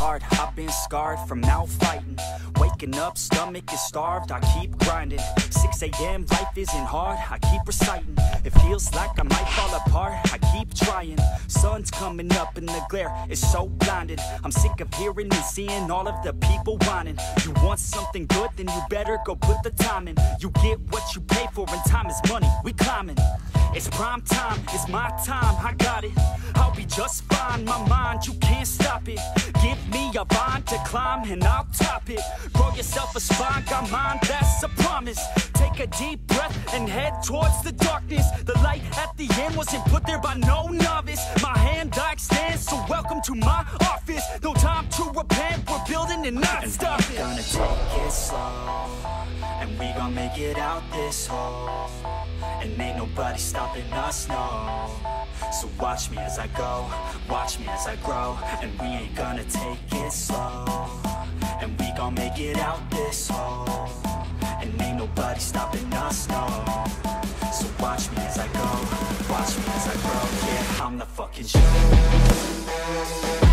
heart, I've been scarred from out fighting. Waking up, stomach is starved, I keep grinding. 6 a.m., life isn't hard, I keep reciting. It feels like I might fall apart, I keep trying. Sun's coming up and the glare is so blinding. I'm sick of hearing and seeing all of the people whining. You want something good, then you better go put the time in. You get what you pay for, and time is money, we climbing. It's prime time, it's my time, I got it. I'll be just fine, my mind, you can't stop it. Give me a vine to climb and I'll top it. Grow yourself a spine, got mine, that's a promise. Take a deep breath and head towards the darkness. The light at the end wasn't put there by no novice. My hand I extend, so welcome to my office. No time to repent, we're building and not stopping. gonna take it slow And we gon' make it out this hole And ain't nobody stopping us, no. So watch me as I go, watch me as I grow. And we ain't gonna take it slow. And we gon' make it out this hole. And ain't nobody stopping us, no. So watch me as I go, watch me as I grow. Yeah, I'm the fucking shit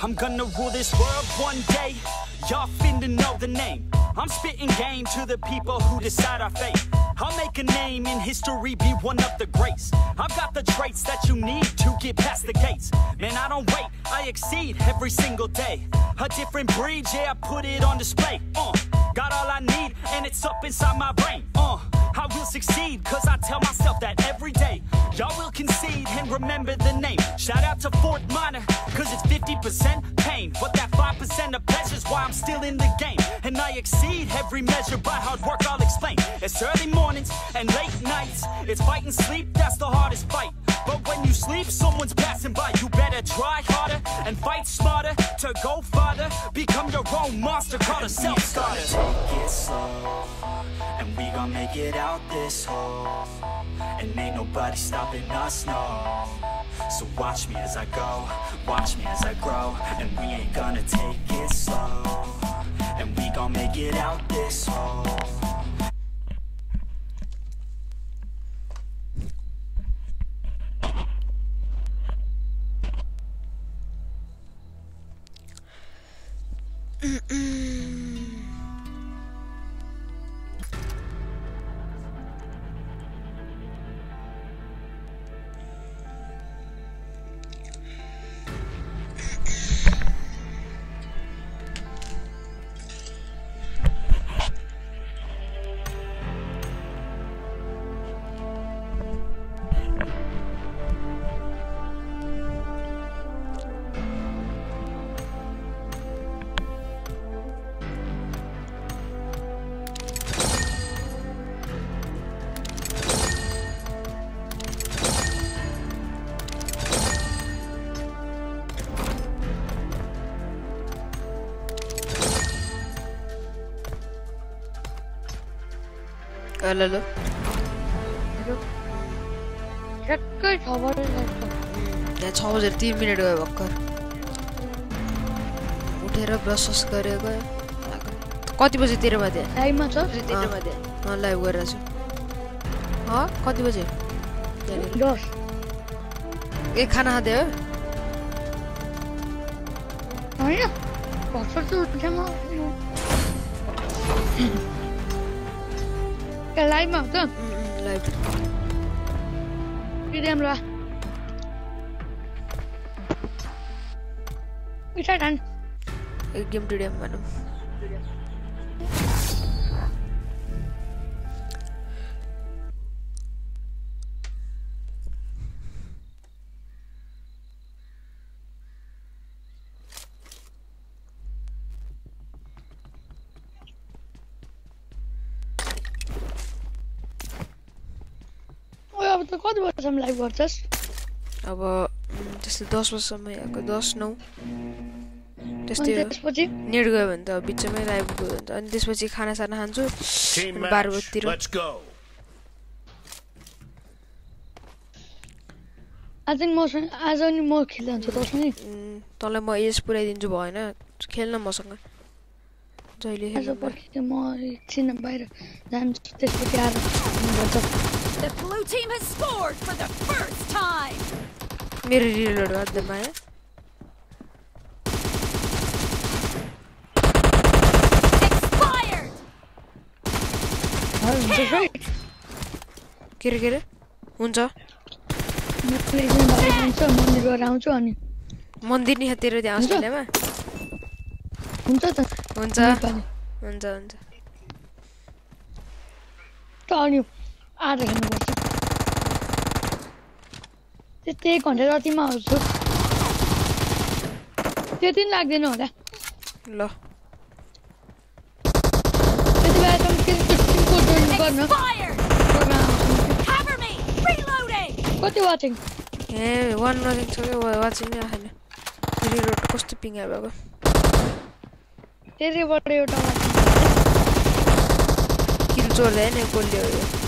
I'm gonna rule this world one day. Y'all finna know the name. I'm spitting game to the people who decide our fate. I'll make a name in history, be one of the greats. I've got the traits that you need to get past the gates. Man, I don't wait, I exceed every single day. A different breed, yeah, I put it on display. Uh, got all I need, and it's up inside my brain. Uh, I will succeed, cause I tell myself that every day. Y'all will concede and remember the name. Shout out to Fort Minor, cause it's 50% pain. But that 5% of pleasure's why I'm still in the game. And I exceed every measure by hard work, I'll explain. It's early mornings and late nights. It's fighting sleep, that's the hardest fight. But when you sleep, someone's passing by. You better try harder and fight smarter to go farther. Become your own monster, call a self starter. take it slow And we gon' make it out this hole And ain't nobody stopping us, no So watch me as I go, watch me as I grow And we ain't gonna take it slow And we gon' make it out this hole 嗯嗯。hello ठ्याक्कै छ बजे लाग्छ यहाँ छ बजेर तिन minute गयो भर्खर उठेर ब्रस सस गरेर गयो। कति बजीतिरमा त्यहाँ लाइभमा छ बजीतिरमा त्यहाँ लाइभ गरेर छु कति बजे दस ए खाना खाँदै हो होइन भर्खर live mà cơ ừ, ừ đi đem rồi. Đi ra đàn ừ, đi đem đi đem mà đúng वर्षसम्म लाइभ गर्छस् अब त्यस्तै दस बजीसम्म आएको दस नौ त्यस्तै हो त्यसपछि नेट गयो भने त बिचमै लाइभ गयो भने त अनि त्यसपछि खानासाना खान्छु Team अनि बाह्र. बजीतिर. आज नि मसँग आज नि म खेल्दै हुन्छु तँसँग तँलाई म एज पुऱ्याइदिन्छु भएन खेल्न मसँग जहिले म एकछिन बाहिर जान्छु त्यसपछि आएर The blue team has scored for the first time. मेरो रिलोड गर्दै माया Expired. हुन्छ है के अरे के अरे हुन्छ म मन्दिर गएर आउँछु अनि मन्दिर नि तेरो त्यहाँ हुन्छ? अस्ट्रेलियामा हुन्छ त हुन्छ हुन्छ हुन्छ त अनि आधा खेल्नुपर्छ त्यस्तै एक घन्टा जतिमा आउँछु त्यति पनि लाग्दैन होला ल त्यति बेला जोइन गर्न. कति वाचिङ ए वान नजिङ छ क्या वाचिङ नै आएन रिलोड कस्तो पिङ आयो भएको त्यसैबाट एउटा वाचिङ किल चोर्दै नि कसले हो यो.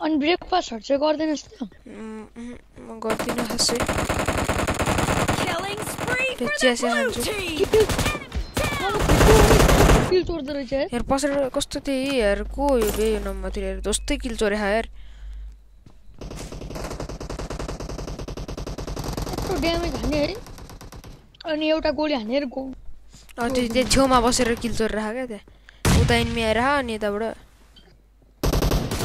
अनि ब्रेकफास्टहरू चाहिँ गर्दैनस् त म गर्दिनँ खासै. किल चोर्दो रहेछ हेर कस्तो त्यही हेर को हो यो बे यो नम्बरतिर हेर जस्तै किल चोरे हेर। यत्रो ड्यामेज हाने है अनि एउटा गोली हानेर गो त्यो छेउमा बसेर किल चोरेर राख क्या त्यहाँ। उता इन्मी आएर अनि यताबाट।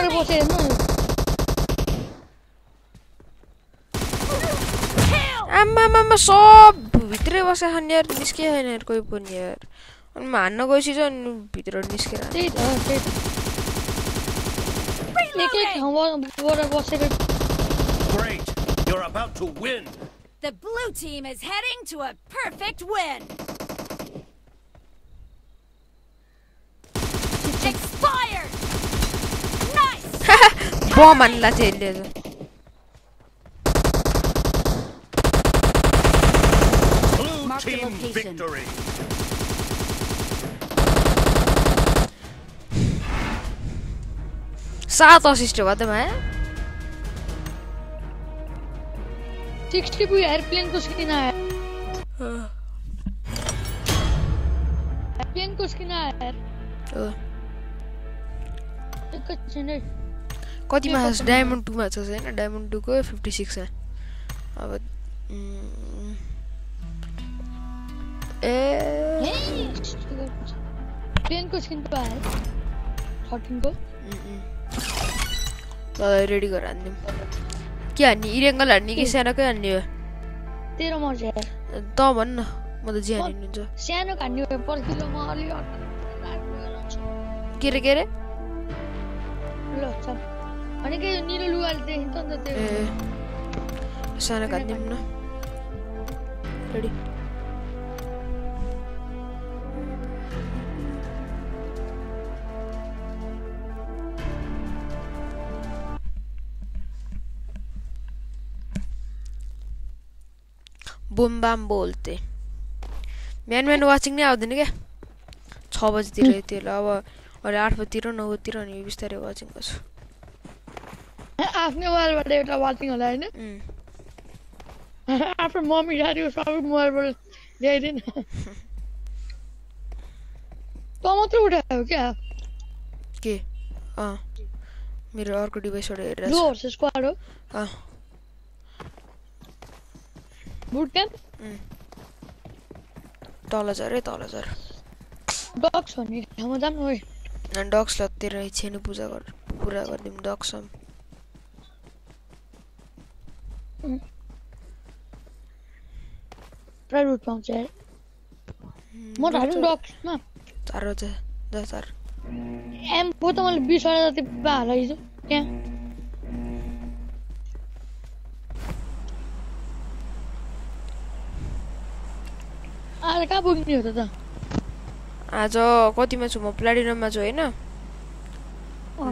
कस्तो क्याम्पिङ गरेर बसेर हेर्नु Kill. आमामामा सब भित्रै बसेको खाने यार निस्किए छैन यार कोही पनि यार अनि म हान्न गएपछि चाहिँ अनि भित्र निस्केर त्यही त त्यही त एकै Reloading. ठाउँबाट बसेर Great. You're about to win. The blue team is heading to a perfect win. Expired. Bomb आणला ते सात असिस्ट भयो त माया 60 भी एयरप्लेन स्किन आया एयरप्लेन स्किन आया यार एक कतिमा छ डायमन्ड टूमा छ होइन डायमन्ड टूको फिफ्टी सिक्समा अब ए प्लेनको स्किन पो आयो थर्टिनको ल रेडी गरेर हानिदिउँ के हान्ने इरेङ्गल हान्ने कि सानोकै हान्ने हो तेरो मर्जी आयो त भन् न म त जे हानिदिनु हुन्छ सानो खाने हो पर्खिलोमा अलि ल के अरे के अरे चल Anche io non lo al dentro, andate. Eh. Sana kaddim na. Ready. Boom bam बोलते बिहान बिहान वाचिंग नहीं आउँदैन क्या छ बजीतिर यति बेला अब अहिले आठ बजीतिर नौ बजीतिर अनि बिस्तारै गर्छु आफ्नै मोबाइलबाट एउटा वाचिङ होला होइन आफ्नो मम्मी ड्याडीको सबै मोबाइलबाट ल्याइदिएन त मात्रै उठायो क्या? के? अँ। मेरो अर्को डिभाइसबाट हेरेर स्क्वाड हो। अँ। बुट क्याम्प तल झर है तल झर। डग्स भन्ने ठाउँमा जाऊँ न डक्सलाई तेरो इच्छा पूजा गर पुरा गरिदिउँ म डग्समा चार छ जा चार एमको त मैले बिसवटा जति पाहाला हिजो त्यहाँ आज कहाँ पुग्ने हो त त आज कतिमा छु म प्लाटिनममा छु होइन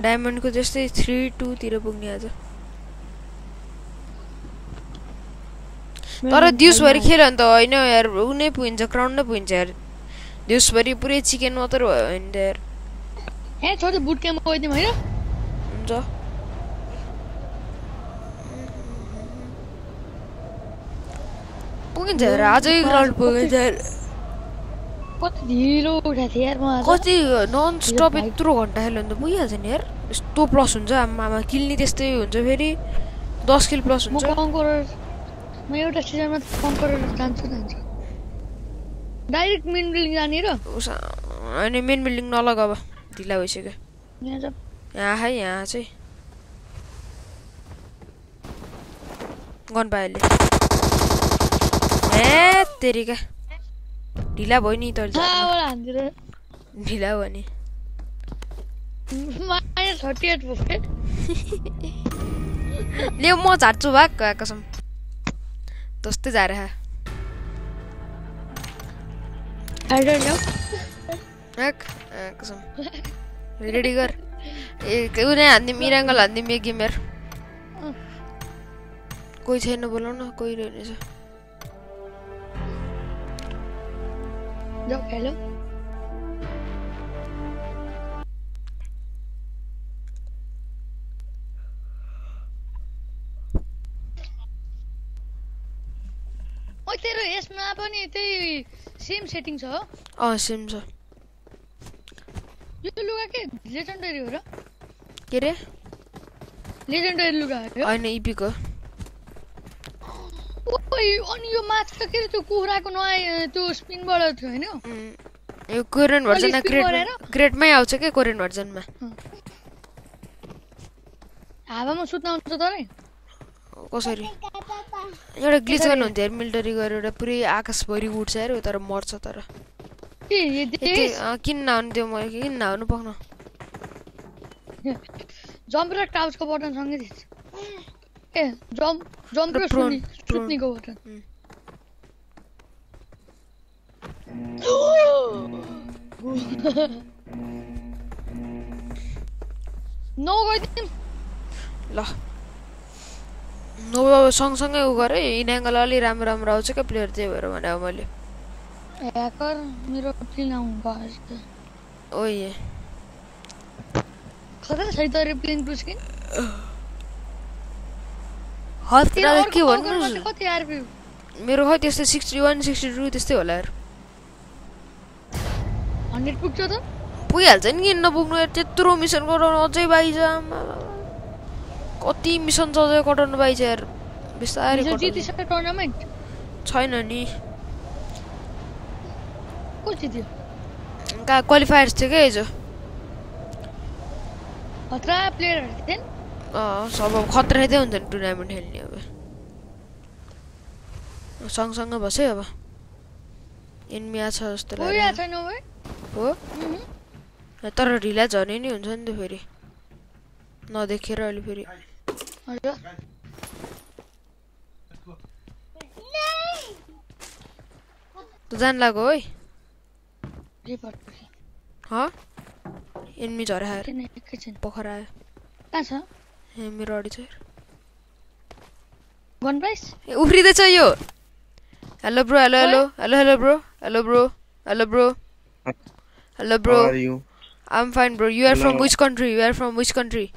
डायमन्डको त्यस्तै थ्री टूतिर पुग्ने आज तर दिउँसभरि खेल अन्त होइन यार ऊ नै पुगिन्छ क्राउन्ड नै पुगिन्छ यार। दिउँसभरि पुरै चिकन मात्रै भयो भने त यार। ए छोरी बुट गइदिउँ होइन? हुन्छ। पुगिन्छ यार आजै ग्राउन्ड पुगिन्छ यार। कति ढिलो उठाएको थिएँ यार म कति नन स्टप। यत्रो घन्टा खेल्यो भने त पुगिहाल्छ नि यार। यस्तो प्लस हुन्छ आमामा किल नि त्यस्तै हुन्छ फेरि। दस किल प्लस हुन्छ। म एउटा सिजनमा कङ्करर जान्छु जान्छु डाइरेक्ट मेन बिल्डिङ जाने र? उस- अनि मेन बिल्डिङ नलग अब ढिला भइसक्यो। यहाँ है यहाँ चाहिँ। गन अहिले ए तेरिका। ढिला भयो नि तैँले ढिला भयो नि। ल्याउ म झार्छु भाग कसम जस्तै झारे खा I don't know. भाग कसम। रेडी गर ए उनी हान्दिउँ मिराङ्गल हान्दिउँ एक गेम यार कोही छैन बोलाउ न कोही रहेछ जाऊ ओ तेरो यसमा पनि त्यही सेम सेटिङ छ हो। अँ सेम छ। यो लुगा के? लेजेन्डरी हो र। के अरे लेजेन्डरी लुगा? होइन इपीको ओइ अनि यो माथि त के अरे त्यो कुखुराको नआए त्यो स्पिनबाट थियो होइन? यो कोरियन भर्जनमा स्पिन ग्रेड? ग्रेडमै आउँछ क्या कोरियन भर्जनमा हावामा सुत्न आउँछ तरै। कसरी? एउटा ग्लिच गर्नुहुन्थ्यो यार मिलिटरी गरेर एउटा पुरै आकाशभरि उठ्छ ऊ तर मर्छ तर। किन नआउनु त्यो म किन नआउनु पाउनु जम्प र टाउचको बटन सँगै थिएछ। ए जम्प जम्प र. सुत्नेको बटन. नौ गइदिउँ ल। नो अब सँगसँगै उ गरेँ इनाङ्गल अलि राम्रो राम्रो आउँछ क्या प्लेयर त्यही भएर भने मैले। ह्याकर मेरो प्लेन ओए खतरा त कि? हतिरा के भन्नु? कति आरपी मेरो खै त्यस्तै सिक्सटी वान सिक्सटी टू त्यस्तै होला यार। हन्ड्रेड पुग्छ त। पुगिहाल्छ नि किन नपुग्नु त्यत्रो मिसन गराउनु अझै आम्मामा। कति मिसन अझै कटाउनु यार बिस्तारै। जितिसक्यो टुर्नामेन्ट छैन नि को जित्यो कहाँ क्वालिफायर्स थियो क्या हिजो खतरा प्लेयरहरू थिएन अँ, सब अब खतरा चाहिँ हुन्छ नि टुर्नामेन्ट खेल्ने अब सँगसँगै बस्यो अब एनमिया छ जस्तो हो तर ढिला झर्ने नि हुन्छ नि त फेरि नदेखेर अहिले फेरि जान let's go. Pokhara hello bro hello hello hello hello bro hello bro hello bro hello bro I am fine bro you are from which country you are from which country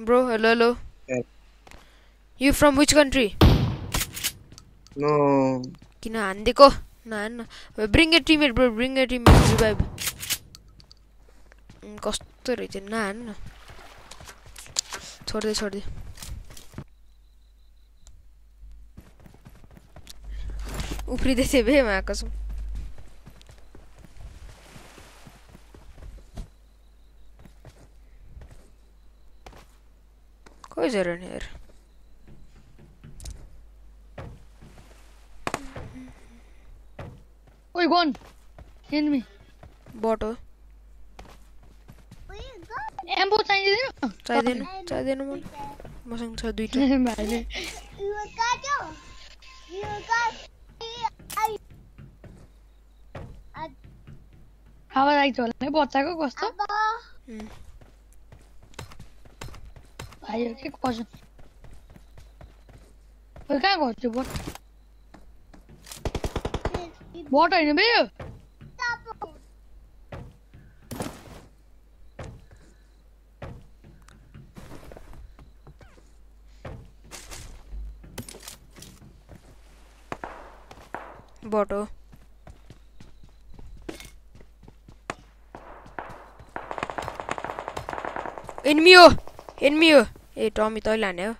Bro, hello, hello. Yeah. You from which country? No. किन हानिदिएको नहान्न bring a teammate bro bring a teammate revive कस्तो रहेछ नहान्न छोड्दै छोड्दै उफ्रिँदै थियो बे मा कसम खोइ झऱ्यो नि यार Oi, gone. Enemy. बट हो एम्बो चाहिँदैन चाहिँदैन चाहिँदैन मलाई मसँग छ दुइटा भाइले आवाज आइन्छ होला है बच्चाको कस्तो Aí o que que pode? Foi quem gosta de bot? In me, meu? Tá Enemy! ए टमी तैँले हाने हो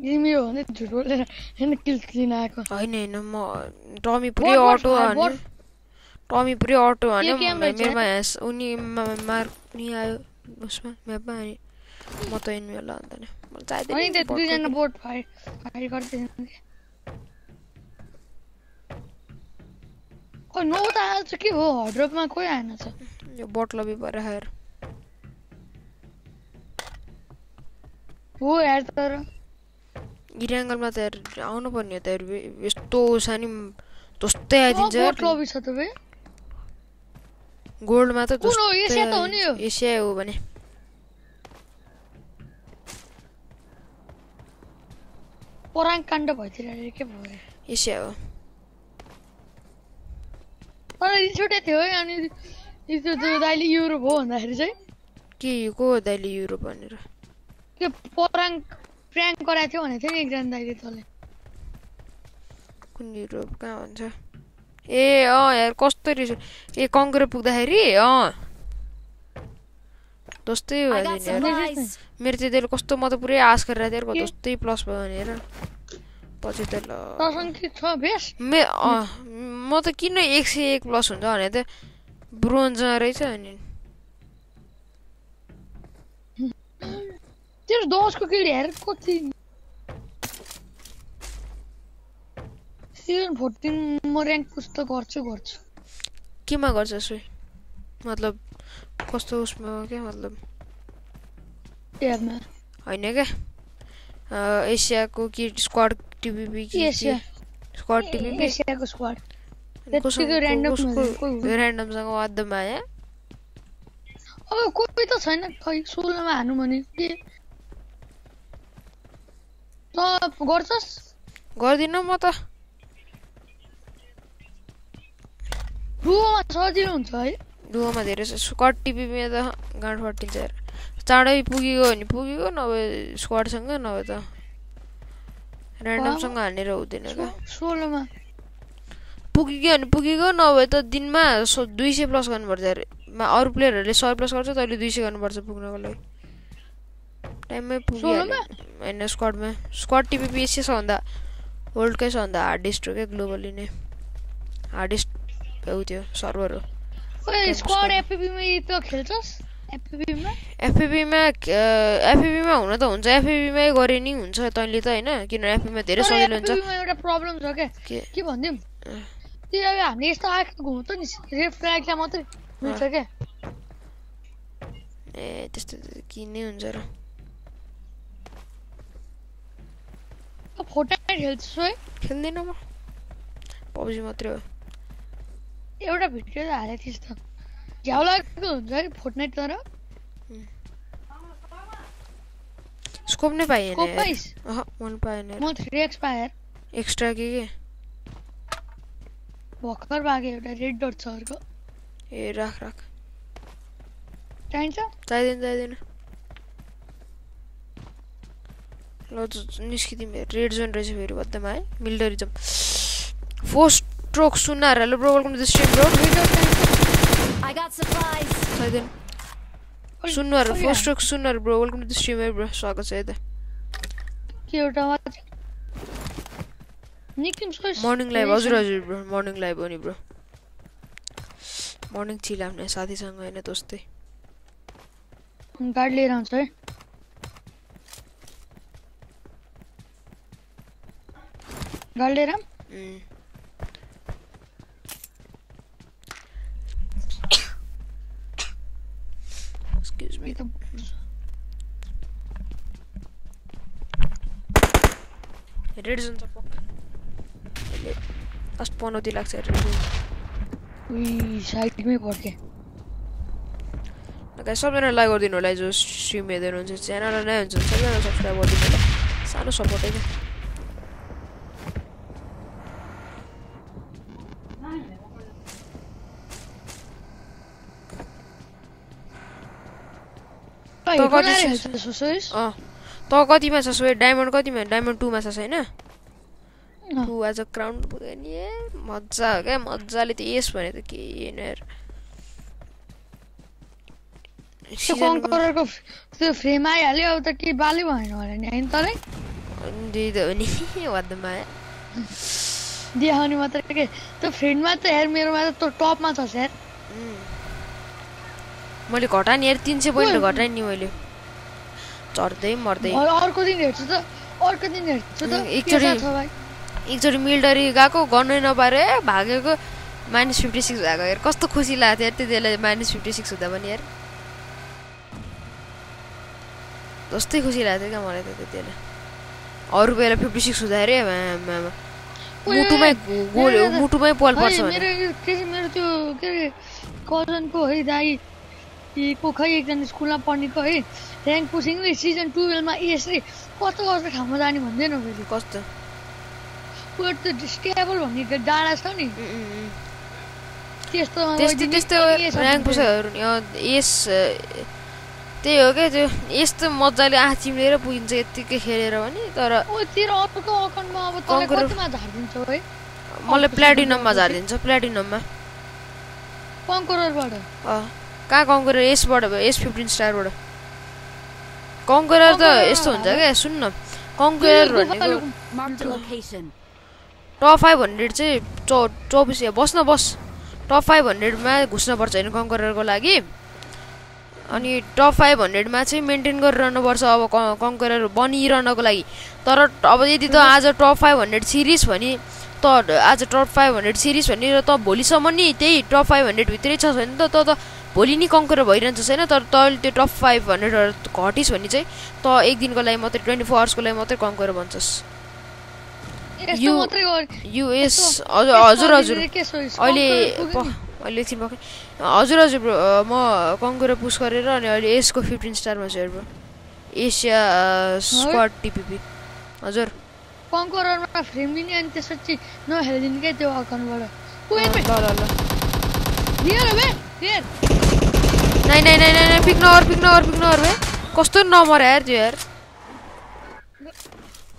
तिमी भने झुट होइन आएको होइन होइन म टमी पुरै अटो हान्यो। टमी पुरै अटो हान्यो? मेरोमा ह्यास उनी मार्क आयो उसमा म्यापमा अनि म त अन्त नि मलाई चाहिँदैन दुईजना। बोट फायर फायर गर्दै ओ नौ त हाल्छ के हो हड्रपमा कोही आएन छ यो बट लबी भएर खाएर हो यार तर इराङ्गलमा त यार आउनु पर्ने हो त यार यस्तो सानो जस्तै आइदिन्छ बोट लबी छ त बे गोल्डमा त एसिया त हो नि यो। एसिया हो भने पराङ काण्ड भइतिर अरे के भयो एसिया हो रिस उठेको थियो है अनि त्यो त्यो दाइले युरोप हो भन्दाखेरि चाहिँ। के को दाइले युरोप भनेर? त्यो पराङ प्र्याङ्क गराएको थियो भनेको थियो नि एकजना दाइले तँले कुन युरोप? कहाँ भन्छ ए अँ यार कस्तो रहेछ? ए कङ्क्रे पुग्दाखेरि? अँ। जस्तै भयो. मेरो त्यतिखेर कस्तो म त पुरै आश गरेर थिएँ के? जस्तै प्लस भयो भनेर। पछि त ल मे त किन एक सय एक प्लस हुन्छ भने त ब्रोन्जमा रहेछ अनि तेरो दसको किड हेर कति सिजन फोर्टिन म ऱ्याङ्क पुस त गर्छु गर्छु केमा गर्छ सुई मतलब कस्तो उसमा क्या मतलब होइन क्या एसियाको कि स्क्वाड कि एसिया स्क्वाड अब कोही त छैन खै हानु भने के त गर्छस् गर्दिनँ म त सजिलो हुन्छ है धेरै स्क्वाड टिपिपीमा त गाँड फटिन्छ चाँडै पुगेको भने पुगेको नभए स्क्वाडसँग नभए त ऱ्यान्डमसँग हानेर हुँदैन क्या? सोह्रमा। पुगेको भने पुगेको नभए त दिनमा सो दुई सय प्लस गर्नुपर्छ अरे। मा- अरू प्लेयरहरूले सय प्लस गर्छ तैँले दुई सय गर्नुपर्छ पुग्नको लागि। टाइममै सोह्रमा? होइन स्क्वाडमा। स्क्वाड टिपिपी एसिया सबभन्दा वर्ल्डकै सबभन्दा हार्डेस्ट हो क्या ग्लोबली नै। हार्डेस्ट ऊ त्यो सर्भर हो। स्क्वाड त खेल्छस्? एफपिपीमा एफपिपीमा एफपिपीमा हुन त हुन्छ। एफपिपीमै गरे नि हुन्छ तैँले त होइन? किनभने एफपिपीमा धेरै सजिलो हुन्छ। एउटा प्रब्लम छ क्या। के? भनिदिउँ? त्यो अब हामीले यस्तो आएको घुम्छ नि रेफ राख्दा मात्रै हुन्छ क्या। ए त्यस्तो किनै हुन्छ र। फोर्टनाइट खेल्छु है। खेल्दिनँ म। पब्जी मात्रै हो। एउटा भिडियो हालेको थिएँ त है फोर्टनाइट तर स्कोप नै पाइएन स्कोप यार। पाइस अहँ, मन पाएन यार। म थ्री एक्स पाएर एक्स्ट्रा के के भर्खर भागेँ एउटा रेड डट छ अर्को ए राख राख. चाहिन्छ चाहिँदैन चाहिँदैन ल निस्किदिउँ रेड जोन रहेछ फेरि बद्दामा है मिलिटरिजम four stroke सुन्नाहरू hello bro welcome to the stream bro red dot चाहिन्छ I got supplies. चाहिँदैन ओइ, सुन्नुहरू ओइ फोर यहाँ, stroke सुन्नुहरू bro welcome to the stream है ब्रो स्वागत छ यता के एउटा मात्र निकिन सोच मर्निङ लाइभ हजुर हजुर ब्रो मर्निङ लाइभ हो नि ब्रो मर्निङ चिल आफ्नो साथीसँग होइन दोस्तै गाडी लिएर आउँछ है गाडी लिएर Excuse me. यो त रेड जोन छ पक्का अहिले लास्ट पनौती लाग्छ रेड जोन उही साइडमै पड्के गाइस सबैजना लाइक गरिदिनु होला जो स्ट्रिम हेर्दै हुनुहुन्छ च्यानल नै हुन्छ सबैजना सब्सक्राइब गरिदिनु होला सानो सपोर्ट है। त कति अँ। त कतिमा छ सोए डायमन्ड कतिमा? डायमन्ड टूमा छ होइन? अँ। टू आज क्राउन पुग्यो नि ए मजा हो क्या मजाले त यस भने त के होइन कङ्करको त्यो फ्रेम आइहाल्यो अब त के बाले भएन होला नि होइन तरै त्यही त हो नि वादमा देखाउने मात्र के त्यो फ्रेन्डमा त हेर मेरोमा त त्यो टपमा छ यार मैले घटाएँ नि यार तिन सय पोइन्ट घटाएँ नि मैले। चढ्दै मर्दै। अर्को दिन हेर्छु त अर्को दिन हेर्छु त एकचोटि- एकचोटि मिलिटरी गएको गर्नै नपाएर भागेको माइनस फिफ्टी सिक्स भएको। यार कस्तो खुसी लागेको थियो त्यति बेला माइनस फिफ्टी सिक्स हुँदा पनि यार। जस्तै खुसी लागेको थियो क्या मलाई त त्यति बेला। अरू बेला फिफ्टी सिक्स हुँदाखेरि आमा। ओए, मुटुमै गोल मुटुमै पोल पर्छ मेरो त्यो के अरे कजनको है दाई को खै एकजना स्कुलमा पढ्नेको है ऱ्याङ्क पुसिङले सिजन टुवेल्भमा यसले कस्तो कस्तो ठाउँमा जाने भन्दैन फेरि कस्तो स्टेबल भन्ने डाँडा छ नि त्यस्तो त्यस्तो यस ऱ्याङ्क त्यही हो क्या त्यो यस्तो मजाले आँख चिम्लेर पुगिन्छ यत्तिकै खेलेर पनि तर मलाई प्लेटिनममा झारिदिन्छ प्लेटिनममा कहाँ कङ्कुरर यसबाट भयो? एस फिफ्टिन स्टारबाट कङ्कुरर त यस्तो हुन्छ। क्या सुन्न। न कङ्कुरर भनेको. टप फाइभ हन्ड्रेड चाहिँ चौ चौबिस बस न बस। टप फाइभ हन्ड्रेडमा घुस्नुपर्छ होइन कङ्कररको लागि। अनि टप फाइभ हन्ड्रेडमा चाहिँ मेन्टेन गरिरहनुपर्छ अब क- कङ्करर बनिरहनको लागि। तर अब यदि त आज टप फाइभ हन्ड्रेड सिरिज भने त आज टप फाइभ हन्ड्रेड सिरिज भने र त भोलिसम्म नि त्यही टप फाइभ हन्ड्रेडभित्रै छ भने त त त भोलि नि कङ्कर भइरहन्छ छैन तर तैँले त्यो टप फाइभ हन्ड्रेडहरू घटिस् भने चाहिँ त एक दिनको लागि मात्रै ट्वेन्टी फोर आवर्सको लागि मात्रै कङ्कर भन्छस्। यो- युएस हजुर हजुर हजुर? अहिले। अहिले एकछिन भर्खर हजुर हजुर ब्रो म कङ्कुर पुस गरेर अनि अहिले एसको फिफ्टिन स्टारमा छु ब्रो। एसिया स्क्वाड टिपिपी हजुर। कङ्कररमा फ्रेम लिने अनि त्यसपछि नखेलिदिने क्या त्यो अकाउन्टबाट ल ल ल। Here, away. Here. नहीं नहीं नहीं नहीं पिक ना और पिक ना पिक ना और बे कस्तो नम्बर यार जो यार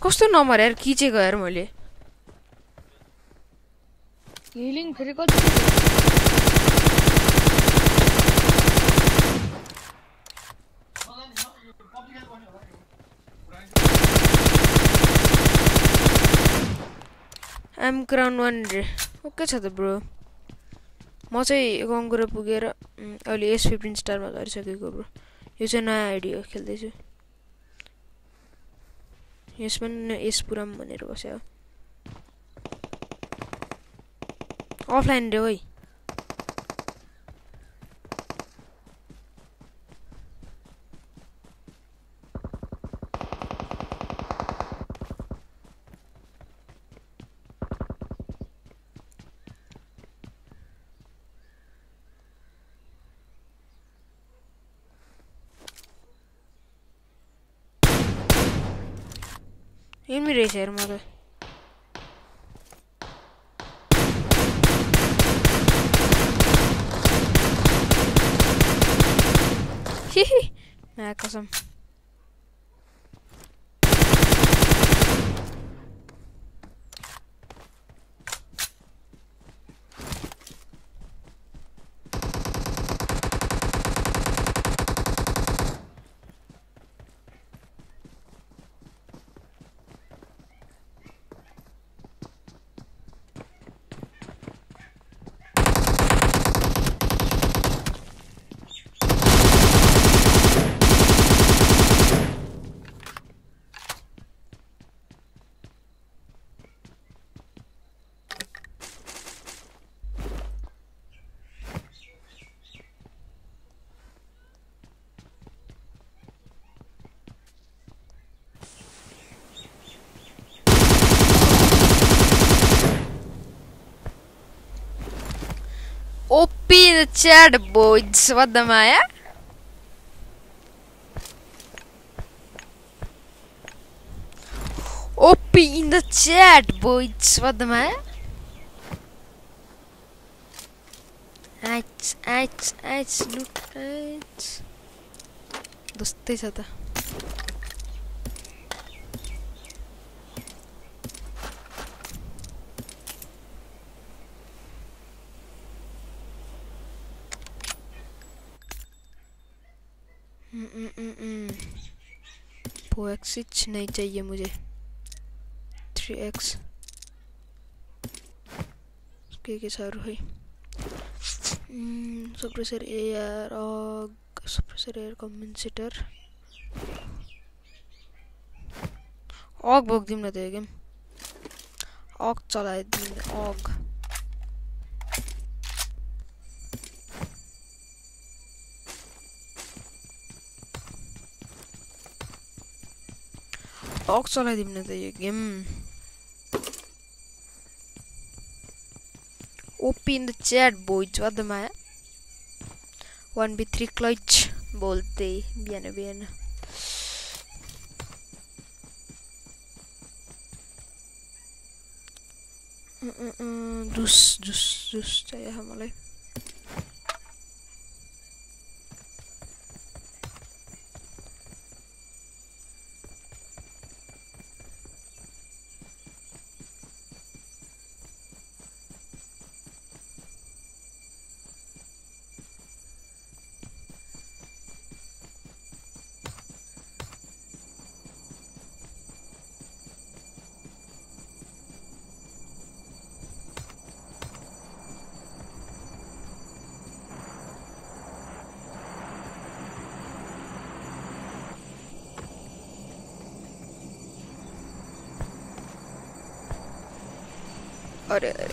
कस्तो नम्बर यार खिचेको यार मैले हिलिङ फेरि कति I'm crown one. Okay, brother, bro. म चाहिँ कङ्कुर पुगेर अहिले एस फिफ्टिन स्टारमा झरिसकेको ब्रो। यो चाहिँ नयाँ आइडी हो खेल्दैछु। यसमा नि एस पुराम भनेर बस्यो। अफलाइन रे ओइ। Değil mi reis yerim abi? Hihi. Merak olsun. Chat boys Wat dan maar, Opie Oppie in de chat, boys. Wat dan maar, Uit, uit, uit, look uit. Dus dit is. Four X नहीं चाहिए मुझे। Three X. के सारू है हम्म, suppressor air और suppressor air compensator AUG बोक दिम ना तो गेम ऑग चलाए दिन Oxalidimnadayim. OP in the chat, boys. What the man? 1v3 clutch. Bolte. Bien, bien. Mm, mm -mm, dus, dus, dus. Ja, helemaal leuk. or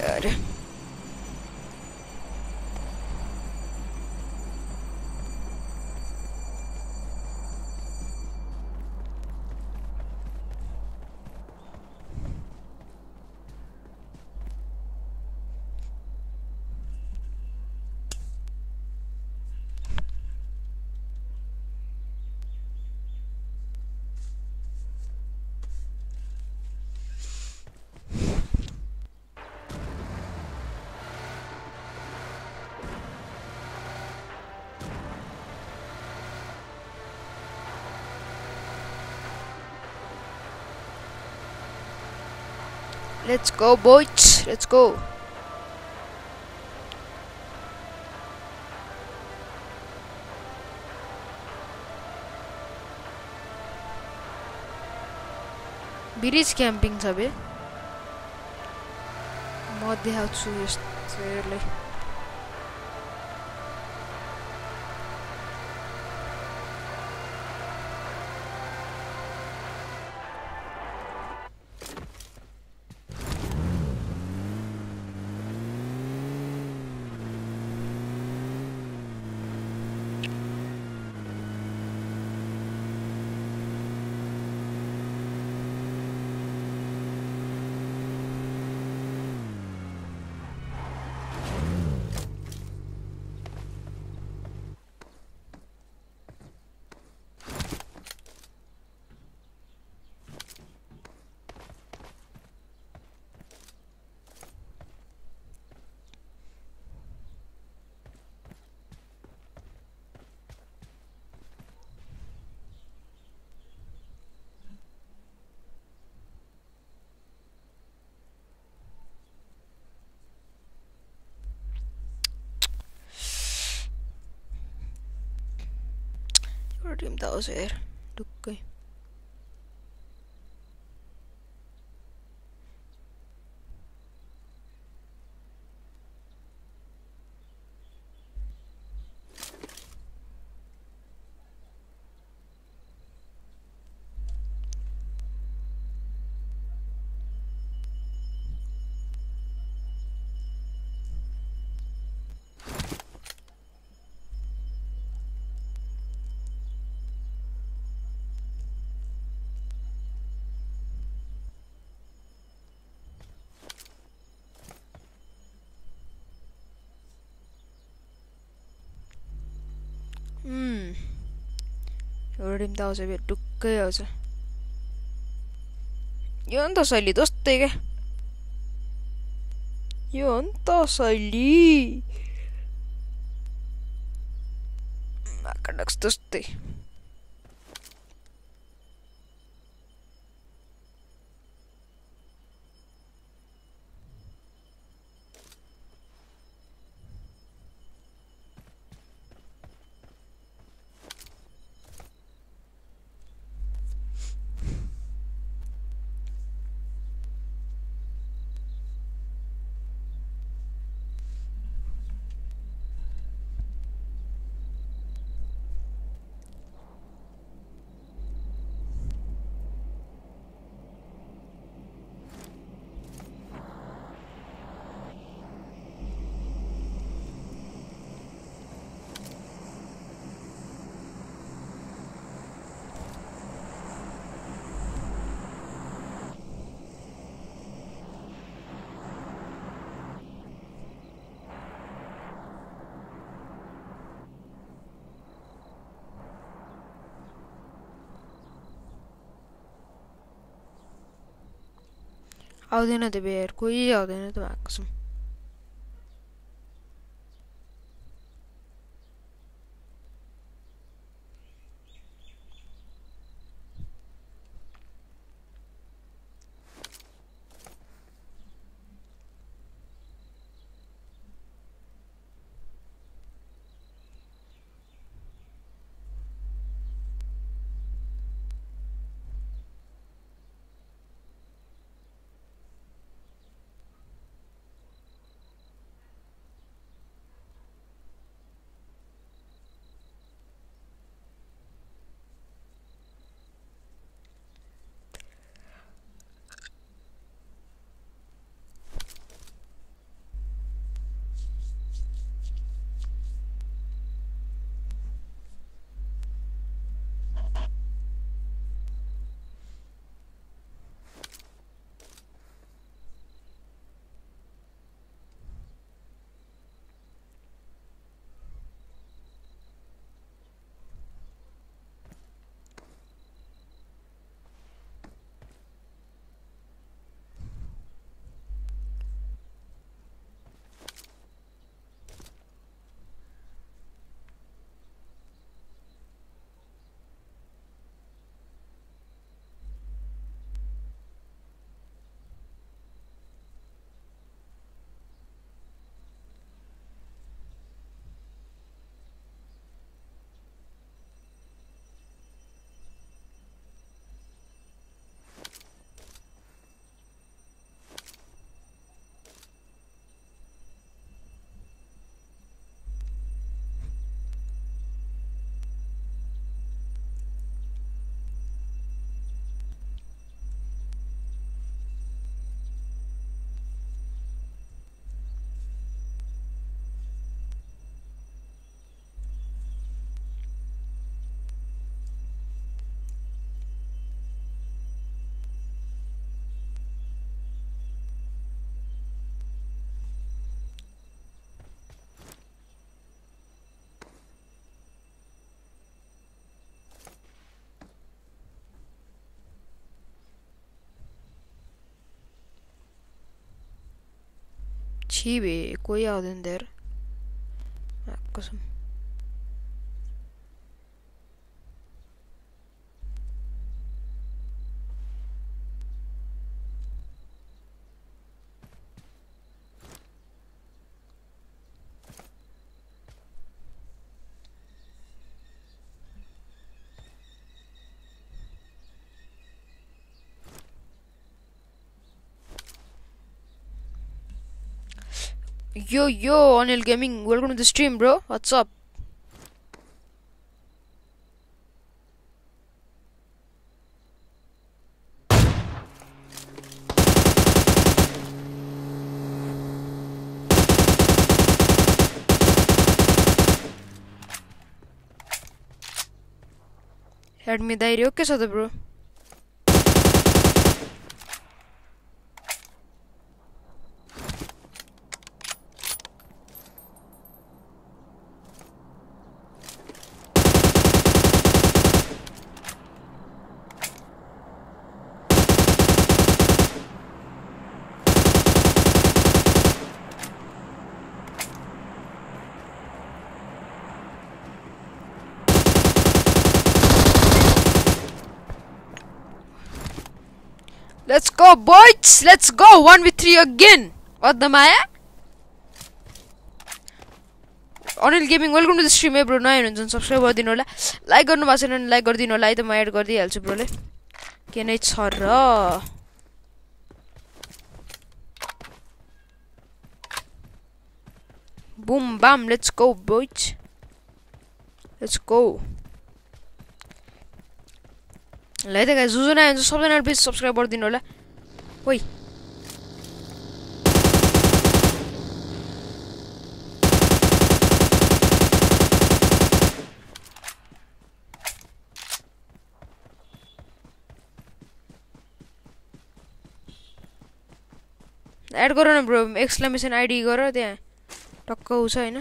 Let's go, boys. Let's go. Bridge camping छ बे म देखाउँछु यस्तोलाई redeem those here. 음. 열림 다오세 몇 두께 여자. 연다 살리 도스테게. 연다 살리. 아까 낙스 도스테. आउँदैन त्यो बेर कोही आउँदैन त भएको छ chibi cuidado de entender. Una cosa. Yo yo, Anil Gaming, welcome to the stream, bro. What's up? Had me diary okay, so the bro. Go, boys! Let's go! 1v3 again! What the Maya? Anil gaming welcome to the stream है bro नयाँ हुनुहुन्छ भने subscribe गरिदिनु होला like गर्नु भएको छैन भने लाइक गरिदिनु होला है त म एड गरिदिइहाल्छु ब्रोले के नै छ र boom balm let's go boys let's go ल है त गाइस जो जो नयाँ हुन्छ सबैजनाले प्लिज सब्सक्राइब गरिदिनु होला ओइ एड गर न ब्रो एक्सक्लामेसन आइडी गर त्यहाँ। टक्क ऊ छ होइन।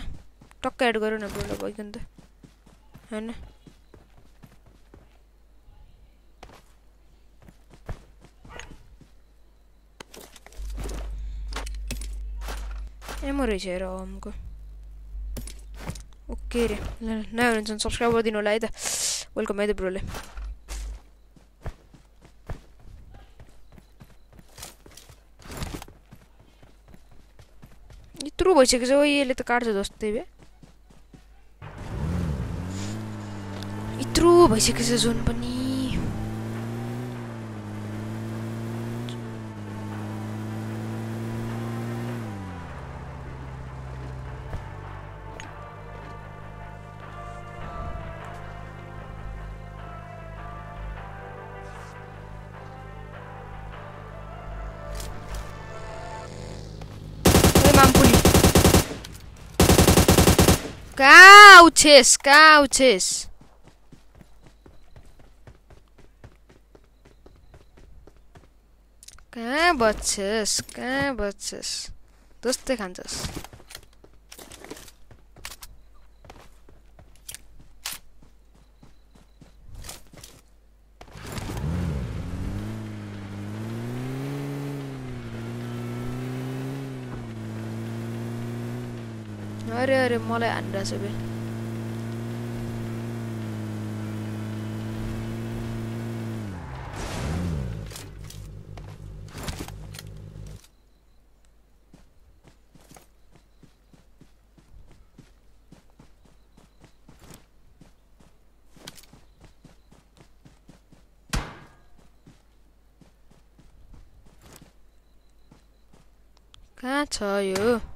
टक्क एड गर न ब्रोलाई भइकन त। होइन। E a ricevere comunque. Ok, ne ho un subscriber di nolaita. Welcome back bro. Не трубочек заели, это карты trovo, И трубочек сезон по ней. कहाँ आउँछेस कहाँ बच्छस् कहाँ बच्छस् दोस्तै खान्छस् अरे अरे मलाई हानिरहेछ बे tell you.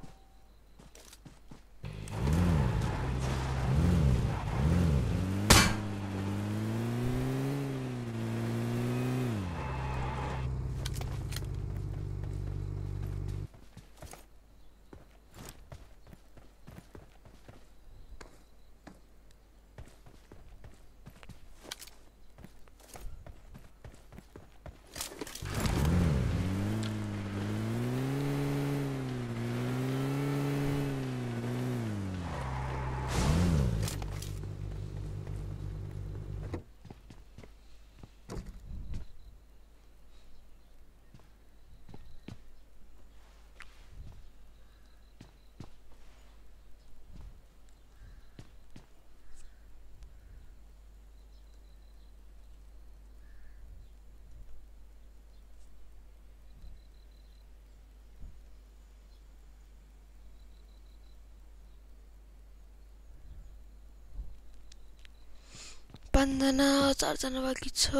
पाँचजना चारजना बाँकी छ।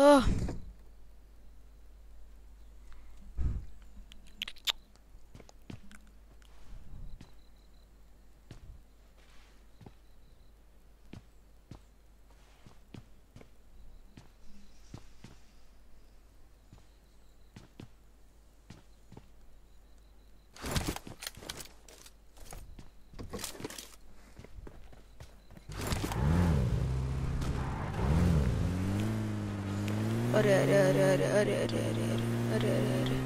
arı arı arı arı arı arı arı arı arı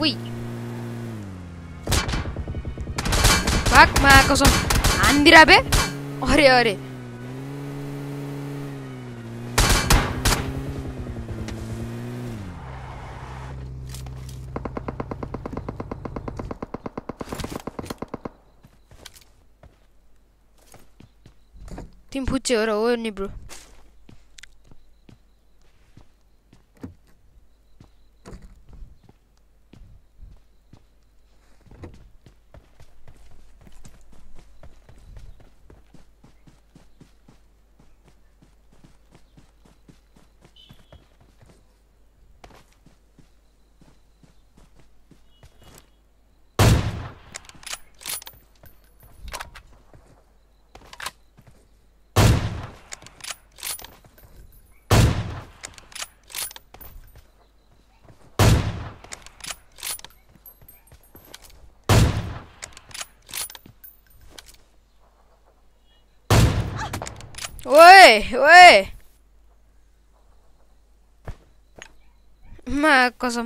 Uy. Bakma kızım. Andir abi. Arı arı. Senhor Onibro Ué, ué! Ma cosa...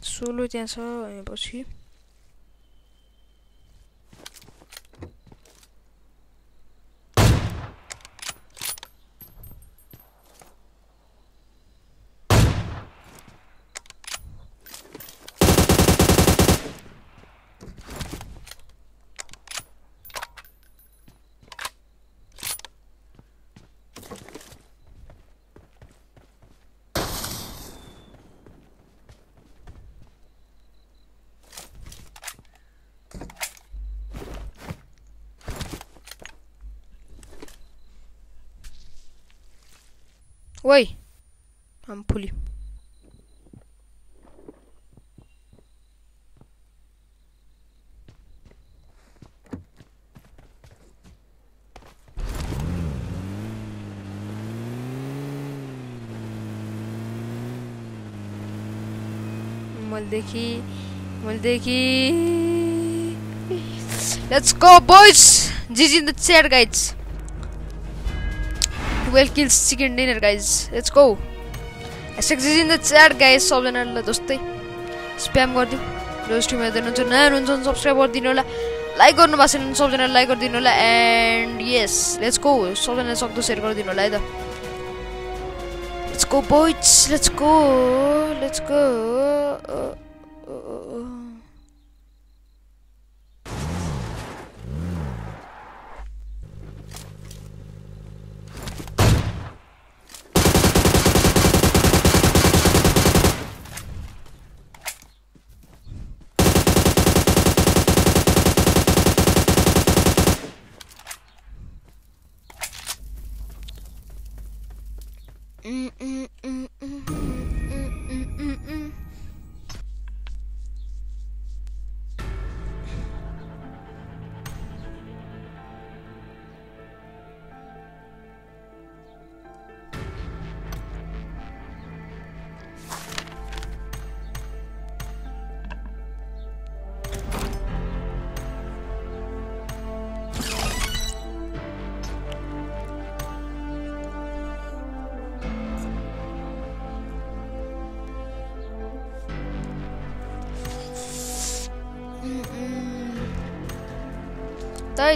Solo tiens ça, pas. Way, I'm puli. Maldeki, Maldeki. Let's go, boys! This is the chair, guys. 12 kills chicken dinner guys let's go hashtag in the chat guys सबजनालाई जस्तै spam गरिदिउँ जो stream हेर्दै हुनुहुन्छ नयाँ हुनुहुन्छ भने subscribe गरिदिनु होला लाइक गर्नु भएको छैन भने सबजनाले लाइक गरिदिनु होला एन्ड यस लेट्स गो सबजनाले सक्दो सेयर गरिदिनु होला है त let's go boys let's go let's go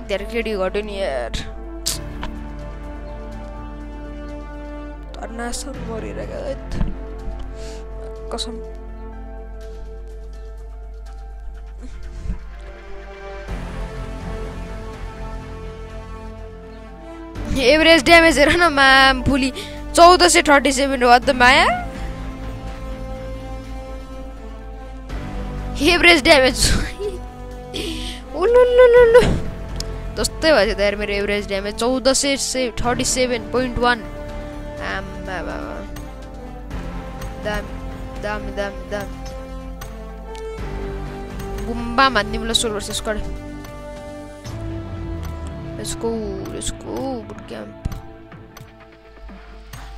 like that kid you got in here. Tarnasan moriregat. Kasam. Average damage हेर न माम फुली चौध सय थर्टी सेभेन हो त no, no, no, no, जस्तै भएछ त यार मेरो एभरेज ड्यामेज चौध सय से थर्टी सेभेन पोइन्ट वान आम्मा बाबा दामी दामी दामी दामी गुम्बा हानिदिउँला सोल्भर squad Let's go, let's go, bootcamp.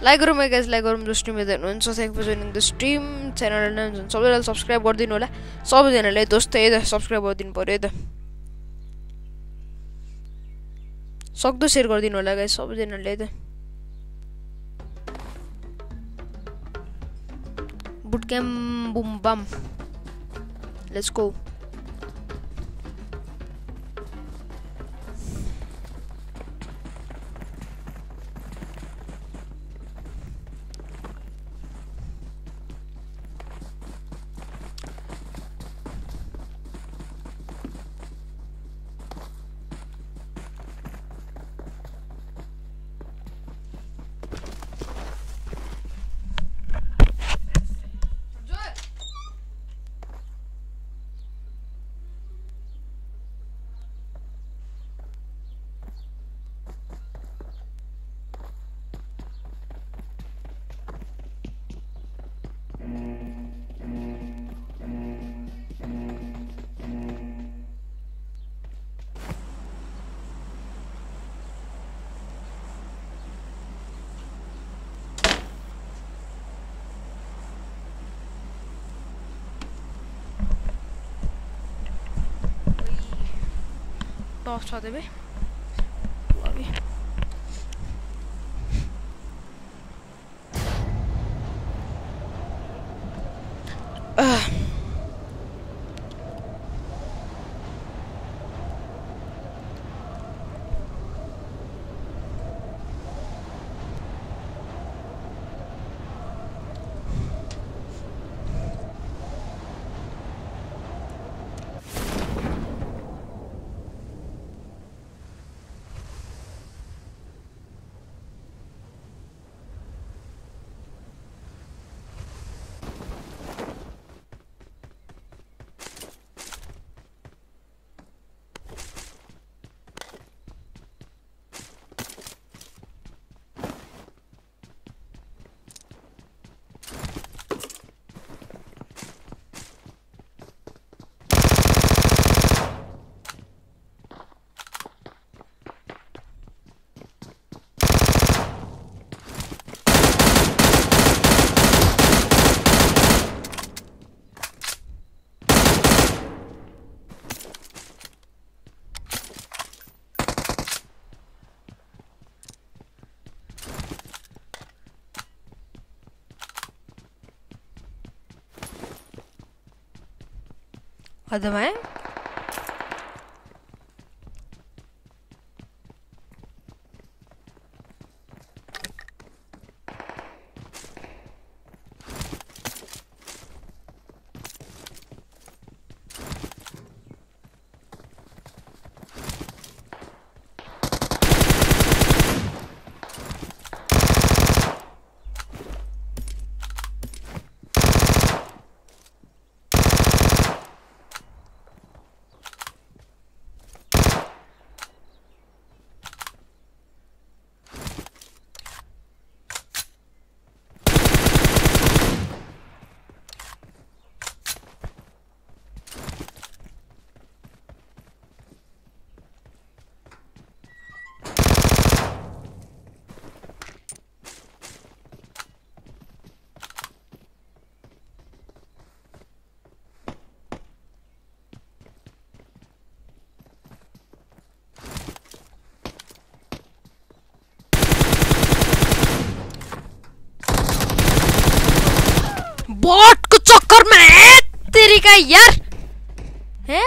Like गरौँ है गाइज लाइक गरौँ जो स्ट्रिम हेर्दै हुनुहुन्छ thank for joining the stream channel सबैजनाले सब्सक्राइब गरिदिनु होला सबैजनाले दोस्तै त सब्सक्राइब गरिदिनु पऱ्यो है त सक्दो सेयर गरिदिनु होला गाइज सबैजनाले त bootcamp boom bam let's go Auftrag. और तेरिका यार हे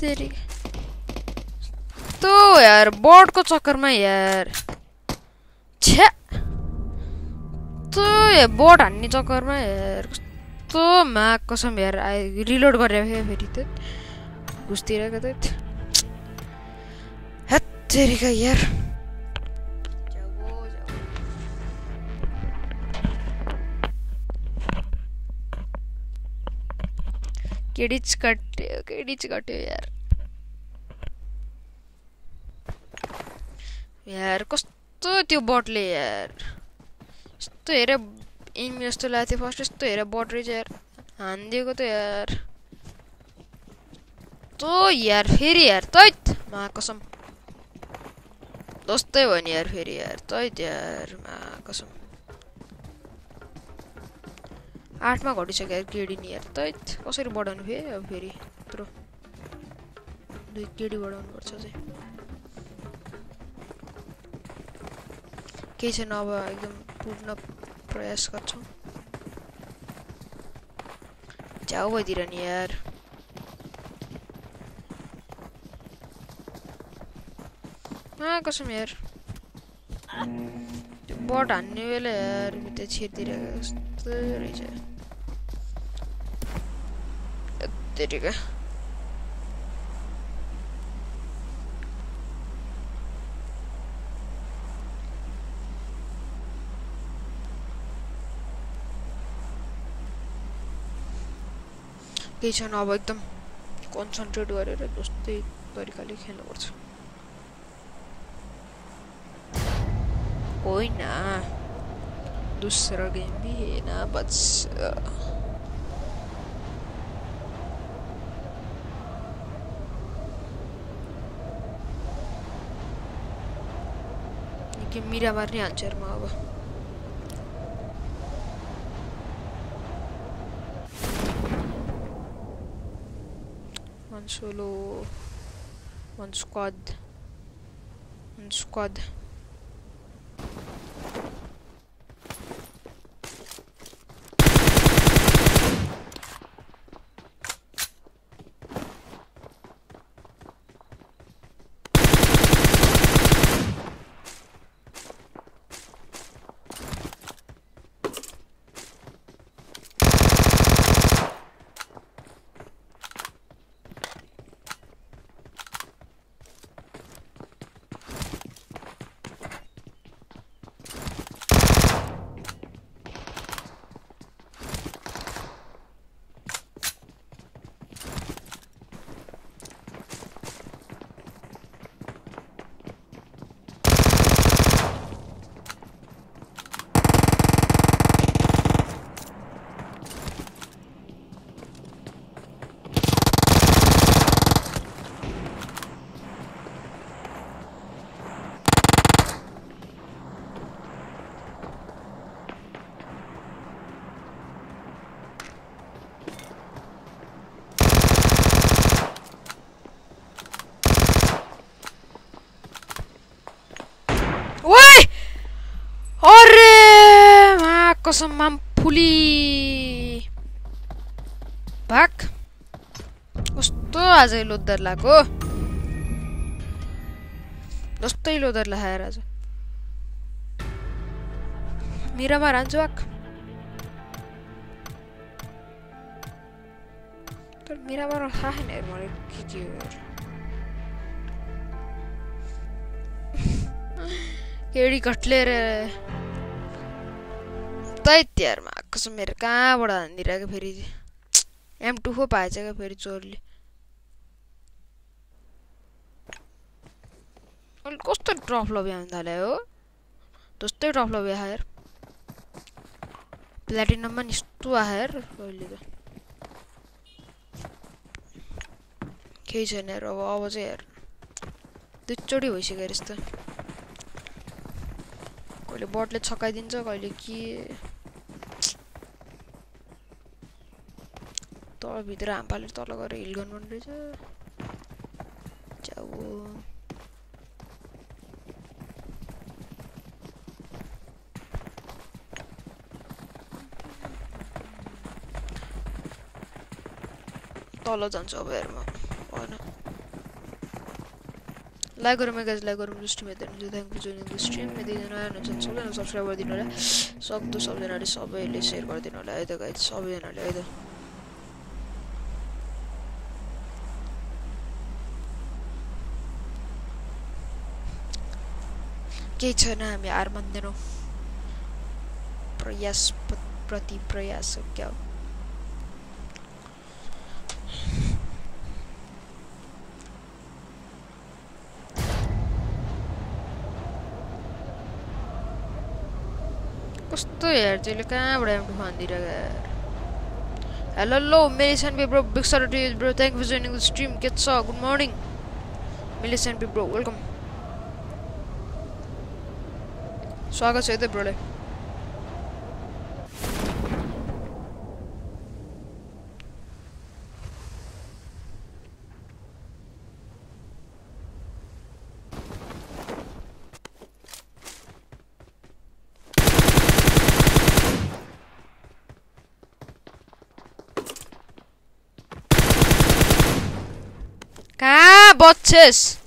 तेरी तो यार बटको चक्करमा यार छ्या तो यार बट हान्ने चक्करमा यार कस्तो माग कसम यार आइ रिलोड फेरि त त हेत तेरिका यार केडीच कट्यो केडीच कट्यो यार यार कस्तो त्यो बटले यार यस्तो हेरे एमी जस्तो लागेको थियो फर्स्ट यस्तो हेरेर बट रहेछ यार हानिदिएको त यार तो यार फेरि यार तैत कसम जस्तै भयो नि यार फेरि यार तै यार कसम आठमा घटिसक्यो केडी नि यार तै कसरी बढाउनु फेरि? अब फेरि यत्रो। दुई केडी बढाउनु पर्छ केही छैन अब एकदम पूर्ण प्रयास गर्छौँ। च्याउ भइदिएर नि यार। कसम यार। बट हान्ने बेला यार त्यो छिर्दिरहेको जस्तो रहेछ यत्तिका केही छैन अब एकदम कन्सन्ट्रेट गरेर जस्तै तरिकाले खेल्नुपर्छ होइन produssero Game Vina, but... Uh. Game Mira variant Germava. One solo... One squad. One squad. कसम आम फुली भाग कस्तो आज लोदर लगाएको जस्तै लोदर लगाएर आज मिरामा रान्छु भाग तर मिरामा थाहा छैन मलाई के के हो कट्लेर तै तिहारमा कसम मेरो कहाँबाट हानिदिरहेको फेरि? एम टू खो पाएछ क्या फेरि चोरले। कस्तो ड्रप लब्यो आउनु थाल्यो हो? जस्तै ड्रप लब्यो आएर प्लेटिनममा नि यस्तो आएर अहिले त। केही छैन यार अब अब चाहिँ यार दुईचोटि भइसक्यो यस्तो। कहिले बटले छकाइदिन्छ कहिले के? तलभित्र हाम्पाले तल गएर हिल गर्नु रहेछ च्याउ तल जान्छु अब हेर्नु भएन। लाइक गरौँ गाइज लाइक गरौँ। स्ट्रिम हेर्दै thank for joining the stream नयाँ हुनुहुन्छ सबैजना सब्सक्राइब गरिदिनु होला सक्दो सबैजनाले सबैले सेयर गरिदिनु होला है त गाइज सबैजनाले है त। केही छैन हामी हार मान्दैनौँ प्रयास प्रति प्रयास क्या हो कस्तो यार तैँले कहाँबाट एम टू हेलो लो मेलिसन bro big sir bro thank for joining the stream के छ good morning मेलिसन bro welcome Swagger til det, Brulee. Ah, botes!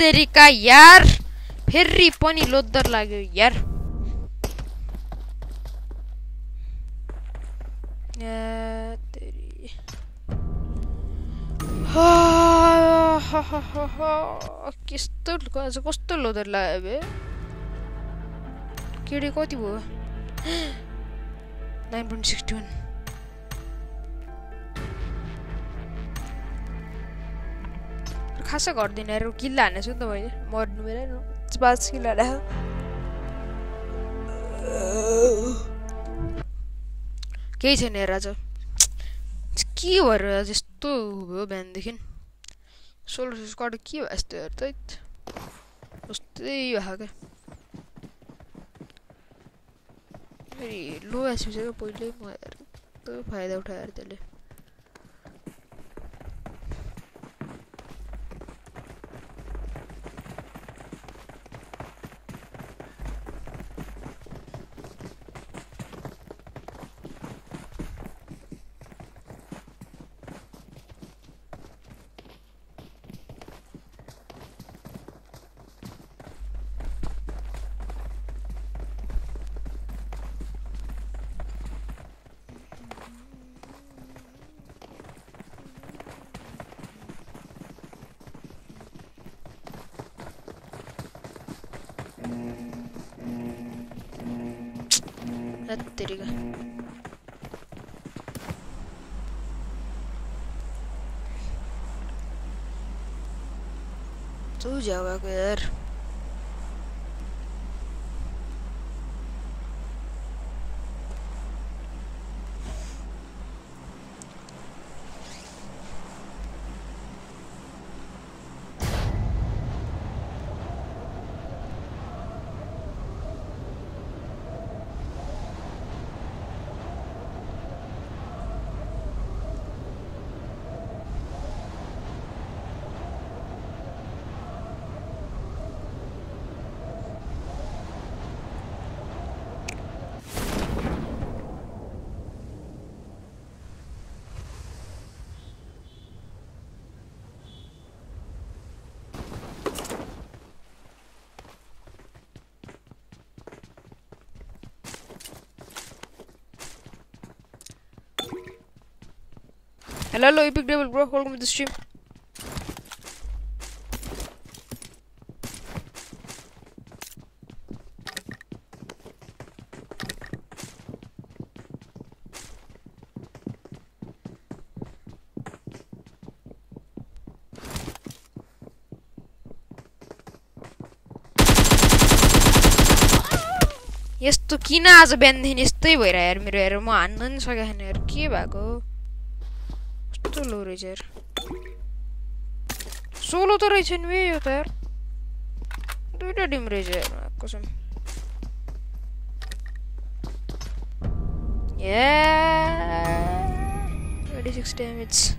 तेरिका यार। फेरि पनि लोद्दर लाग्यो यार। कस्तो कस्तो लोदर लाग्यो बे। केडी कति भयो? Nine point sixty one. खासै गर्दिनँ यार किल्ला हानेछु नि त मैले मर्नु बेला पाँच किल्ला हाने केही छैन हेर आज के भएर यस्तो भयो बिहानदेखि सोह्र स्क्वाड के भयो यस्तो हेर त जस्तै भएको क्या लो आइसक्यो पहिल्यै म फाइदा उठाएर त्यसले जाओगे यार Hello, Epic Devil, bro, Welcome to the stream. यस्तो किन आज बिहानदेखि यस्तै भइरहेको यार मेरो हेर म हान्न नि सकेको छैन यार के भएको villager. Solo tarvitsen viejota, jer... Ylenim reservää, kun se... Yeah! 36 damage.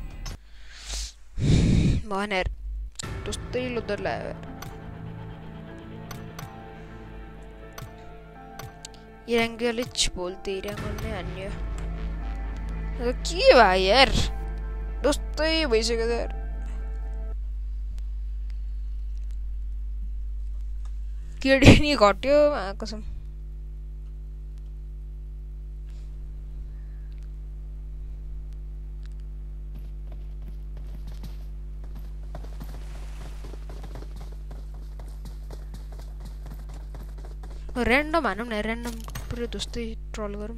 Banner. Tuosta illu tällä Irangalic बोलते इरंगल ने अन्य तो की भाई यार போய் விஜயகர் கிடினி காட்டியோ கசம் random ആണ് random ഒരു ദുസ്തി ട്രോൾ വരും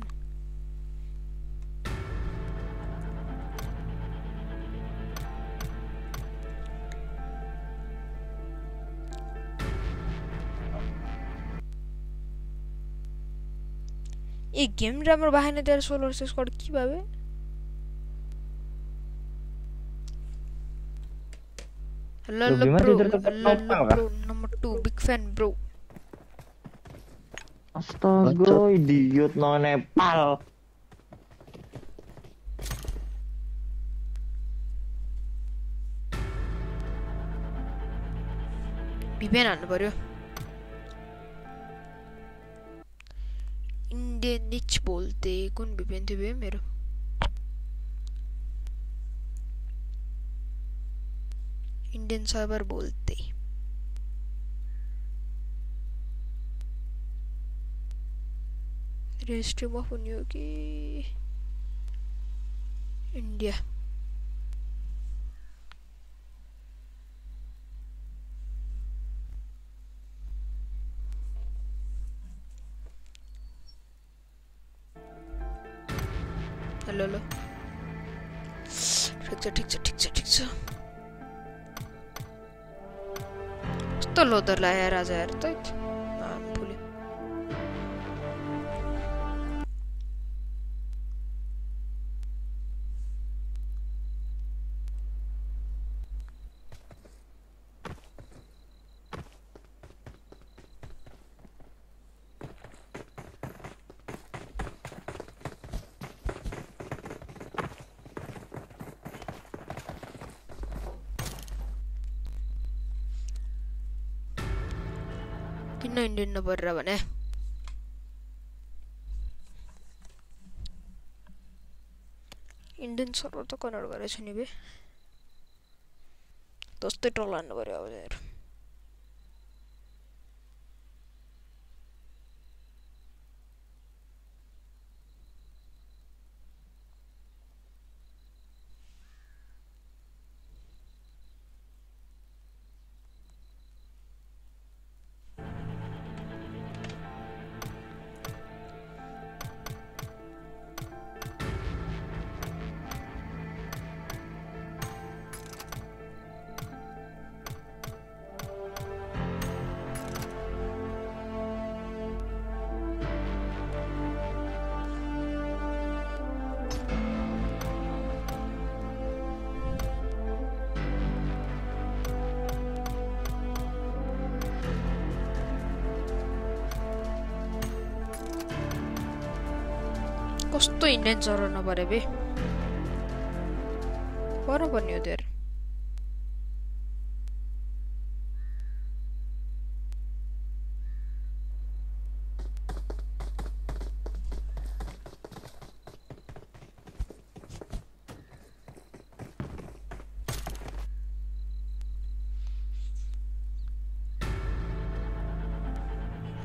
এই গেমটা আমার বাহিনী দেওয়ার সোলো শেষ করে কীভাবে Nomor 2 big fan bro. Astaga, idiot no Nepal. Bir ben anlı. de nici bolte kun bipente bemer Indian cyber बोलते रजिस्ट्री ऑफ़ न्यू की इंडिया era acerta किन इन्डियन नपरेर भने इन्डियन सर्भर त कन्भर्ट गरेको नि बे अब नपरे बे। पर्नु पर्ने हो त्यो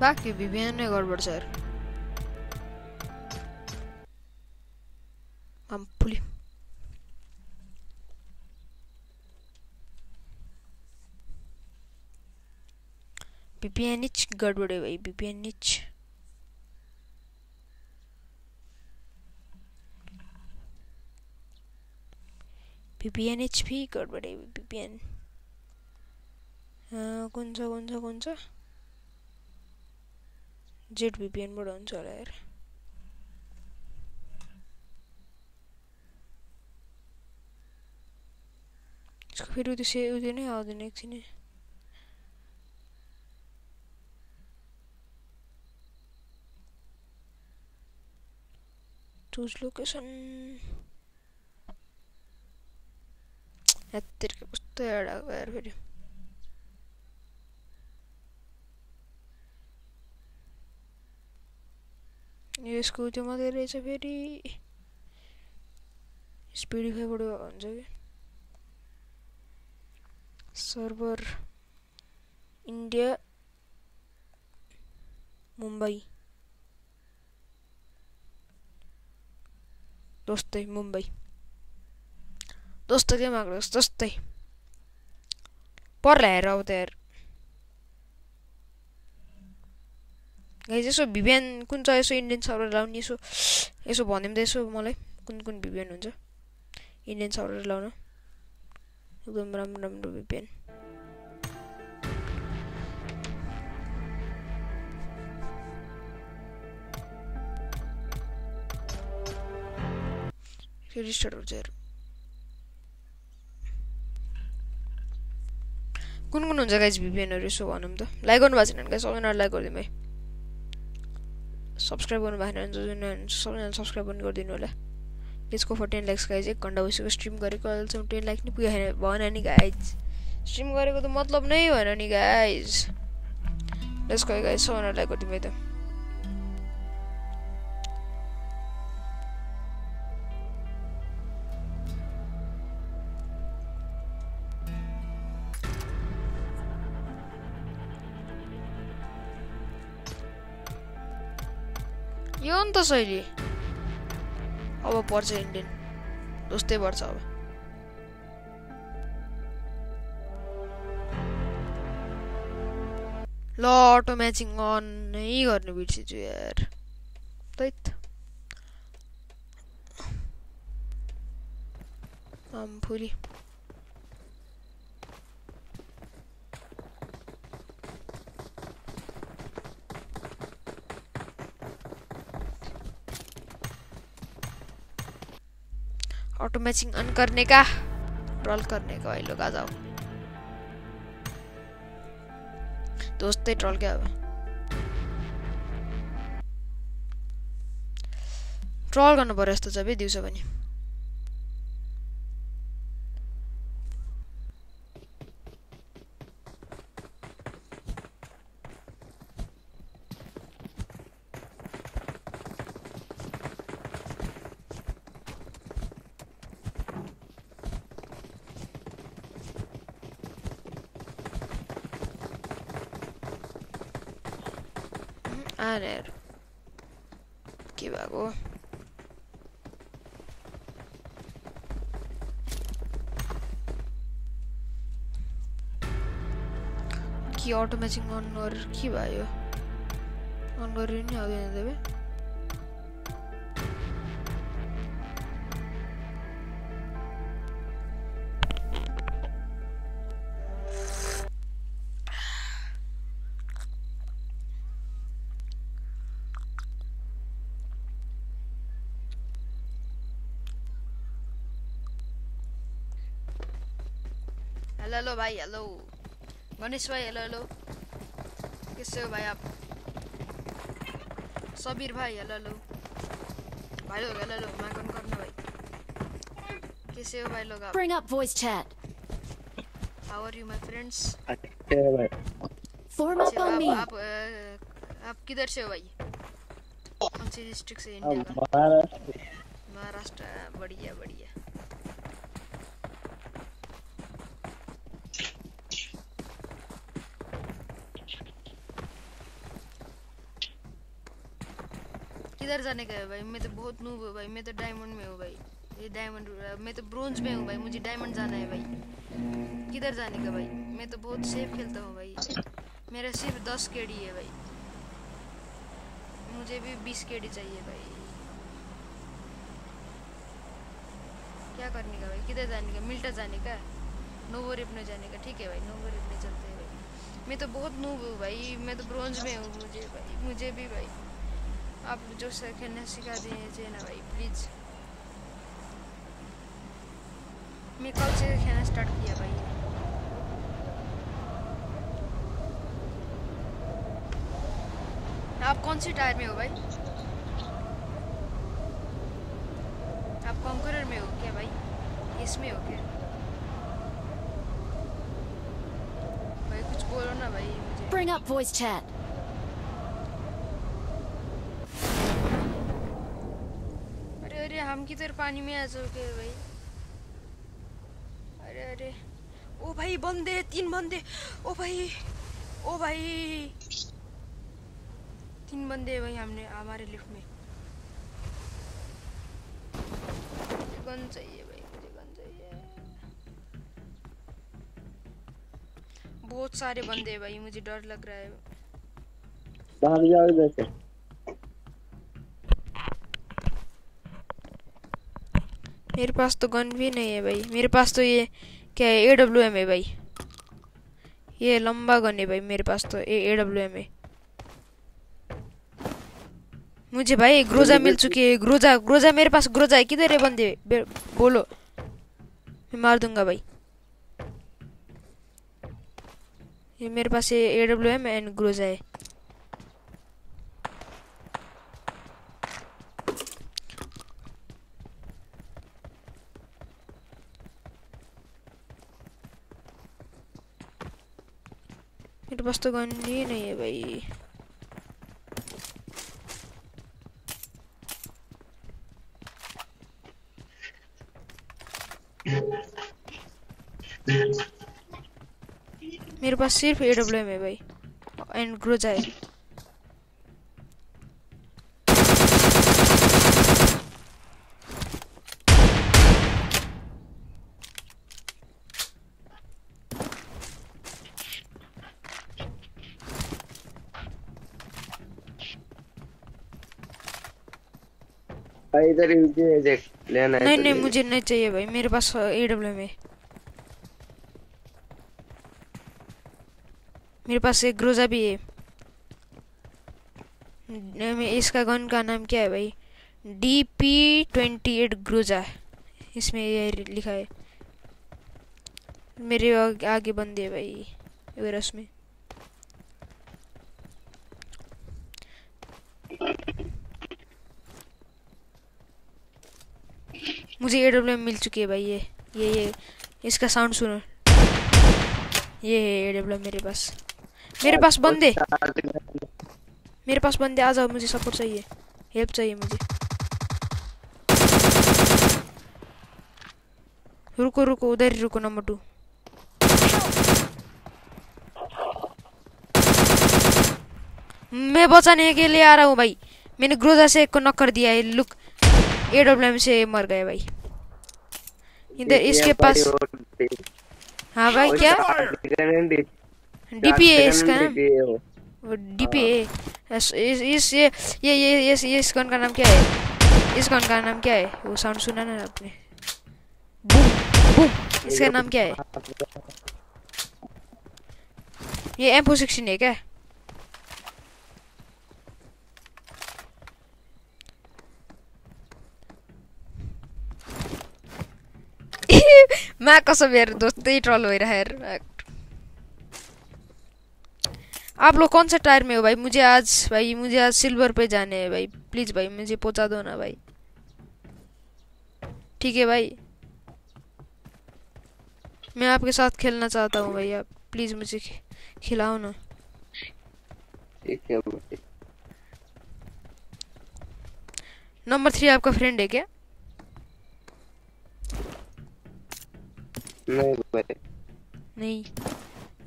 बाँकी बीपीएनएच गड़बड़ है भाई बीपीएनएच। बीपीएनएच भी गड़बड़ है बीपीएन। कौन सा कौन सा कौन सा? जेट भिपिएनबाट हुन्छ होला यार। यसको फेरि त्यो से उयो नै आउँदैन एकछिन चुज लोकेसन यत्तिकै कस्तो एड आएको यार फेरि यसको त्यो मात्रै रहेछ फेरि स्पिडिफाईबाट भन्छ कि सर्भर इन्डिया मुम्बई जस्तै मुम्बई। जस्तो के माग्नुहोस् जस्तै पर्ला हेर अब त यसो भिभिएन कुन छ यसो इन्डियन सर्भर लाउने यसो यसो भन्यो त यसो मलाई कुन कुन भिभिएन हुन्छ। इन्डियन सर्भर लाउन। एकदम राम्रो राम्रो भिपिएन हेर कुन कुन हुन्छ गाइज भिपिएनहरू यसो भनौँ त। लाइक गर्नु भएको छैन भने सबैजना लाइक गरिदिउँ है। सब्सक्राइब गर्नु भएको छैन भने सबैजना सब्सक्राइब पनि गरिदिनु होला। यसको फर टेन लाइक्स गाइज एक घन्टा भइसक्यो स्ट्रिम गरेको। अहिलेसम्म टेन लाइक नि पुगेन भएन नि गाइज स्ट्रिम गरेको त मतलब नै भएन नि गाइज यसको गाइज सबैजना लाइक गरिदिउँ है त। यो नि त शैली अब पर्छ इन्डियन। जस्तै पर्छ अब। ल अटो म्याचिङ अन। नै गर्नु बिर्सेछु यार। दैत फुली ऑटो मैचिंग अन करने का ट्रॉल करने का भाई लोग, आ जाओ। दोस्त ट्रॉल क्या हुआ ट्रॉल गर्नु पऱ्यो जस्तो छ दिउँसो पनि के अटो म्याचिङ अन गरेर के भयो अन गरेर नि आउँदैन तपाईँ हेलो हेलो गणेश भाई हेलो हेलो कैसे हो भाई आप सबीर भाई हेलो हेलो भाई लोग हेलो हेलो मैं कौन करना भाई कैसे हो भाई लोग आप Bring up voice chat. How are you my friends अच्छे है भाई। Form up on आप me. आप आप किधर से हो भाई? कौन सी डिस्ट्रिक्ट से इंडिया का किधर जाने का है भाई। मैं तो बहुत नूब हूँ भाई। मैं तो डायमंड में हूँ भाई। ये डायमंड मैं तो ब्रोंज में हूँ भाई। मुझे डायमंड जाना है भाई। किधर जाने का भाई? मैं तो बहुत सेफ़ खेलता हूँ भाई। मेरा सिर्फ़ दस केडी है भाई। मुझे भी बीस केडी चाहिए भाई। क्या करने का भाई? किधर जाने का? मिल्टा जाने का? नोवो रिपने जाने का। ठीक है भाई नोवो रिपने चलते हैं भाई। मैं तो बहुत नूब हूँ भाई। मैं तो ब्रॉन्ज में हूँ। मुझे भाई, मुझे भी भाई। आप जो से खेलना सिखा दीजिए ना भाई प्लीज़ मैं कल से खेलना स्टार्ट किया भाई। आप कौन सी टायर में हो भाई? आप कॉन्करर में हो क्या भाई? इसमें हो क्या? भाई कुछ बोलो ना भाई मुझे। Bring up voice chat. अरे अरे हम किधर पानी में आ चुके भाई। अरे अरे। ओ भाई, बंदे, तीन बंदे। ओ भाई ओ भाई। तीन बंदे भाई हमने, हमारे लिफ्ट में। गन चाहिए भाई, मुझे गन चाहिए। बहुत सारे बंदे भाई, मुझे डर लग रहा है। भाग जाओ इधर से मेरे पास तो गन भी नहीं है भाई। मेरे पास तो ये क्या है ए डब्ल्यू एम है भाई। ये लंबा गन है भाई मेरे पास तो ए डब्ल्यू एम है। मुझे भाई ग्रोजा मिल चुकी है, ग्रोजा ग्रोजा मेरे पास, ग्रोजा है। किधर है बंदे? बोलो। मैं मार दूँगा भाई। ये मेरे पास ये A W M and Groza है। पास तो गन ही नहीं है भाई। मेरे पास सिर्फ़ ए डब्ल्यू एम है भाई। एंड ग्रोजा है। भाई इधर ही देख लेना है नहीं तो नहीं। मुझे नहीं चाहिए भाई मेरे पास ए डब्ल्यू एम है मेरे पास एक ग्रोजा भी है। मैं- इसका गन का नाम क्या है भाई? D P twenty eight Groza इसमें ये लिखा है। मेरे आगे बंदे भाई एवरेस्ट में मुझे ए डब्ल्यू एम मिल चुकी है भाई ये ये ये इसका साउंड सुनो। ये है ए डब्ल्यू एम मेरे पास। मेरे पास बंदे। मेरे पास बंदे आ जाओ मुझे सपोर्ट चाहिए। हेल्प चाहिए मुझे। रुको रुको उधर ही रुको नंबर टू मैं बचाने के लिए आ रहा हूँ भाई। मैंने ग्रोजा से एक को नॉक कर दिया है लुक ए डब्ल्यू एम से मर गए भाई। इधर इसके पास हाँ भाई क्या? डीपी है इसका नाम वो। डीपी है। इस ये ये ये ये ये इस गन का नाम क्या है? इस गन का नाम क्या है? वो साउंड सुना ना आपने? बूम बूम इसका नाम क्या है? ये एम सिक्सटीन है क्या? मैं कसम यार दोस्त त्यही ट्रल भइरह यार आप लोग कौन सा टायर में हो भाई, मुझे आज, भाई, मुझे आज सिल्वर पे जाने हैं भाई। प्लीज़ भाई, मुझे पहुँचा दो ना भाई। ठीक है भाई। मैं आपके साथ खेलना चाहता हूँ भाई, आप प्लीज़ मुझे खिलाओ ना। ठीक है भाई। नंबर थ्री आपका फ्रेंड है क्या नहीं भाई। नहीं।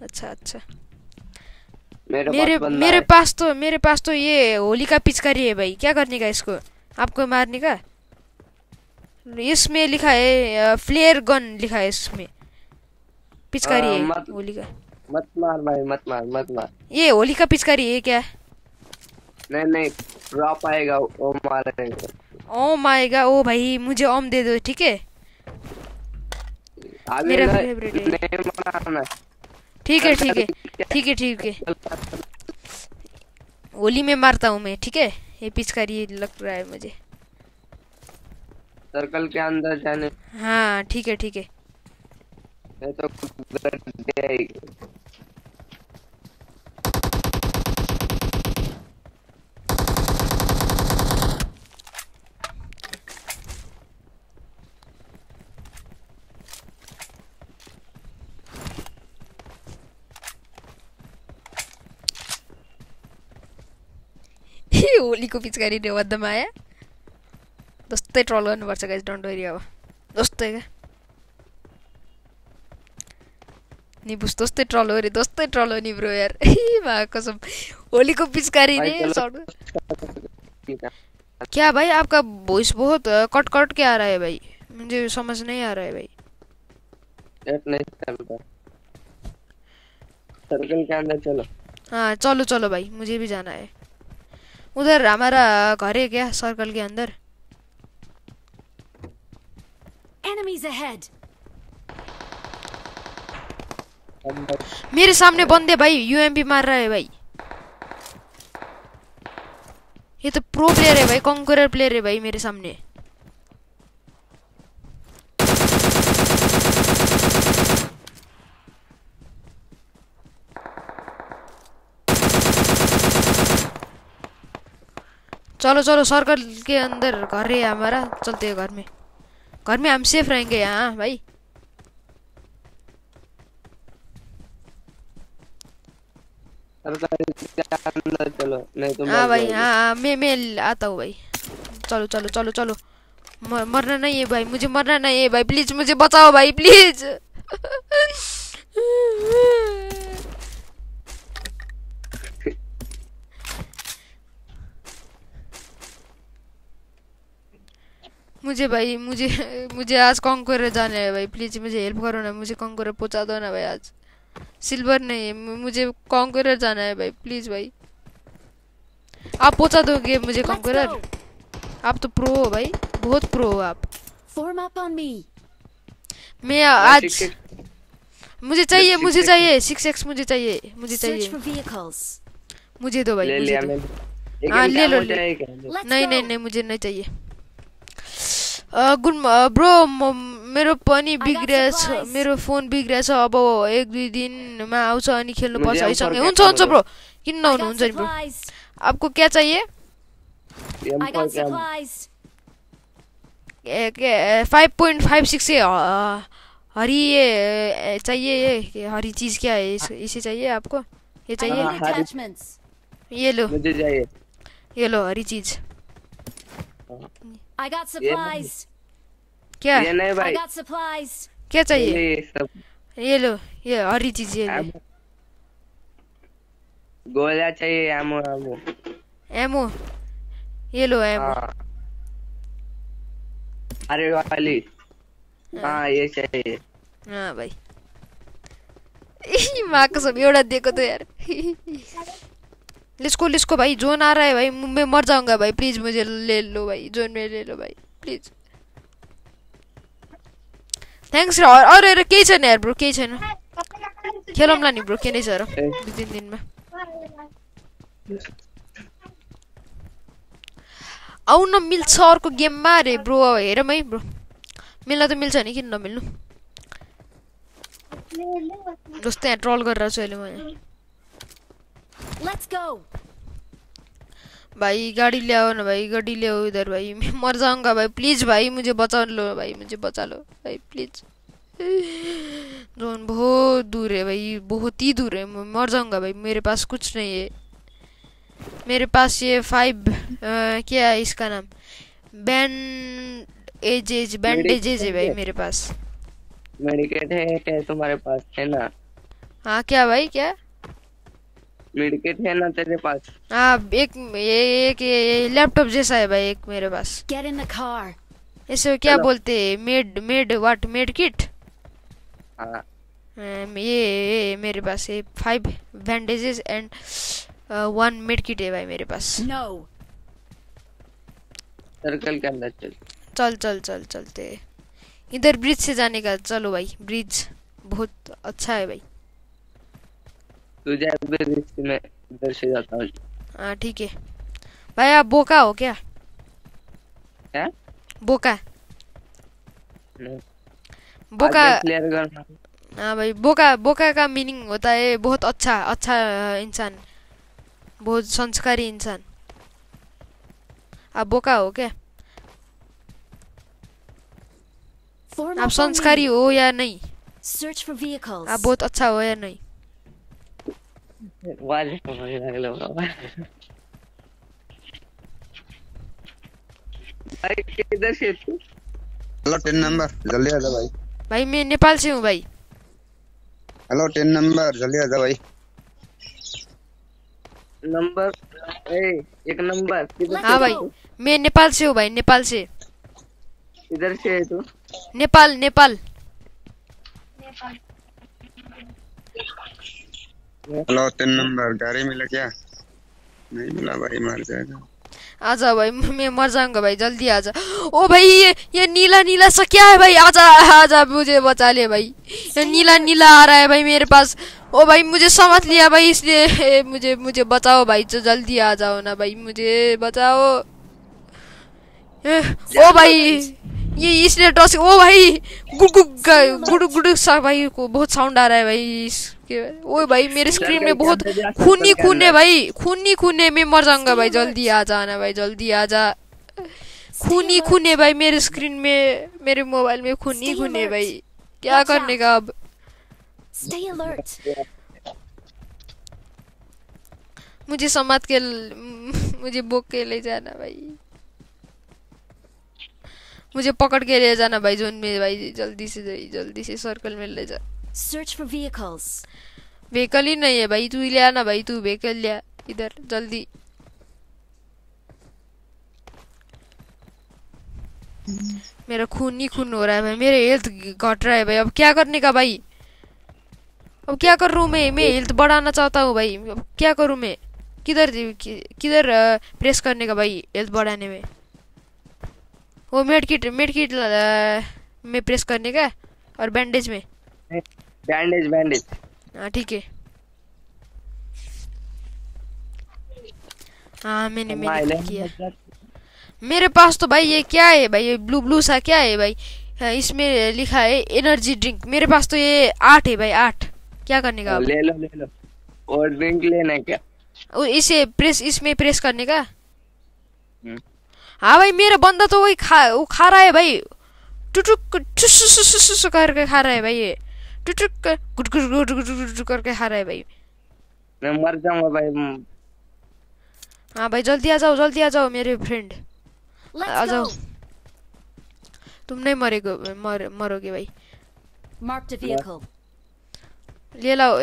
अच्छा अच्छा। मेरे मेरे पास मेरे पास तो मेरे पास तो ये होली का पिचकारी है भाई। क्या करने का इसको? आपको मारने का? इसमें लिखा है फ्लेयर गन लिखा है इसमें। पिचकारी हाँ, है मत- होली का। मत मार भाई मत मार मत मार। ये होली का पिचकारी है क्या? नहीं नहीं ड्रॉप आएगा वो मारेंगे। ओम आएगा ओ भाई मुझे ओम दे दो ठीक है? मेरा फेवरेट है। ठीक है ठीक है। ठीक है ठीक है। होली में मारता हूँ मैं ठीक है? ये पिचकारी लग रहा है मुझे। सर्कल के अंदर जाने। हाँ ठीक है ठीक है। मैं तो गड्ढे ही होलीको पिचकारी नेवादमा आयो जस्तै ट्रल गर्नुपर्छ गाइज़ डन्ट वरी अब जस्तै क्या नि बुझ जस्तै ट्रल हो अरे जस्तै ट्रल हो नि ब्रो यार मा कसम. होलीको पिचकारी। क्या भाई आपका वॉइस बहुत कट कट के आ रहा है भाई। मुझे समझ नहीं आ रहा है भाई। सर्कल के अंदर चलो। हाँ चलो चलो भाई मुझे भी जाना है। उधर हमारा घर है क्या सर्कल के अंदर? Enemies ahead. मेरे सामने बंदे भाई यूएमपी मार रहा है भाई। ये तो प्रो प्लेयर है भाई कॉन्करर प्लेयर है भाई मेरे सामने। चलो चलो सर्कल के अंदर घर है हमारा। चलते हैं घर में। घर में हम सेफ़ रहेंगे यहाँ भाई। चलो नहीं तो हाँ भाई हाँ हाँ मैं मैं आता हूँ भाई। चलो चलो चलो चलो। म- मरना नहीं है भाई मुझे मरना नहीं है भाई। प्लीज़ मुझे बचाओ भाई प्लीज़ मुझे भाई मुझे मुझे आज कॉन्कोर जाना है भाई प्लीज़ मुझे हेल्प करो ना मुझे कॉन्कोर पहुँचा दो ना भाई आज। सिल्वर नहीं है मुझे कॉन्कोर जाना है भाई प्लीज़ भाई। आप पहुँचा दोगे मुझे कॉन्कोर आप तो प्रो हो भाई बहुत प्रो हो आप। Form up on me. मैं आज मुझे चाहिए मुझे चाहिए सिक्स एक्स मुझे चाहिए मुझे चाहिए। मुझे दो भाई हाँ, ले लो, हो नहीं नहीं नहीं मुझे नहीं चाहिए। गुड ब्रो मेरो पनि बिग्रिएछ. मेरो फ़ोन बिग्रिएछ अब एक दुई दिनमा आउँछ अनि खेल्नु मुझे पर्छ है हुन्छ हुन्छ ब्रो। किन नहुनुहुन्छ नि ब्रो। आपको क्या चाहिए. फाइव पॉइंट फाइव सिक्स हरी ये चाहिए ये हरी चीज़ क्या है? इस, इसे चाहिए आपको? ये चाहिए? हाँ, attachments. ये लो। मुझे चाहिए। ये लो हरी चीज़। I got supplies. क्या? ये नहीं I got supplies. क्या चाहिए? ये सब ये लो ये हरी चीज़ ये गोला चाहिए एमो एमो एमो ये लो एमो हाँ। अरे वाली। हाँ। ये चाहिए। हाँ भाई। माँ कसम एउटा दिएको तो यार। लिस्को लिस्को भाई जोन आ रहा है भाई मैं मर जाऊंगा भाई प्लीज मुझे ले लो भाई जोन में ले लो भाई प्लीज थ्याङ्क्स र अरू अरू केही छैन यार ब्रो केही छैन खेलौँला नि ब्रो के नै छ र दुई तिन दिनमा आउन मिल्छ अर्को गेममा अरे ब्रो हेरौँ है ब्रो मिल्न त मिल्छ नि किन नमिल्नु जस्तै यहाँ ट्रल गरेर छु अहिले म यहाँ Let's go. भाई गाड़ी ले आओ ना भाई गाड़ी ले आओ इधर भाई। मैं मर जाऊँगा भाई प्लीज़ भाई मुझे बचा लो भाई मुझे बचा लो भाई प्लीज़ जोन बहुत दूर है भाई बहुत ही दूर है। मैं मर जाऊँगा भाई मेरे पास कुछ नहीं है। मेरे पास ये फाइव क्या है इसका नाम? बैंड एजेज बैंडेजेज है भाई मेरे पास। मेडिकेट है है तुम्हारे पास है ना? हाँ क्या भाई क्या? मेडिकेट है ना तेरे पास? हाँ एक ये एक ये लैपटॉप जैसा है भाई एक मेरे पास। Get in the car. इसे क्या। बोलते हैं? Med med what med kit? हाँ। ये, मेरे पास ये five bandages and one med kit है भाई मेरे पास। No. सर्कल के अंदर चल। चल चल चल चलते हैं। इधर ब्रिज से जाने का चलो भाई ब्रिज बहुत अच्छा है भाई। तू जा फिर इससे इधर से जाता हूँ। हाँ ठीक है। भाई आप बोका हो क्या? क्या बोका। बोका क्लियर करना हाँ भाई बोका बोका का मीनिंग होता है बहुत अच्छा अच्छा इंसान। बहुत संस्कारी इंसान। आप बोका हो क्या? आप संस्कारी हो या नहीं. आप बहुत अच्छा हो या नहीं? वाले समझ लागलं बाबा भाई किधर से तू हेलो टेन नंबर जल्दी आ जा भाई भाई मैं नेपाल से हूँ भाई हेलो टेन नंबर जल्दी आ जा भाई नंबर ए एक नंबर हाँ भाई मैं नेपाल से हूँ भाई नेपाल से किधर से है तू Nepal Nepal hello ten number गाड़ी मिला क्या? नहीं मिला भाई मार जाएगा। आजा भाई मैं मर जाऊँगा भाई जल्दी आजा। ओ भाई ये ये नीला नीला सा क्या है भाई? आजा आजा मुझे बचा ले भाई। ये नीला नीला आ रहा है भाई मेरे पास। ओ भाई मुझे समझ लिया भाई इसलिए मुझे मुझे बचाओ भाई जो जल्दी आ जाओ ना भाई मुझे बचाओ। ओ भाई ये टॉस ओ भाई गुड गुड गुड गुड सा भाई को बहुत साउंड आ रहा है भाई इसके ओ भाई मेरे स्क्रीन में बहुत खून खून है भाई खून खून है मैं मर जाऊँगा भाई जल्दी आ जाना भाई जल्दी आ जा। खून खून है भाई मेरे स्क्रीन में मेरे मोबाइल में खून खून है भाई। क्या करने का अब? मुझे समाज के मुझे बोक के ले जाना भाई। मुझे पकड़ के ले जाना भाई जोन में भाई जल्दी से जल्दी से सर्कल में ले जा। Search for vehicles. व्हीकल ही नहीं है भाई तू ही ले आना भाई तू व्हीकल ले इधर जल्दी। मेरा खून ही खून हो रहा है भाई मेरे हेल्थ घट रहा है भाई अब क्या करने का भाई? अब क्या कर रहा हूँ मैं? मैं हेल्थ बढ़ाना चाहता हूँ भाई अब क्या करूँ मैं? किधर कि- किधर प्रेस करने का भाई हेल्थ बढ़ाने में? वो मेड किट मेड किट में प्रेस करने का और बैंडेज में? बैंडेज बैंडेज हाँ ठीक है। हाँ मैंने मैंने किया। मेरे पास तो भाई ये क्या है भाई? ये ब्लू ब्लू सा क्या है भाई? हाँ, इसमें लिखा है एनर्जी ड्रिंक मेरे पास तो ये आठ है भाई आठ। क्या करने का ले लो ले लो। और ड्रिंक लेना क्या? ओ, इसे प्रेस इसमें प्रेस करने का? हम्म। हाँ भाई मेरा बंदा तो वही खा वो खा रहा है भाई। टुटुक करके खा रहा है भाई ये। टुटुक गुट गुट गुट गुट गुट गुट करके रहा है भाई। मैं मर जाऊँगा भाई। हाँ भाई जल्दी आ जाओ जल्दी आ जाओ मेरे फ्रेंड आ जाओ। तुम नहीं मरेगो मर मरोगे भाई। Marked a vehicle. ले लाओ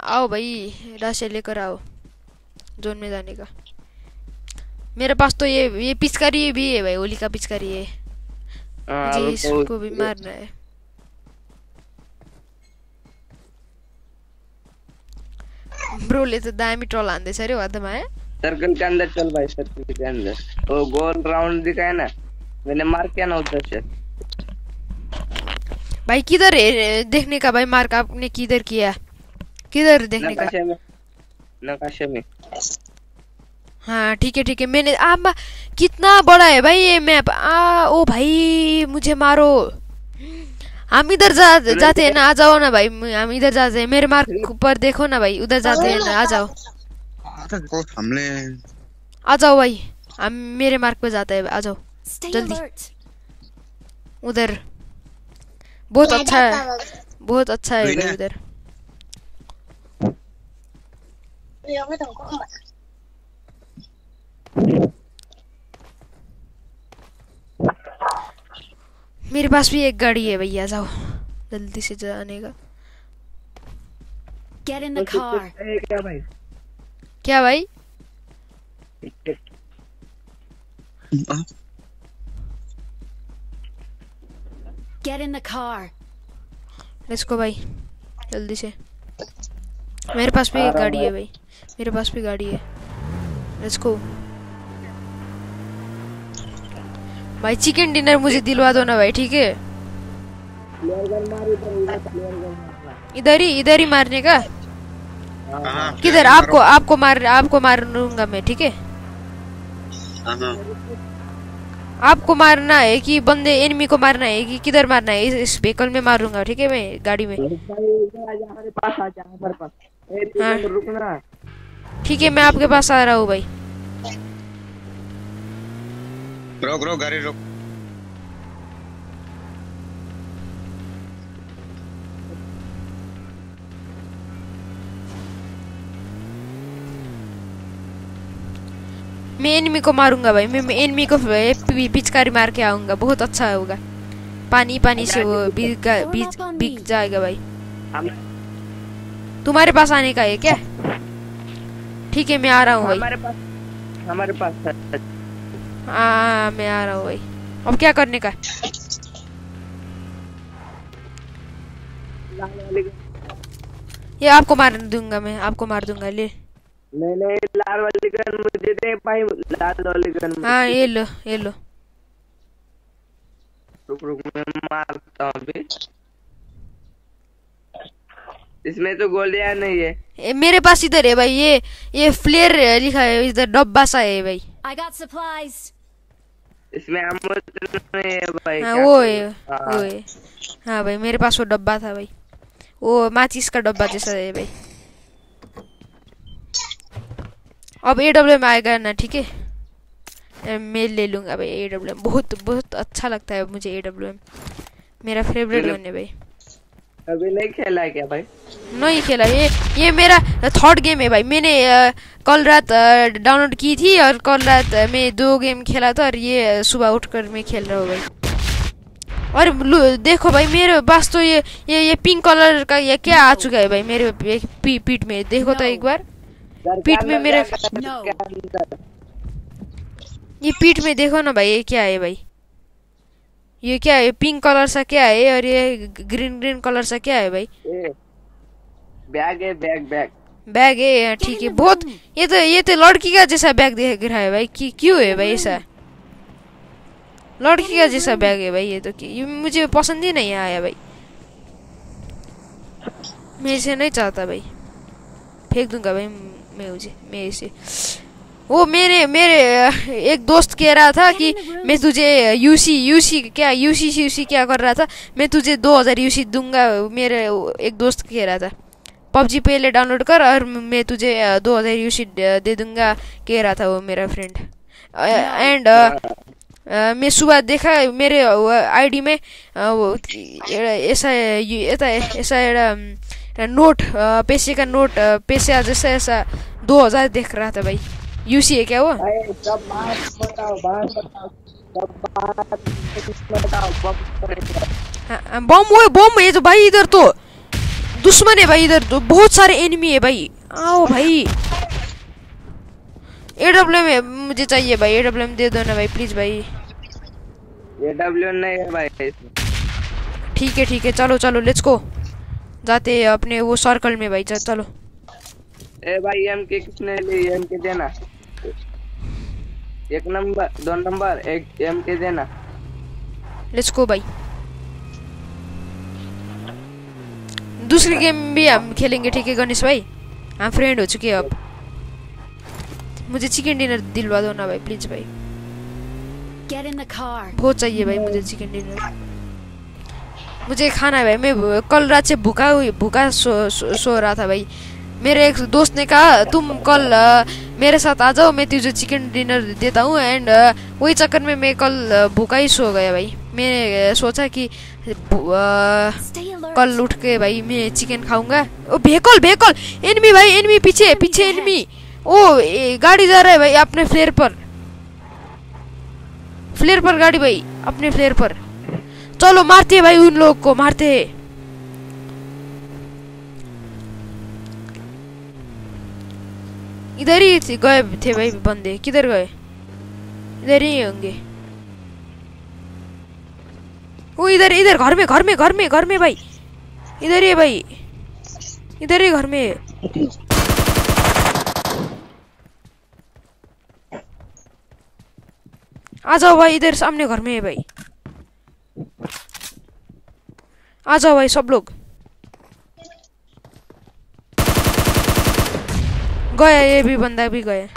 आओ भाई राशि लेकर आओ जोन में जाने का। मेरे पास तो ये ये पिचकारी भी है भाई होली का पिचकारी है। हाँ, मुझे इसको भी मारना है। ब्रोले त दामी ट्रल हान्दैछ अरे हातमा है सर्कल के अंदर चल भाई सर्कल के अंदर। वो गोल राउंड दिखाया ना? मैंने मार किया ना उधर से। भाई किधर है? देखने का भाई मार्क आपने किधर किया? किधर देखने का? नकाशे में। नकाशे में। हाँ ठीक है ठीक है। मैंने आ मा- कितना बड़ा है भाई ये मैप आ ओ भाई मुझे मारो। हम इधर जा जाते हैं ना आ जाओ ना भाई। हम इधर जाते हैं। मेरे मार्क पर देखो ना भाई उधर जाते हैं ना आ जाओ। हमले आ जाओ भाई हम मेरे मार्क पे जाते हैं आ जाओ। जल्दी। उधर। बहुत अच्छा है। बहुत अच्छा है भाई है? उधर। मेरे पास भी एक गाड़ी है भैया जाओ। जल्दी से जाने का। Get in the car. क्या भाई? क्या भाई? Get in the car. Go भाई। जल्दी से। मेरे पास भी एक गाड़ी है भाई। मेरे पास भी गाड़ी है। लेट्स गो भाई चिकन डिनर मुझे दिलवा दो ना भाई ठीक है? इधर ही इधर ही मारने का? हाँ किधर आपको आपको मार आपको मारूँगा मैं ठीक है? हाँ हाँ आपको मारना है कि बंदे एनिमी को मारना है कि किधर मारना है? इस, व्हीकल में मारूँगा ठीक है मैं गाड़ी में? तू हाँ। ठीक है मैं आपके पास आ रहा हूँ भाई। रोक रोक गाड़ी रोक मैं एनिमी को मारूँगा भाई। मैं एनिमी को पिचकारी मार के आऊँगा। बहुत अच्छा होगा। पानी पानी से वो भीग भीग भीग जाएगा भाई। तुम्हारे पास आने का है क्या? ठीक है मैं आ रहा हूँ भाई। हमारे पास हमारे पास है। हाँ मैं आ रहा हूँ भाई। अब क्या करने का ये आपको मार दूँगा मैं आपको मार दूँगा ले। नहीं नहीं लाल वाली गन मुझे दे भाई लाल वाली गन हाँ ये लो ये लो। रुक रुक मैं मारता हूँ अभी। इसमें तो गोलियाँ नहीं है। ये मेरे पास इधर है भाई ये ये फ्लेयर लिखा है इधर डब्बा सा है भाई। I got supplies. इसमें हम भाई हाँ वो है हाँ। वो है। हाँ भाई मेरे पास वो डब्बा था भाई। वो माचिस का डब्बा जैसा है भाई। अब ए डब्ल्यू में आएगा ना ठीक है? मैं ले लूँगा भाई ए डब्ल्यू एम बहुत बहुत अच्छा लगता है मुझे ए डब्ल्यू एम मेरा फेवरेट। गन है भाई। अभी नहीं खेला है क्या भाई? नहीं खेला ये ये मेरा थर्ड गेम है भाई। मैंने कल रात डाउनलोड की थी और कल रात मैं दो गेम खेला था और ये सुबह उठकर मैं खेल रहा हूँ भाई। और देखो भाई मेरे पास तो ये ये ये पिंक कलर का ये क्या आ चुका है भाई? मेरे पी, पीठ में देखो तो एक बार। पीठ में मेरे No. ये पीठ में देखो ना भाई ये क्या है भाई? ये क्या है? पिंक कलर सा क्या है? और ये ग्रीन ग्रीन कलर सा क्या है भाई? बैग है बैग बैग बैग है हाँ, ठीक है। बहुत ये तो ये तो लड़की का जैसा बैग देख रहा है भाई। कि क्यों है भाई ऐसा? लड़की का जैसा बैग है भाई ये तो कि- ये मुझे पसंद ही नहीं आया भाई। मैं इसे नहीं चाहता भाई। फेंक दूँगा भाई मैं उसे मैं इसे। वो मेरे मेरे, एक दोस्त कह रहा था कि मैं तुझे यूसी यूसी क्या यूसी यूसी क्या कर रहा था? मैं तुझे दो हज़ार यूसी दूँगा, मेरे एक दोस्त कह रहा था। पबजी पहले डाउनलोड कर और मैं तुझे दो हज़ार यूसी दे दूँगा, कह रहा था वो मेरा फ्रेंड एंड मैं सुबह देखा, मेरे आईडी में ऐसा ऐसा एउटा नोट पैसे का नोट पैसे जैसा ऐसा दो हज़ार देख रहा था भाई। यूसी है क्या वो बम वो बम है तो भाई इधर तो। दुश्मन है भाई इधर तो बहुत सारे एनिमी है भाई। आओ भाई। ए डब्ल्यू में मुझे चाहिए भाई ए डब्ल्यू दे दो ना भाई प्लीज़ भाई। ये डब्ल्यू नहीं है भाई। ठीक है ठीक है चलो चलो लेट्स गो जाते हैं अपने वो सर्कल में भाई चलो ए भाई एम के किसने ली? एम के देना। एक नंबर दो नंबर एक एम के देना लेट्स गो भाई दूसरी गेम भी हम खेलेंगे ठीक है गणेश भाई? हम फ्रेंड हो चुके हैं अब। मुझे चिकन डिनर दिलवा दो ना भाई प्लीज़ भाई। Get in the car. बहुत चाहिए भाई मुझे चिकन डिनर मुझे खाना है भाई मैं कल रात से भूखा हुई भूखा सो, सो, सो रहा था भाई। मेरे एक दोस्त ने कहा तुम कल मेरे साथ आ जाओ मैं तुझे चिकन डिनर देता हूँ एंड वही चक्कर में मैं कल भूखा ही सो गया भाई। मैंने सोचा कि. कल उठ के भाई मैं चिकन खाऊँगा। ओ भेकल भेकल! एनमी भाई एनमी पीछे पीछे एनमी ओ ए, गाड़ी जा रहा है भाई अपने फ्लेयर पर। फ्लेयर पर गाड़ी भाई अपने फ्लेयर पर। चलो मारते हैं भाई उन लोग को मारते हैं। इधर ही थे- गए थे भाई बंदे, किधर गए? इधर ही होंगे। वो इधर इधर, घर में घर में घर में घर में भाई। इधर ही भाई। इधर ही घर में आ जाओ भाई, इधर सामने घर में है भाई। आ जाओ भाई, सब लोग। गए ये भी बंदा भी गए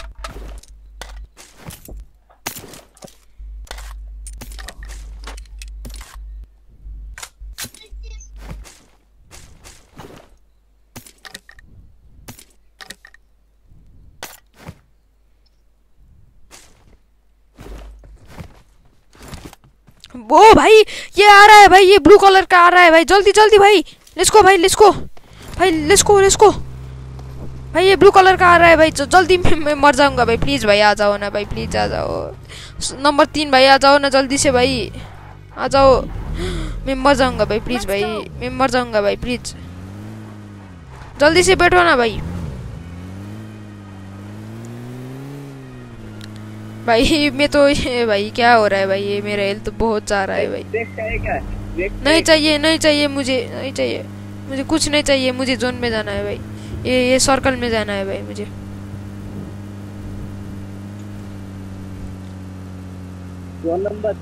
ओ भाई, ये आ रहा है भाई, ये ब्लू कलर का आ रहा है भाई। जल्दी जल्दी भाई लिस्को भाई लिस्को भाई लिस्को गो भाई ये ब्लू कलर का आ रहा है भाई जल्दी मैं, मैं मर जाऊँगा भाई प्लीज़ भाई आ जाओ ना भाई प्लीज़ आ जाओ। नंबर तीन भाई आ जाओ ना जल्दी से भाई आ जाओ। मैं मर जाऊँगा भाई प्लीज़ भाई मैं मर जाऊँगा भाई प्लीज़ जल्दी से बैठो ना भाई। भाई मैं तो ये भाई क्या हो रहा है भाई ये मेरा हेल्थ तो बहुत जा रहा है भाई। है नहीं चाहिए। नहीं चाहिए मुझे नहीं चाहिए। मुझे कुछ नहीं चाहिए मुझे जोन में जाना है भाई। ये ये सर्कल में जाना है भाई मुझे। नंबर नंबर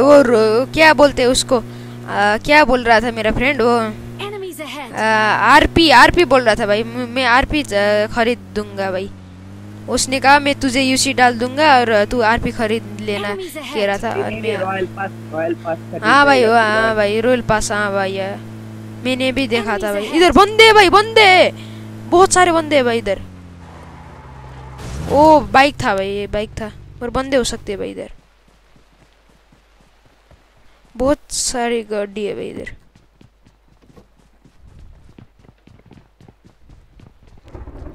वो क्या बोलते हैं उसको? आ, क्या बोल रहा था मेरा फ्रेंड वो. आरपी आरपी बोल रहा था भाई। मैं आरपी खरीद दूँगा भाई। उसने कहा मैं तुझे यूसी डाल दूँगा और तू आरपी खरीद लेना कह रहा था। और मैं रॉयल पास रॉयल पास हाँ भाई हाँ भाई रॉयल पास हाँ भाई हाँ। मैंने भी देखा था भाई। इधर बंदे भाई बंदे! बहुत सारे बंदे भाई इधर। ओ बाइक था भाई ये बाइक था। और बंदे हो सकते भाई इधर। बहुत सारी गाड़ी है भाई इधर।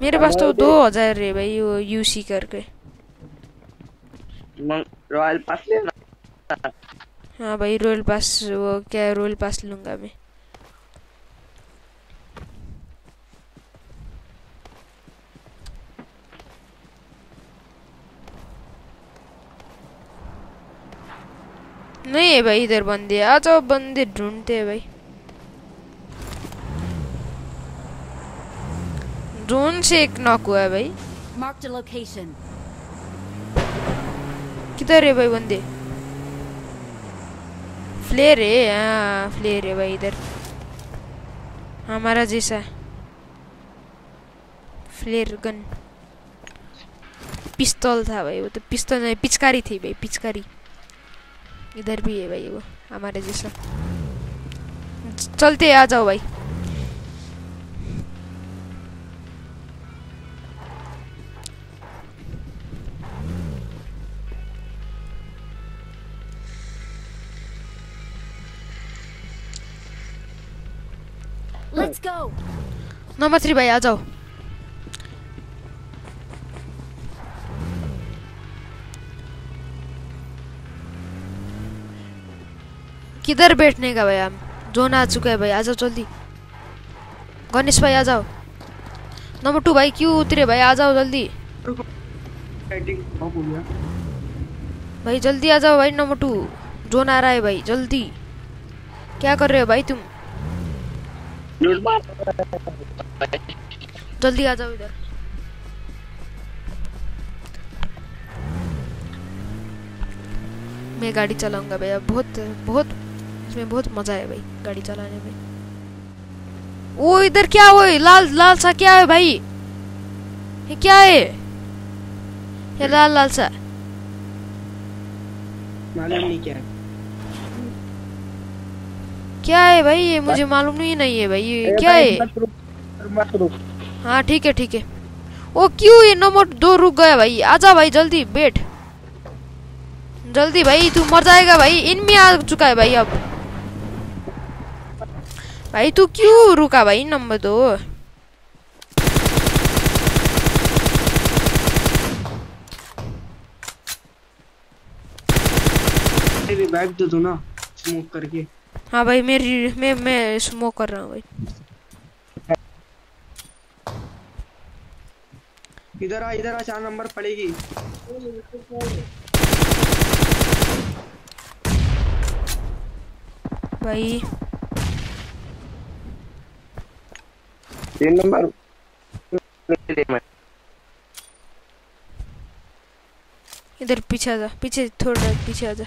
मेरे पास तो दो हज़ार है भाई वो यूसी करके। रॉयल पास लेना हाँ भाई रॉयल पास वो क्या रॉयल पास लूँगा मैं। नहीं है भाई इधर बंदे आ जाओ बंदे ढूंढते हैं भाई। ड्रोन से एक नॉक हुआ है भाई। Marked a location. किधर है भाई बंदे? फ्लेयर है हाँ फ्लेयर है भाई इधर। हमारा जैसा फ्लेयर गन पिस्तौल था भाई वो तो पिस्तौल नहीं पिचकारी थी भाई पिचकारी। इधर भी है भाई वो हमारे जैसा। चलते आ जाओ भाई। Let's go. थ्री भाई आ जाओ। किधर बैठने का भाई हम? जोन आ चुका है भाई, आ जाओ जल्दी। गणेश भाई, आ जाओ। नंबर टू भाई, क्यों उतरे भाई? आ जाओ जल्दी। भाई, जल्दी आ जाओ भाई नंबर टू जोन आ रहा है भाई, जल्दी। क्या कर रहे हो भाई तुम? जल्दी आ जाओ इधर। मैं गाड़ी चलाऊँगा भैया बहुत बहुत इसमें बहुत मज़ा है भाई गाड़ी चलाने में। वो इधर क्या हो लाल लाल सा क्या है भाई? ये क्या है? ये लाल लाल सा। मालूम नहीं क्या है। क्या है भाई? ये मुझे मालूम नहीं नहीं है भाई ये क्या है? हाँ ठीक है ठीक है। ओ क्यों ये नंबर दो रुक गया भाई? आजा भाई जल्दी बैठ। जल्दी भाई तू मर जाएगा भाई। इनमें आ चुका है भाई अब। भाई तू क्यों रुका भाई नंबर दो? मेरी बैग दे दो ना स्मोक करके। हाँ भाई मेरी मैं मैं स्मोक कर रहा हूँ भाई। इधर आ इधर आ चार नंबर पड़ेगी। भाई तीन नंबर। इधर पीछे आ जा पीछे थोड़ा पीछे आ जा।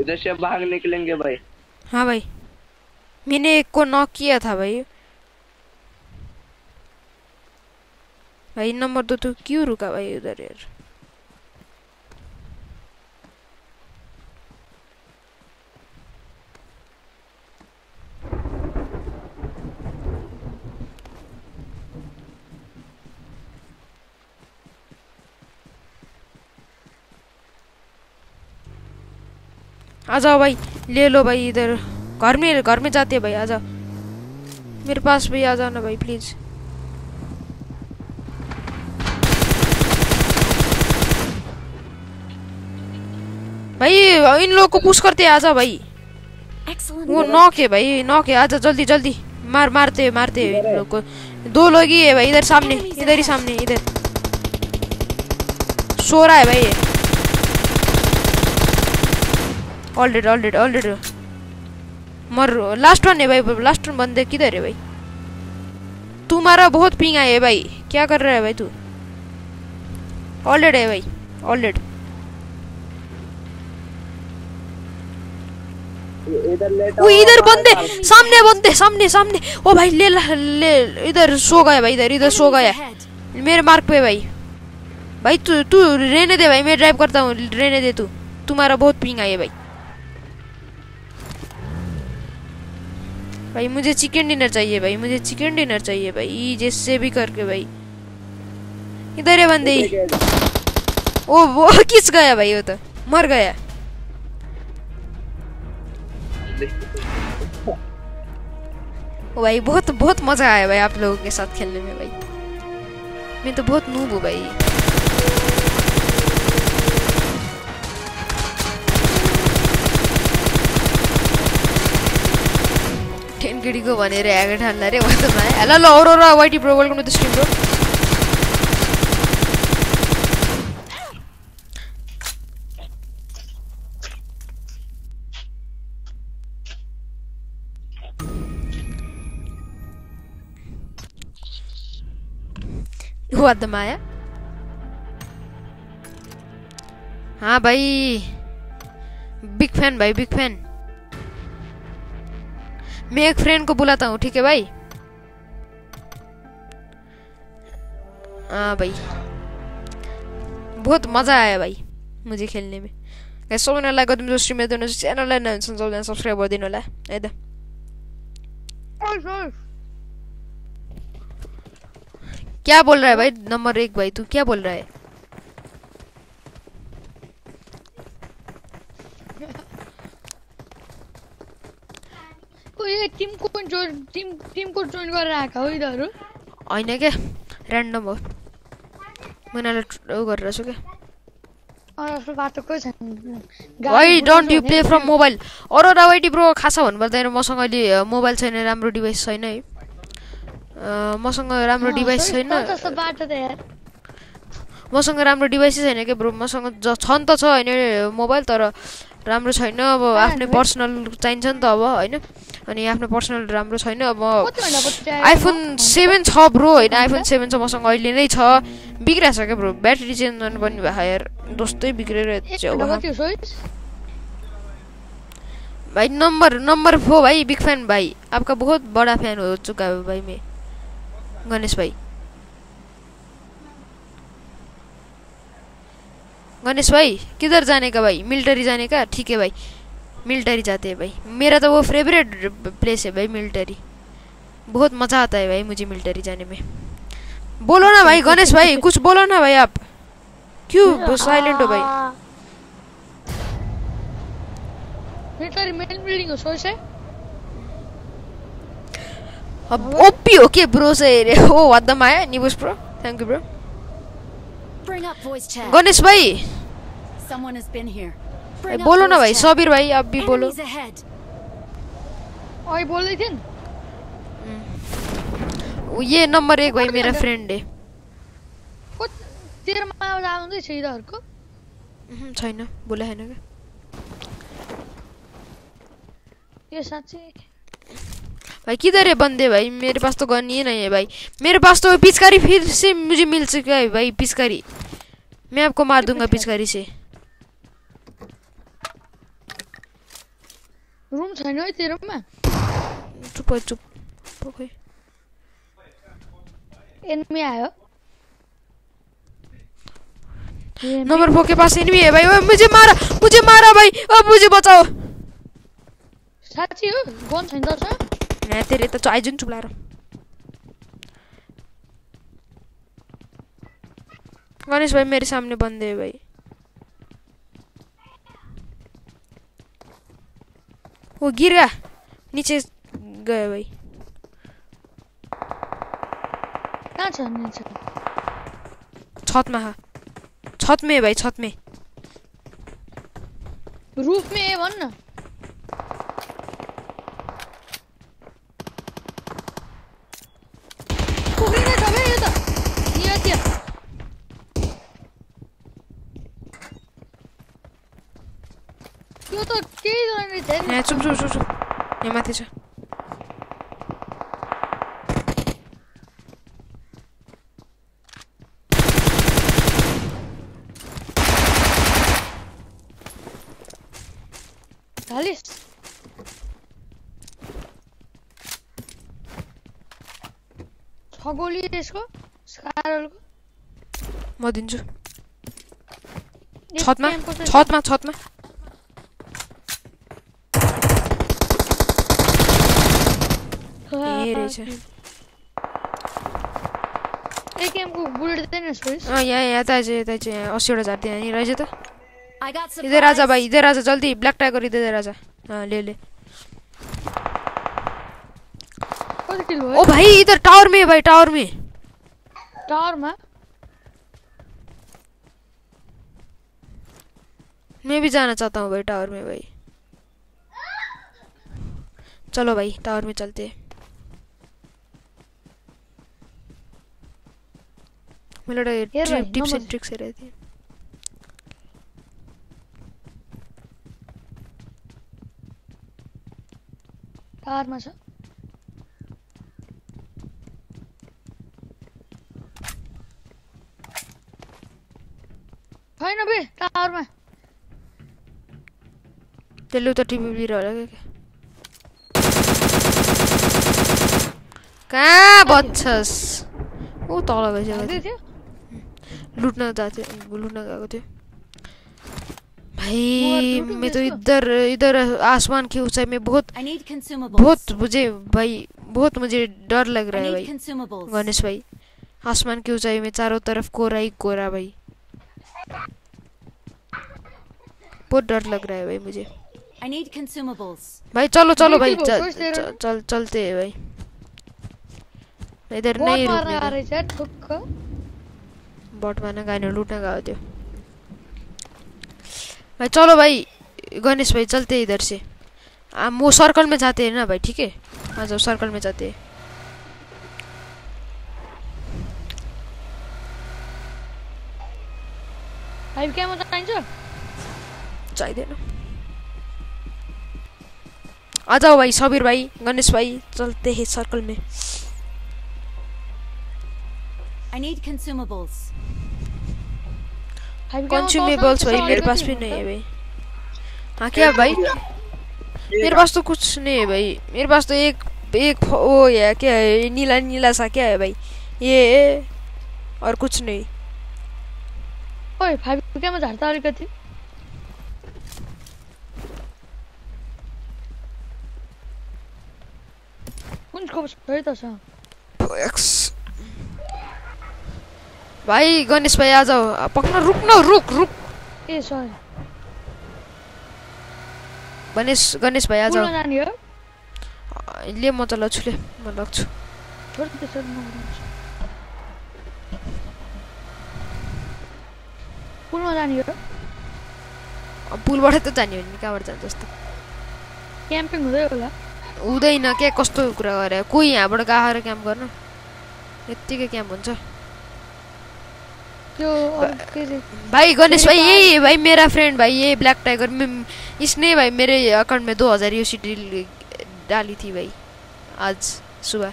इधर से भाग निकलेंगे भाई। हाँ भाई। मैंने एक को नॉक किया था भाई। भाई नंबर दो तो तू क्यों रुका भाई उधर यार? आ जाओ भाई ले लो भाई इधर। घर में घर में जाते हैं भाई आ जाओ मेरे पास भी आ जाना भाई प्लीज़ भाई इन लोगों को पुश करते हैं, आ भाई। वो नॉक है भाई नॉक है आजा जल्दी जल्दी। मार मारते मारते इन लोग को। दो लोग ही है भाई इधर सामने इधर ही सामने इधर। सो रहा है भाई ये ऑलरेडी ऑलरेडी ऑलरेडी मर लास्ट वन है भाई लास्ट वन बंदे किधर है भाई? तुम्हारा बहुत पिंग है भाई। क्या कर रहा है भाई तू? ऑल ऑलरेडी है भाई इधर लेट वो इधर बंदे सामने बंदे सामने सामने। ओ भाई ले ले इधर सो गया भाई इधर इधर सो गया। मेरे मार्क पे भाई। भाई तू तू रहने दे भाई मैं ड्राइव करता हूँ रहने दे तू। तुम्हारा बहुत पिंग आई है भाई। भाई मुझे चिकन डिनर चाहिए भाई मुझे चिकन डिनर चाहिए भाई जैसे भी करके भाई। इधर है बंदे ही। ओ वो किस गया भाई वो तो मर गया। ओ भाई बहुत बहुत मज़ा आया भाई आप लोगों के साथ खेलने में भाई। मैं तो बहुत नूब हूँ भाई। टेन केडी को बने रे एक ढाल ना रे वो तो मैं। अलग लो और और आईटी प्रोवाइड करने तो स्ट्रीम रो हुआ तो मैं हाँ भाई बिग फ़ैन भाई बिग फ़ैन मैं एक फ्रेंड को बुलाता हूँ, ठीक है भाई? हाँ भाई। बहुत मज़ा आया भाइ मुझे खेल्ने में। गाइस लाइक गरिदिनु जो स्ट्रिम हेर्दै हुनुहुन्छ च्यानललाई नयाँ सबैजना सब्सक्राइब गरिदिनु होला क्या बोल रहा है भाई? नंबर एक भाई, तू क्या बोल रहा है? ए टिमको जोइन टिम टिमको जोइन गरेर आएका हो यिनीहरू? होइन क्या ऱ्यान्डम हो। म यिनीहरूलाई उ गरिरहेको छु क्या बाटो कोही छैन। Why don't you play from mobile अरू राइटी ब्रो खासा भन्नुपर्दैन मसँग अहिले मोबाइल छैन राम्रो डिभाइस छैन है। मसँग राम्रो डिभाइस छैन। मसँग राम्रो डिभाइसै छैन क्या ब्रो मसँग ज छन् त छ होइन मोबाइल तर राम्रो छैन अब आफ्नै पर्सनल चाहिन्छ नि त अब होइन? अनि आफ्नो पर्सनल राम्रो छैन अब आइफोन सेभेन छ ब्रो होइन? आइफोन सेभेन छ मसँग अहिले नै छ। बिग्रिरहेको छ क्या ब्रो? ब्याट्री चेन्ज गर्नुपर्ने भयो यार जस्तै बिग्रेर भाई नंबर नंबर वो भाई बिग फैन भाई आपका बहुत बड़ा फैन हो चुका भाई मैं। गणेश भाई गणेश भाई किधर जाने का भाई? मिलिट्री जाने का? ठीक है भाई। मिलिट्री जाते हैं भाई। मेरा तो वो फेवरेट प्लेस है भाई मिलिट्री। बहुत मज़ा आता है भाई मुझे मिलिट्री जाने में। बोलो ना भाई गणेश भाई कुछ बोलो ना भाई आप। क्यों? साइलेंट हो भाई। मिलिटरी मेन बिल्डिङ हो है अब ओपी हो के ब्रो से ओ वद्दम आया निबुस bro thank you bro. Ganesh भाई Someone has been here. A, Bring up बोलो ना भाई. सबीर भाई आप भी बोलो Enemies ahead. अघि बोल्दै थियो नि वो ये नंबर एक भाई मेरा फ्रेंड है कति तेह्रमा आउँदा आउँदैछ यिनीहरूको उहुँ, छैन बोला छैन क्या? यो साँच्चै भाई किधर है बंदे भाई? मेरे पास तो गन ही नहीं है भाई। मेरे पास तो पिचकारी फिर से मुझे मिल चुका है भाई पिचकारी। मैं आपको मार दूँगा पिचकारी से। रुम छैन है त्यो रुममा चुप चुप। ओके एनिमी आयो। ये नंबर फोर के पास एनिमी है भाई ओए मुझे मारा मुझे मारा भाई अब मुझे बचाओ। साँच्ची हो? गन छैन त मैं तेरे तो चाय जुन चुप लाएर। गणेश भाई मेरे सामने बंदे है भाई। वो गिर गया नीचे गए भाई कहाँ छ नीचे छत में है छत में है भाई छत में रूफ में है भन् न पुग्दैन छ बे यो त यो त्यो यो त केही गर्ने छैन यहाँ चुप चुप चुप चुप यहाँ माथि छ हालिस छ गोली यसको स्कारलको म दिन्छु छतमा Here राजा भाई इधर आजा जल्दी ब्लैक टाइगर इधर आजा हाँ ले ले ओ भाई इधर टावर में भाई टावर में टावर में मैं भी जाना चाहता हूँ भाई टावर में भाई चलो भाई टावर में चलते हैं। मेरा टिप्स एंड ट्रिक्स है रहती है। कार मसा भाई ना भी टावर में। चलो तो टीवी भी रहा लगे क्या? बच्चस वो ताला बजा रहा है लुट्न जाते लुट्न गएको थियो भाई मैं तो इधर इधर आसमान की ऊंचाई में बहुत. बहुत मुझे भाई बहुत मुझे डर लग रहा है भाई। गणेश भाई आसमान की ऊंचाई में चारों तरफ़ कोरा ही कोरा भाई। बहुत डर लग रहा है भाई मुझे। I need consumables. भाई चलो चलो भाई चल, चल, चल चलते हैं भाई। इधर नहीं रुकने गएको का रहेछ ठुक्क बट मार्न गएन लुट्न गएको थियो। भाई चलो भाई गणेश भाई चलते इधर से। हम वो सर्कल में जाते हैं ना भाई ठीक? है आ जाओ सर्कल में जाते। हैं फाइभ क्यामो चाहिन्छ? चाहिँदैन। आ जाओ भाई सबीर भाई गणेश भाई चलते हैं सर्कल में I need consumables. कंज्यूमेबल्स भाई मेरे पास भी नहीं है भाई। हाँ क्या भाई? मेरे पास तो कुछ नहीं है भाई। मेरे पास तो एक एक वो है क्या है? नीला नीला सा क्या है भाई? ये और कुछ नहीं। ओइ फाइभ क्यामो झार्छ अलिकति कुन स्कोप है? त छ एक्स भाई गणेश भाई आ जाओ आ, पक्न रुक न रुक रुक। ए सरी गणेश गणेश भाई आ पुलमा जाओ जाने हो? आ, ले म त लग्छु ले म लग्छु। पुलमा जाने हो? पुलबाटै त जाने हो नि कहाँबाट जान्छ जस्तो। क्याम्पिङ हुँदै होला? हुँदैन क्या कस्तो कुरा गरे कोही यहाँबाट गएर क्याम्प गर्न? यत्तिकै क्याम्प हुन्छ। अरे भाई गणेश भाई यही है भाई मेरा फ्रेंड भाई ये ब्लैक टाइगर में इसने भाई मेरे अकाउंट में दो हज़ार यूसीडी डाली थी भाई आज सुबह।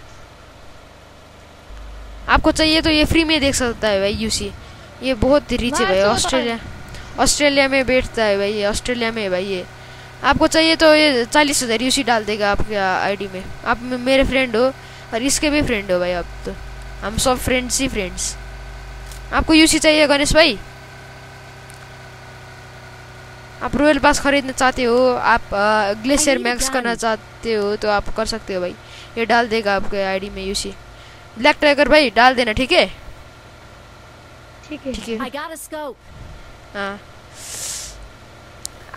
आपको चाहिए तो ये फ्री में देख सकता है भाई यूसी ये बहुत रिच है भाई ऑस्ट्रेलिया ऑस्ट्रेलिया में बैठता है भाई ये ऑस्ट्रेलिया में है भाई ये। आपको चाहिए तो ये चालीस हज़ार यूसी डाल देगा आपके आईडी में। आप मेरे फ्रेंड हो और इसके भी फ्रेंड हो भाई आप तो। हम सब फ्रेंड्स ही फ्रेंड्स आपको यूसी चाहिए गणेश भाई? आप रॉयल पास खरीदना चाहते हो आप ग्लेशियर मैक्स करना चाहते हो तो आप कर सकते हो भाई। ये डाल देगा आपके आईडी में यूसी। ब्लैक टाइगर भाई डाल देना ठीक है? ठीक है। ठीक है. हाँ।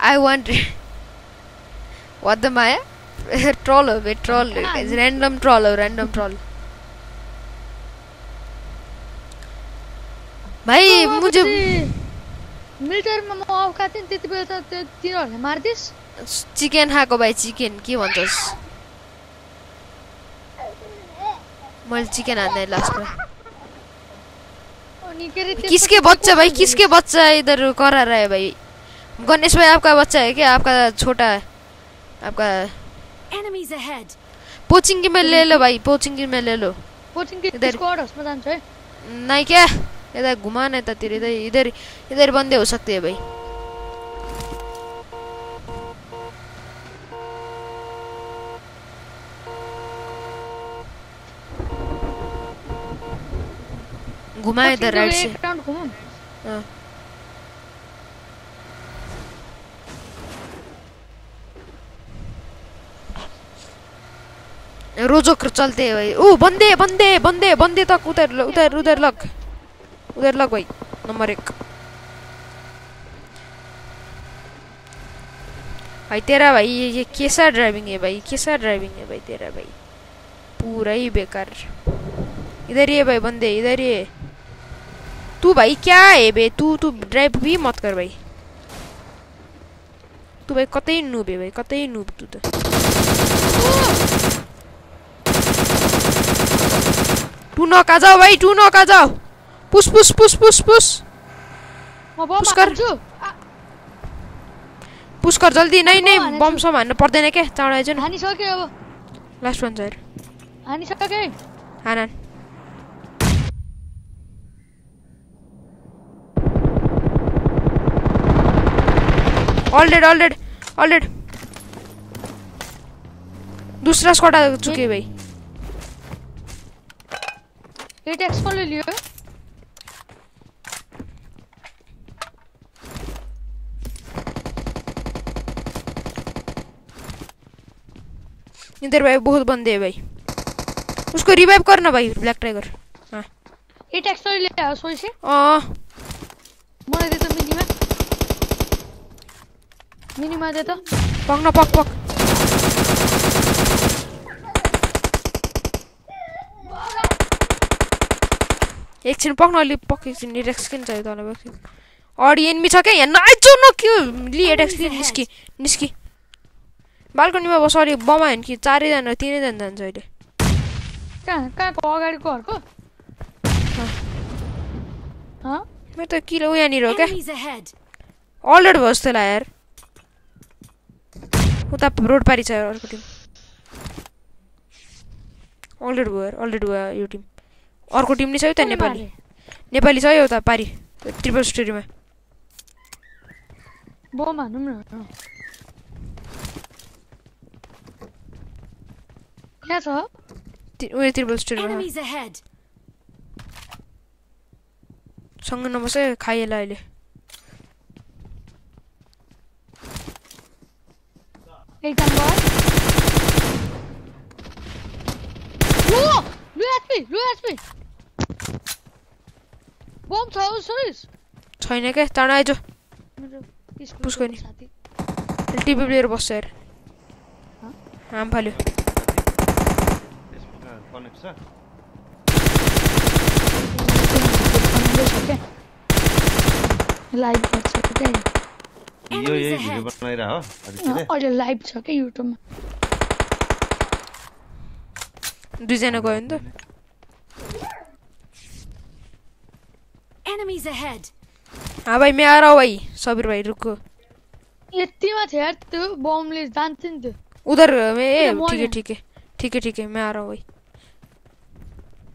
आई वांट व्हाट द माया ट्रोल हो भाई ट्रोल रैंडम ट्रोल हो रैंडम ट्रोल भाई मुझे मिलिटरीमा म थिएँ नि त्यति बेला त त्यो तिनीहरूले मारिदिस् चिकन खाएको भाइ चिकन के भन्छस्? मैले चिकन हान्दै लास्टमा। के किसके बच्चा भाई किसके बच्चा इधर करा रहा है भाई गणेश भाई आपका बच्चा है क्या? आपका छोटा है। आपका Enemies ahead. पोचिंग में ले लो भाई पोचिंग में ले लो। कोचिङ कि इधर- स्क्वाड हाउसमा जान्छ है। नहीं क्या इधर घुमाना है तेरे इधर इधर इधर बंदे हो सकते हैं भाई घुमा इधर राइट से। हाँ। रोजो चलते हैं भाई ओ बंदे बंदे बंदे बंदे तक उधर उधर उधर लग। उधर लग भाई नंबर एक। भाई तेरा भाई ये, ये कैसा ड्राइविंग है भाई? कैसा ड्राइविंग है भाई तेरा भाई? पूरा ही बेकार। इधर ये भाई बंदे इधर ये। तू भाई क्या है बे? तू तू ड्राइव भी मत कर भाई। तू भाई कतै नुब भाई कतै नुब तू त। तू नका जाओ भाई तू नका जाओ। Push push push push push push कर पुश कर जल्दी नै नै बम सम हान्नु पर्दैन के चाँडो आइज़ नि हानिसक्यो अब लास्ट वान छ हेर हानिसक्यो हान हान ऑलरेड ऑलरेड ऑलरेड दूसरा स्क्वाड आ चुके भाई ये टैक्स कौन ले लिया इधर भाई बहुत बंदे है भाई। उसको रिवाइव करना भाई ब्लैक टाइगर हाँ। ये एक्स्ट्रा ले आओ सोई से। हाँ मार देता मिनी में। मिनी मार देता तो। पक ना पक पक एकछिन पक्न अलि पक्यो एकछिन एटेक्स किन चाहियो तँलाई पक्यो अडियन छ क्या? यहाँ नआइचो न क्यो? लि एटेक्स लि निस्कि निस्कि बाल्कनीमा बस अलिक बमायो भने कि चारैजना तिनैजना जान्छ अहिले। कहाँ कहाँको अगाडिकोहरूको हँ। मेरो त किन उहाँनिर हो क्या. अलरेड भयो जस्तो लाग्यो यार। उता रोड पारी छ अर्को टिम। अलरेड भयो यार अलरेड भयो यो टिम। अर्को टिम नि छ त नेपाली। नेपाली छ यो उता पारी। ट्रिपल स्टोरीमा बम हानौँ न। यहाँ छ ति- उयो ट्रिपल स्टोरीमा Enemies ahead. सँगै नबस है खाइएला अहिले एकदम भयो low low HP low HP bomb छ छैन क्या चाँडो आइज मेरो स्कुलको पुस गर्ने। साथी टिभी लिएर बस्छ यार हाम फाल्यो कनेक्ट छ लाइभ गर्छ क्या यो यही भिडियो बनाइरह हो? अलिकति अहिले लाइभ छ क्या युट्युबमा दुईजना गयो नि त? Enemies ahead. हाँ भाई मैं आ रहा हूँ भाई। सबीर भाई रुको। यतिमा थियो यार त्यो बमले जान्छ नि त्यो उधर में ठीक है। ठीक है। ठीक है ठीक है मैं आ रहा हूँ भाई।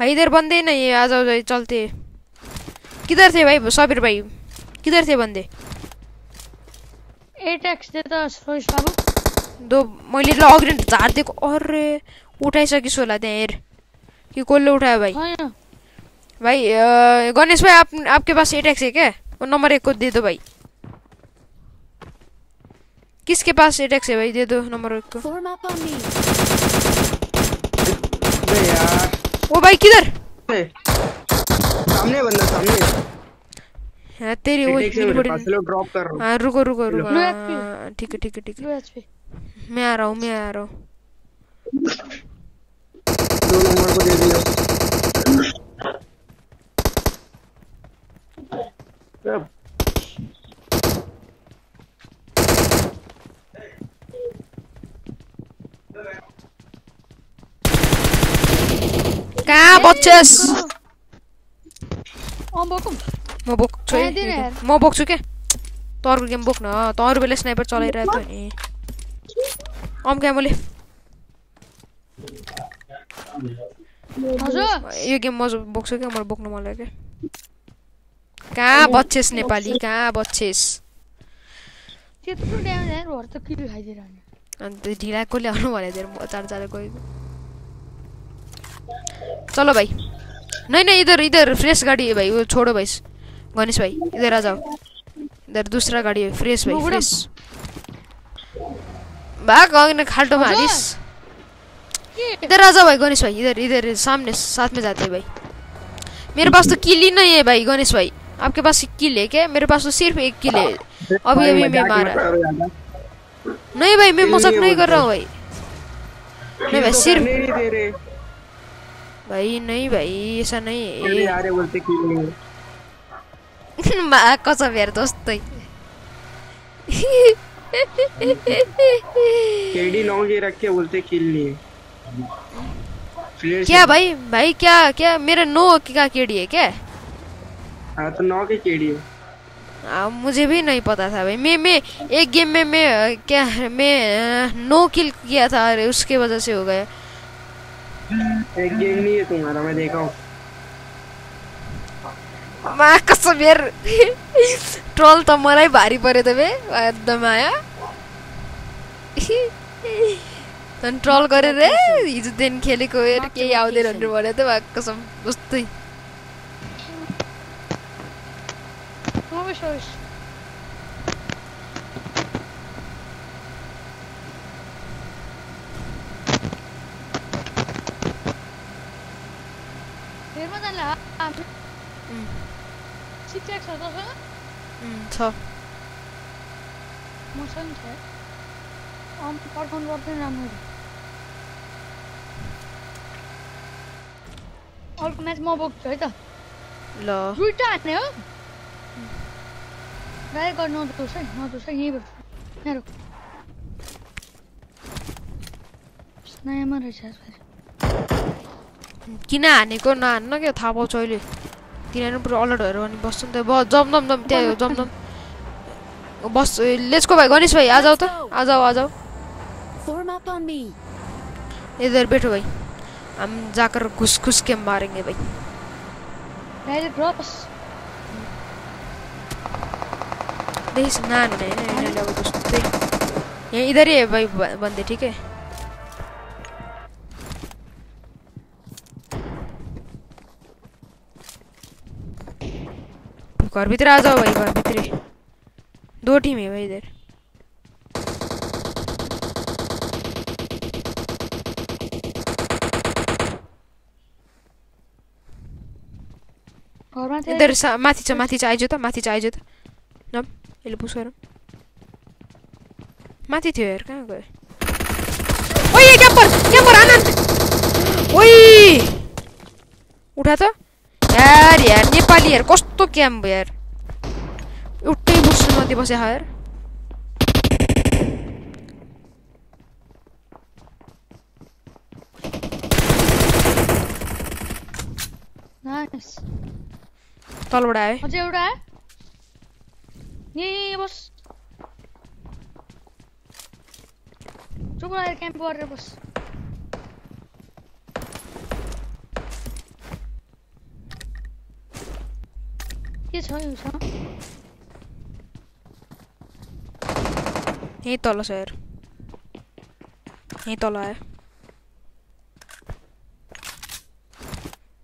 भाई इधर बंदे नहीं है आ जाओ जाओ चलते किधर थे भाई सबीर भाई? किधर थे बंदे? एट एक्स दे त रोहिस बाबु। दो मैले ल अघि नै झारिदिएको अरे उठाइसकिस् होला त्यहाँ हेर कि कसले उठायो भाई? छैन भाई गणेश भाई आप आपके पास एट एक्स है क्या? वो नंबर एक को दे दो भाई। किसके पास एट एक्स है भाई? दे दो नंबर एक को। अबे ओ भाई किधर? सामने। बंदा सामने। हाँ तेरी वो मेरी बड़ी पास लो ड्रॉप कर रहा हूँ। हाँ रुको रुको रुको। हाँ, ठीक है ठीक है ठीक है। मैं आ रहा हूँ मैं आ रहा हूँ। दो नंबर को दे दिया। बच्चेस अँ बोकौँ म बोक्छु। म बोक्छु क्या तँ गेम बोक्न तँ अरू बेला स्नाइपर चलाइरहेको थियो नि अम क्या मैले यो गेम म बोक्छु क्या मलाई बोक्नु लाग्यो क्या कहाँ बच्छेस नेपाली कहाँ बच्छेस त्यत्रो ड्यामेज आएर त किल खाइदिइरहने अन्त ढिला कसले आउनु भने म चार चार गएको चलो भाई। नहीं नहीं इधर इधर फ्रेश गाड़ी है भाई वो छोड़ो भाई। गणेश भाई इधर आ जाओ। इधर दूसरा गाड़ी है फ्रेश भाई फ्रेश। भाग अगने खाल्टो में हजुर। हालिस इधर आ जाओ भाई गणेश भाई इधर इधर सामने साथ में जाते हैं भाई। मेरे पास तो किल ही नहीं है भाई गणेश भाई। आपके पास किल है क्या? मेरे पास तो सिर्फ़ एक किल है। अभी अभी मैं मारा। नहीं भाई मैं मज़ाक नहीं कर रहा हूँ। भाई। नहीं भाई सिर्फ़ दे रहे। भाई नहीं भाई ऐसा नहीं है बोलते कि नहीं कसम यार दोस्तै केडी नौ ये रख के बोलते किल नहीं क्या भाई भाई क्या क्या मेरा नो का केडी है क्या हाँ तो नौ के केडी है आ, मुझे भी नहीं पता था भाई मैं मैं एक गेम में मैं क्या मैं नो किल किया था अरे उसके वजह से हो गया एक गेम नहीं है तुम्हारा मैं देखा हूँ मा कसम यार। ट्रोल त मलाई भारी पऱ्यो त बे। एकदम आयो। झन् ट्रोल गरेर हिजोदेखि खेलेको हेर केही आउँदैन भनेर भन्यो त भा कसम जान्ला सिक्स एक्स छ तसँग उम्, छ मसँग छ पठाउनु पर्दैन राम्ररी अर्को म्याच म बोक्छु है त ल दुइटा हान्ने हो ट्राई गर्नु नदोस् है नदोस् है यहीँबाट यहाँ रोक नयाँमा रहेछ। किन हानेको नहान्न क्या था पाउँछ अहिले तिनीहरू पुरा अलर्ट भएर अनि बस्छ नि त ब जमदम जम त्यहाँ जमदम बस लेसको गणेश भाई आ जाऊ त आ जाऊ आ जाऊ इधर बैठो भाई हम जाकर घुस घुस के मारेंगे भाई नहीं नहीं नहीं नहीं नहीं नहीं नहीं नहीं नहीं नहीं नहीं नहीं नहीं नहीं नहीं नहीं है घर भित्र आ जाओ भाई घर भित्र दो टीम है भाई इधर। इधर माथि छ माथि छ आइज त माथि छ आइज त नम यसले पुस गरौँ माथि थियो यार कहाँ गयो ओए क्याम्पर क्याम्पर आनन्द ओइ उठा त। यार यार नेपाली यार कस्तो क्याम्प यार एउटै बुस्टु मध्ये बसे यार नाइस तलबाट आयो अझै एउटा आयो यहीँ बस चुप क्याम्प गरेर बस के छ यो छ यहीँ तल छ यार यहीँ तल आयो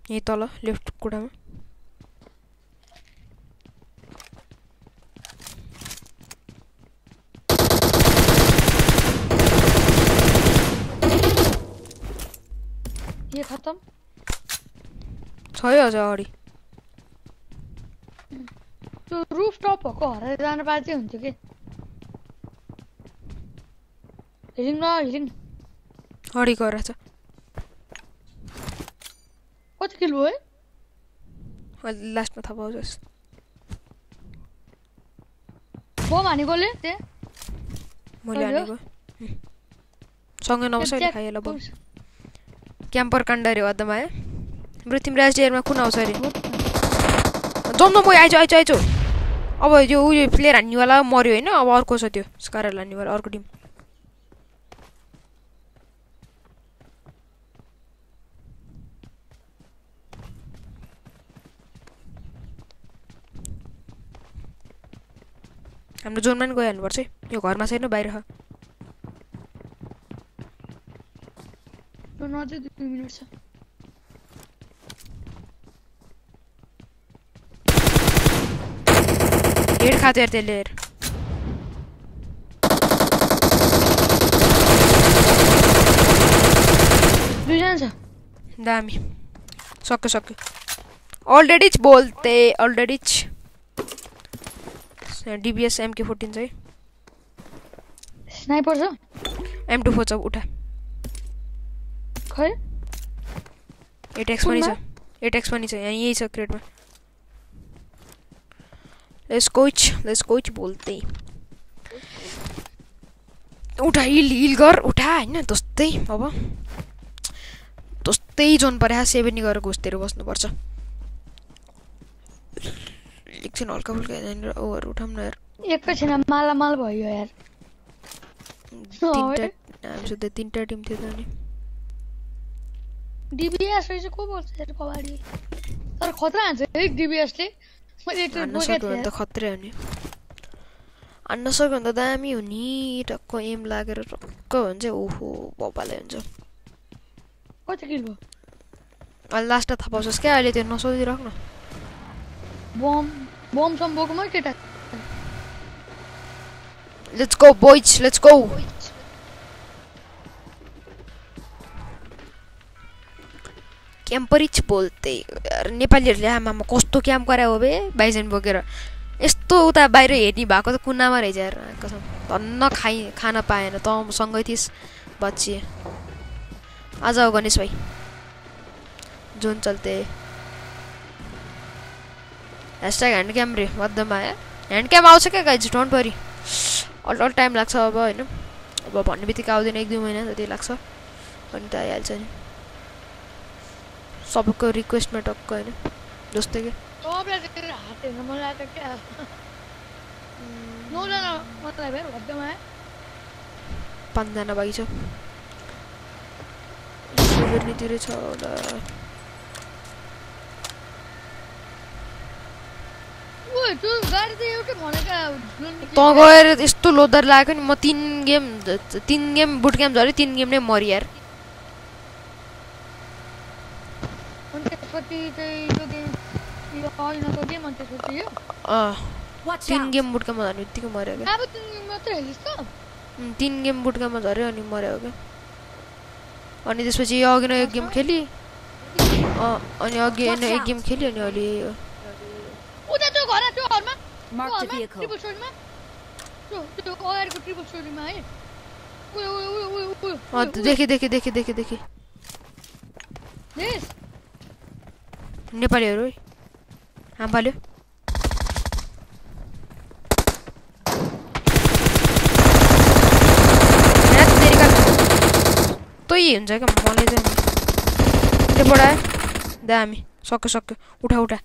यहीँ तल लेफ्ट कुडामा यो खतम छ है अझ अगाडि त्यो रुफ टप भएको हराएर जानु पाए चाहिँ हुन्थ्यो कि हिलिङ न हिलिङ अगाडि गएर छ कति किलो है? लास्टमा थाहा पाउँछस् बम हानेकोले त्यहाँ मैले? हानेको. सँगै नबस अहिले खाइहाल अब क्याम्पर काण्ड अरे आयो। हाम्रो तिम्रो एसडिआरमा कुन आउँछ अरे जाउँ न म आइज़ आइज़ आइज़ अब यो उयो प्लेयर हान्नेवाला मऱ्यो होइन अब अर्को छ त्यो स्कारल हान्नेवाला अर्को टिम। हाम्रो जोनमा पनि गइहाल्नुपर्छ है यो घरमा छैन बाहिर छ। Leer gaat er de leer. Doe zijn ze? Dami. Sokken, sokken. Already बोलते already DBS M K fourteen चाहिँ स्नाइपर छ एम टू फोर छ उठा खै एट एक्स पनि छ एट एक्स पनि छ यहाँ यही लेट्स कोच लेट्स कोच बोल्दै उठा हिल हिल गर उठा होइन जस्तै अब जस्तै जोन परे सेभेनी गरेर घुस्तेर बस्नुपर्छ। एकछिन हल्का फुल्का यहाँनिर ओहरू उठाउँ न यार। एकैछिन मालामाल भयो यार। हामीसित तिनवटा टिम थियो त अनि डिबिएस रहेछ को बोल्छ यार कबाडी तर खतरा हान्छ है डिबिएसले मैले एकचोटि हान्न बोकेको सक्यो थिएँ भने त खत्रै हो नि हान्न सक्यो भने त दामी हो नि टक्क एम लागेर टक्क हो भने चाहिँ ओहो बबाले हुन्छ कति किलो अहिले लास्टमा थाहा पाउँछस् क्या अहिले त्यो नसोधिराख न बम बम सम बोकेमै केटा let's go boys let's go क्याम्परिच यार नेपालीहरूले आमामा कस्तो क्याम्प गरे हो बे बाइजन बोकेर यस्तो उता बाहिर हेर्ने भएको त कुनामा रहेछ कसम धन्न खाइ खान पाएन त सँगै थिइस् बच्ची आज हो गणेश भाइ जोन चल्ते ह्यासट्याग ह्यान्ड क्याम रे मध्यमा ह्यान्ड क्याम आउँछ क्या guys don't worry all all time लाग्छ अब होइन अब भन्ने बित्तिकै आउँदैन एक दुई महिना जति लाग्छ अनि त आइहाल्छ नि सबको रिक्वेस्ट में टॉक करें दोस्ते के। तो ब्रे तेरे हाथ ना मज़ा आता क्या? नो ना मतलब है। एकदम है पंदना भाइ छ सुबर्नीतिर छ तो त इस तो लोधर लाग्यो नि मैं तीन गेम तीन गेम बुट गेम जा रही तीन गेम नै मरियार चाहिँ त्यो गेम यो होइन गेम तिन! गेम झऱ्यो बित्तिकै मऱ्यो क्या। अब तिन गेम मात्रै त। तिन झऱ्यो अनि मऱ्यो क्या। अनि त्यसपछि यो अघि नै एक गेम खेली। अँ अनि अघि नै एक गेम खेली अनि अहिले यही हो उता त्यो घर त्यो घरमा? Marked a त्यो घरमा, vehicle. ट्रिपल स्टोरीमा त्यो त्यो अगाडिको ट्रिपल स्टोरीमा है। उयो उयो उयो उयो उयो अँ उयो, देखेँ देखेँ देखेँ देखेँ देखेँ। नेपालीहरू। हाम्फाल्यो तै हुन्छ क्या मलाई चाहिँ त्योबाट आयो दामी सक्यो सक्यो। उठा उठा।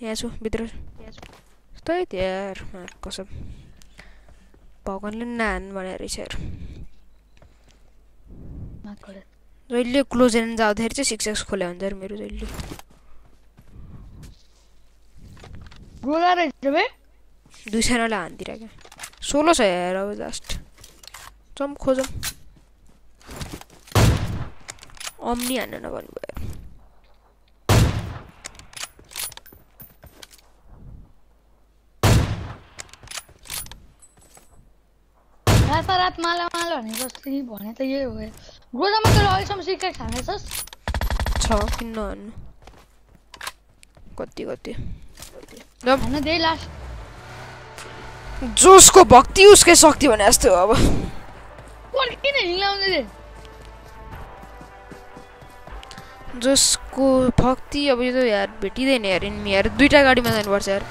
यहाँ छु भित्र त्यही त्यार कसम। भगवान्ले भनेर रहेछ जहिले क्लोज एन्ड जाँदाखेरि चाहिँ सिक्स एक्स खोल्या हुन्छ अरे मेरो जहिले गोला रहेछ बे। दुईजनालाई हान्दिरह क्या। सोह्र छ हेर अब लास्ट जम खोजौँ। अम्नी हान्न नभन्नुभयो रात रात माला माला भने जस्तै भने त यही हो। गोदामा त अहिलेसम्म सिक्रेट खानेछस् छ किन नहान्नु कति कति होइन त्यही लास्ट जोसको भक्ति उसकै शक्ति भने जस्तो हो अब किन थिए जसको भक्ति अब यो त यार भेटिँदैन यार इनमी यार दुईटा गाडीमा जानुपर्छ यार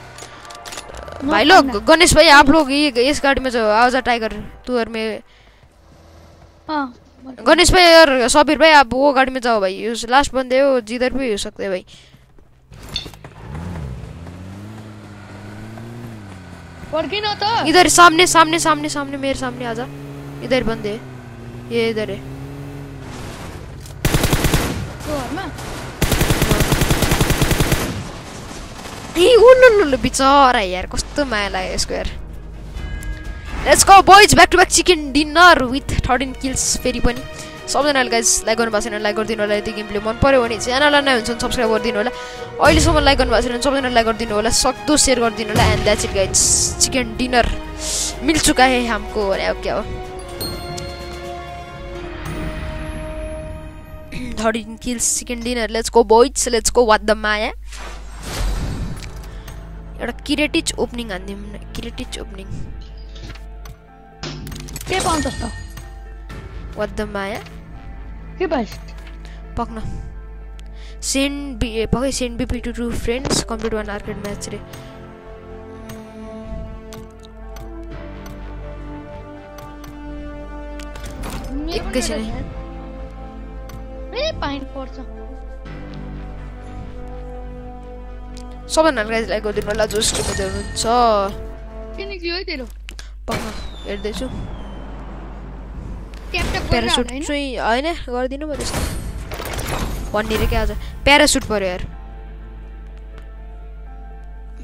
भाई लोग गणेश भाई आप लोग ये इस गाड़ी में जाओ आओ जा टाइगर तू और मैं गणेश भाई और सबीर भाई आप वो गाड़ी में जाओ भाई। लास्ट बंदे हो जिधर भी हो सकते हैं भाई। त इधर सामने सामने सामने सामने मेरे सामने आजा इधर बंदे है। ये इधर है। ए उल्लु बिचरा यार कस्तो माया लाग्यो यसको यार। Let's go boys back to back chicken dinner with thirteen kills फेरि पनि सबजनाले गाइज लाइक गर्नुभएको छैन लाइक गरिदिनु होला। यदि गेमले मन पऱ्यो भने च्यानललाई नै हुन्छ सब्सक्राइब गरिदिनु होला। अहिलेसम्म लाइक गर्नुभएको छैन भने सबजनाले लाइक गरिदिनु होला। सक्दो सेयर गरिदिनु होला। And that's it guys chicken dinner मिल चुका है हमको। अब क्या हो? Thirteen kills chicken dinner let's go boys let's go what the माया एउटा किरेटिच ओपनिङ हानिदिउँ किरेटिच ओपनिङ के पाउँछस् त वाट द माया के पाइस् पक्न सेन्ड बी ए, पक्कै send BP to two friends complete one arcade match रे एकैछिन है। ए पाइन पर्छ सबैजनाले गाइज लाइक गरिदिनु होला जो स्ट्रिममा हुनुहुन्छ पक्न हेर्दैछु प्यारासुट चाहिँ होइन गरिदिनु भयो त्यस्तो भनिदिएर क्या आज? प्यारासुट पऱ्यो यार।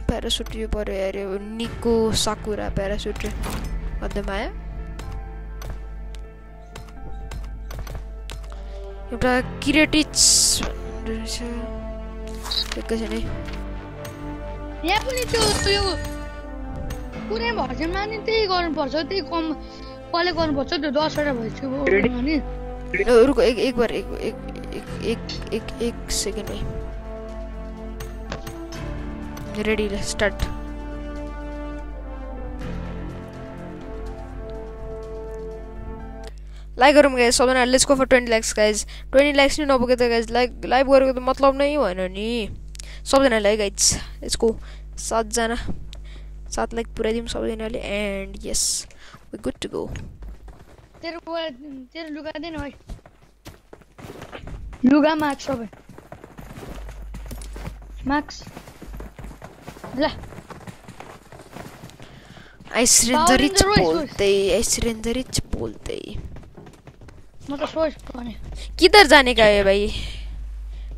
प्यारासुट यो पऱ्यो यार यो निको साकुरा प्यारासुट मध्येमा आयो एउटा किरेटिच रहेछ। एकैछिन है। यहाँ पनि त्यो त्यो कुनै भर्जनमा नि त्यही गर्नुपर्छ त्यही कम कसले गर्नुपर्छ त्यो दसवटा भइसक्यो ए, रुको एक एक बार एक एक एक एक एक एक सेकेन्ड है रेडी स्टार्ट लाइक गरौँ गाइज सबैजना let's go for twenty lakhs guys twenty lakhs नि नपुगे त गाइज लाइक लाइभ गरेको त मतलब नै भएन नि। सबैजनालाई गाइज यसको सातजना। सात लाइक पुऱ्याइदिउँ सबैजनाले। And yes We're good to go. तेरे को तेरे लुगा देना भाई। लुगा मार्क्स हो I surrender it बोलते ही I surrender it बोलते ही। मतलब सोच पाने किधर जाने का है भाई?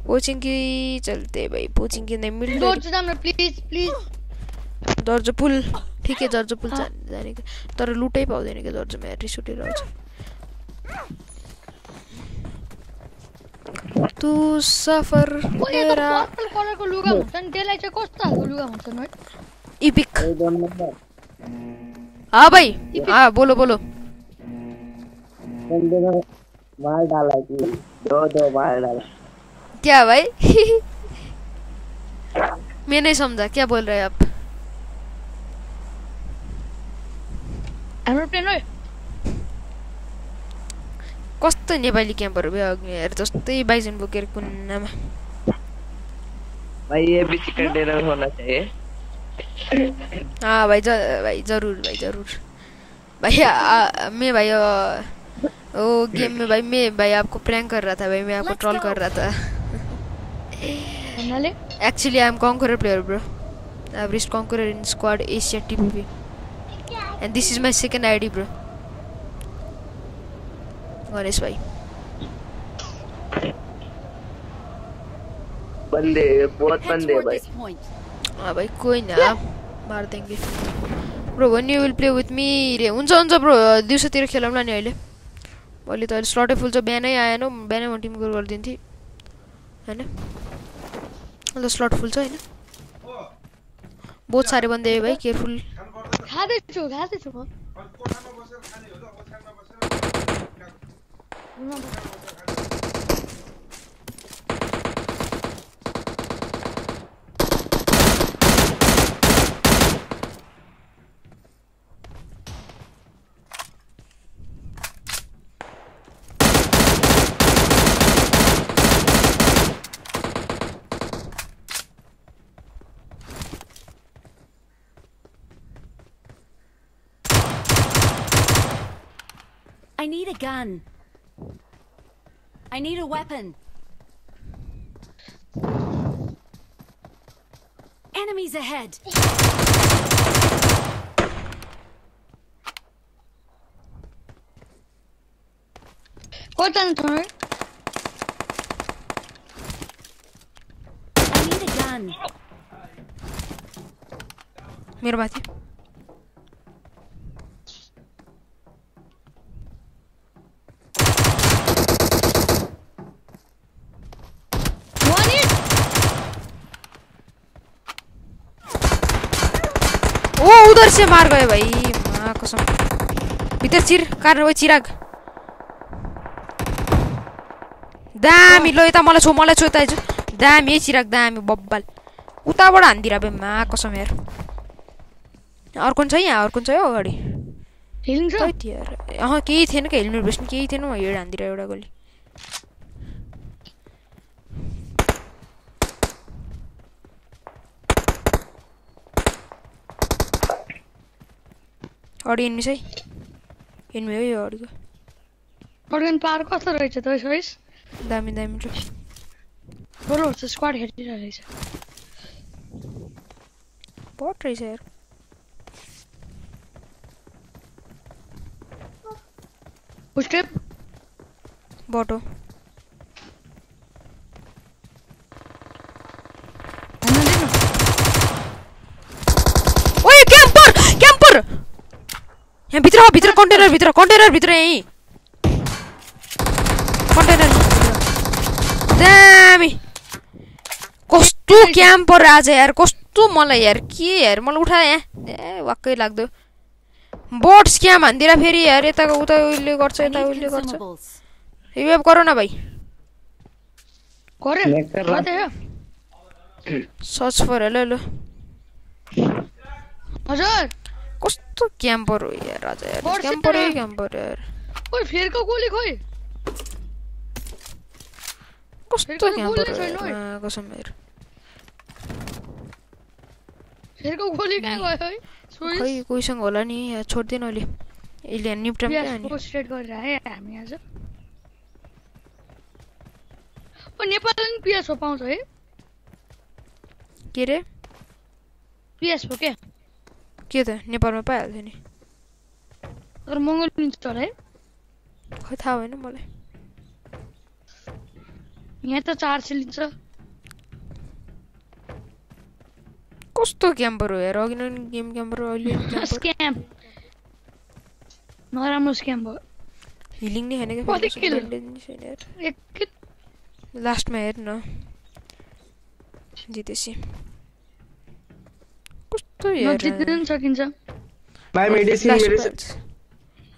कोचिंग की चलते भाई कोचिंग की नहीं मिल दो प्लीज़ प्लीज़ दर्ज पुल ठीक है दर्जो पुल जाने का तर लुटै पाउँदैन कि दर्जोमा रिस उठेर आउँछ तू सफ़र मेरा कलरको लुगा हुन्छ नि त्यसलाई चाहिँ कस्तो खालको लुगा है इपिक। हाँ भाई। हाँ बोलो बोलो। डाला कि दो दो डाला क्या भाई? मैं नहीं समझा क्या बोल रहे हैं आप? हाम्रो प्लेन कस्तो नेपाली क्याम्पहरू भयो अघि हेर जस्तै बाइजन बोकेर कुन्नामा भाई ये भी चिकन डिनर होना चाहिए हाँ भाई ज, भाई ज़रूर भाई ज़रूर भाई आ, मैं भाई आ, वो गेम में भाई मैं भाई आपको प्रैंक कर रहा था भाई मैं आपको ट्रोल कर रहा था actually I am conqueror player bro I have reached conqueror in squad Asia TPP And this is my second ID bro Ganesh भाई बंदे बहुत Head बंदे toward भाई this point. हाँ भाई कोई ना मार देंगे bro when you will play with me रे हुन्छ हुन्छ ब्रो दिउँसोतिर खेलौँला नि अहिले अहिले त अहिले स्लटै फुल छ बिहानै आएन बिहानै म टिम गोल गरिदिन्थेँ होइन अहिले त स्लट फुल छ होइन बहुत सारे बन्दे है भाइ केयरफुल खाँदैछु खाँदैछु म I need a gun. I need a weapon. Enemies ahead! Go on the turret. I need a gun. Mira, Matthew. ओ उधर से मार गए भाई माँ कसम भित्र चिर कार ओ चिराग दामी ल यता मलाई छो मलाई छो यता दामी है चिराग दामी बब्बाल उताबाट हानिदिएर बे मा कसम यार अर्को छ यहाँ अर्को छ हो अगाडि अँ केही थिएन क्या हेल्मेट बेच्नु केही थिएन म हेड हानिदिएर एउटा गोली अगाडि एन्मी है। एन्मी हो यो अगाडिको अर्गन पावर कस्तो रहेछ त सोइस दामी दामी छ बरु चाहिँ स्क्वाड हेरिरहेको रहेछ बट रहेछ यार। स्टेप बट ओए क्याम्पर क्याम्पर यहाँ भित्र हो भित्र कन्टेनर भित्र कन्टेनर भित्र यहीँ कन्टेनर दामी कस्तो क्याम्पर आज यार कस्तो मलाई यार के यार मलाई उठा यहाँ ए वाक्कै लाग्दो बोट स्क्याम हानिदिएर फेरि यार यताको उता उसले गर्छ यता उसले गर्छ. रिवेभ गर न भाइ सर्च फर हेलो हेलो हजुर कस्तो क्याम्पर हो यार आज क्याम्पर set क्याम्पर यार ओइ फेरको गोली खोइ कस्तो क्याम्पर हो कसम यार फेरको गोली कहाँ गयो है खै कोहीसँग होला नि छोड्दैन अहिले अहिले निप्टम स्ट्रेट गरेर आए हामी आज ओ नेपालले पनि पिएस हो पाउँछ है के रे पिएस हो क्या के त नेपालमा पाइहाल्थ्यो नि तर महँगो लिन्छ होला है खै थाहा भएन मलाई यहाँ त चार सय लिन्छ कस्तो क्याम्पर हो यार अघि गेम क्याम्पर अहिले क्याम्पर स्क्याम नराम्रो स्क्याम भयो हिलिङ नै कति क्या लास्टमा हेर न जितेपछि यार। नजित्नु पनि सकिन्छ भाई मेडिसिन मेरे से.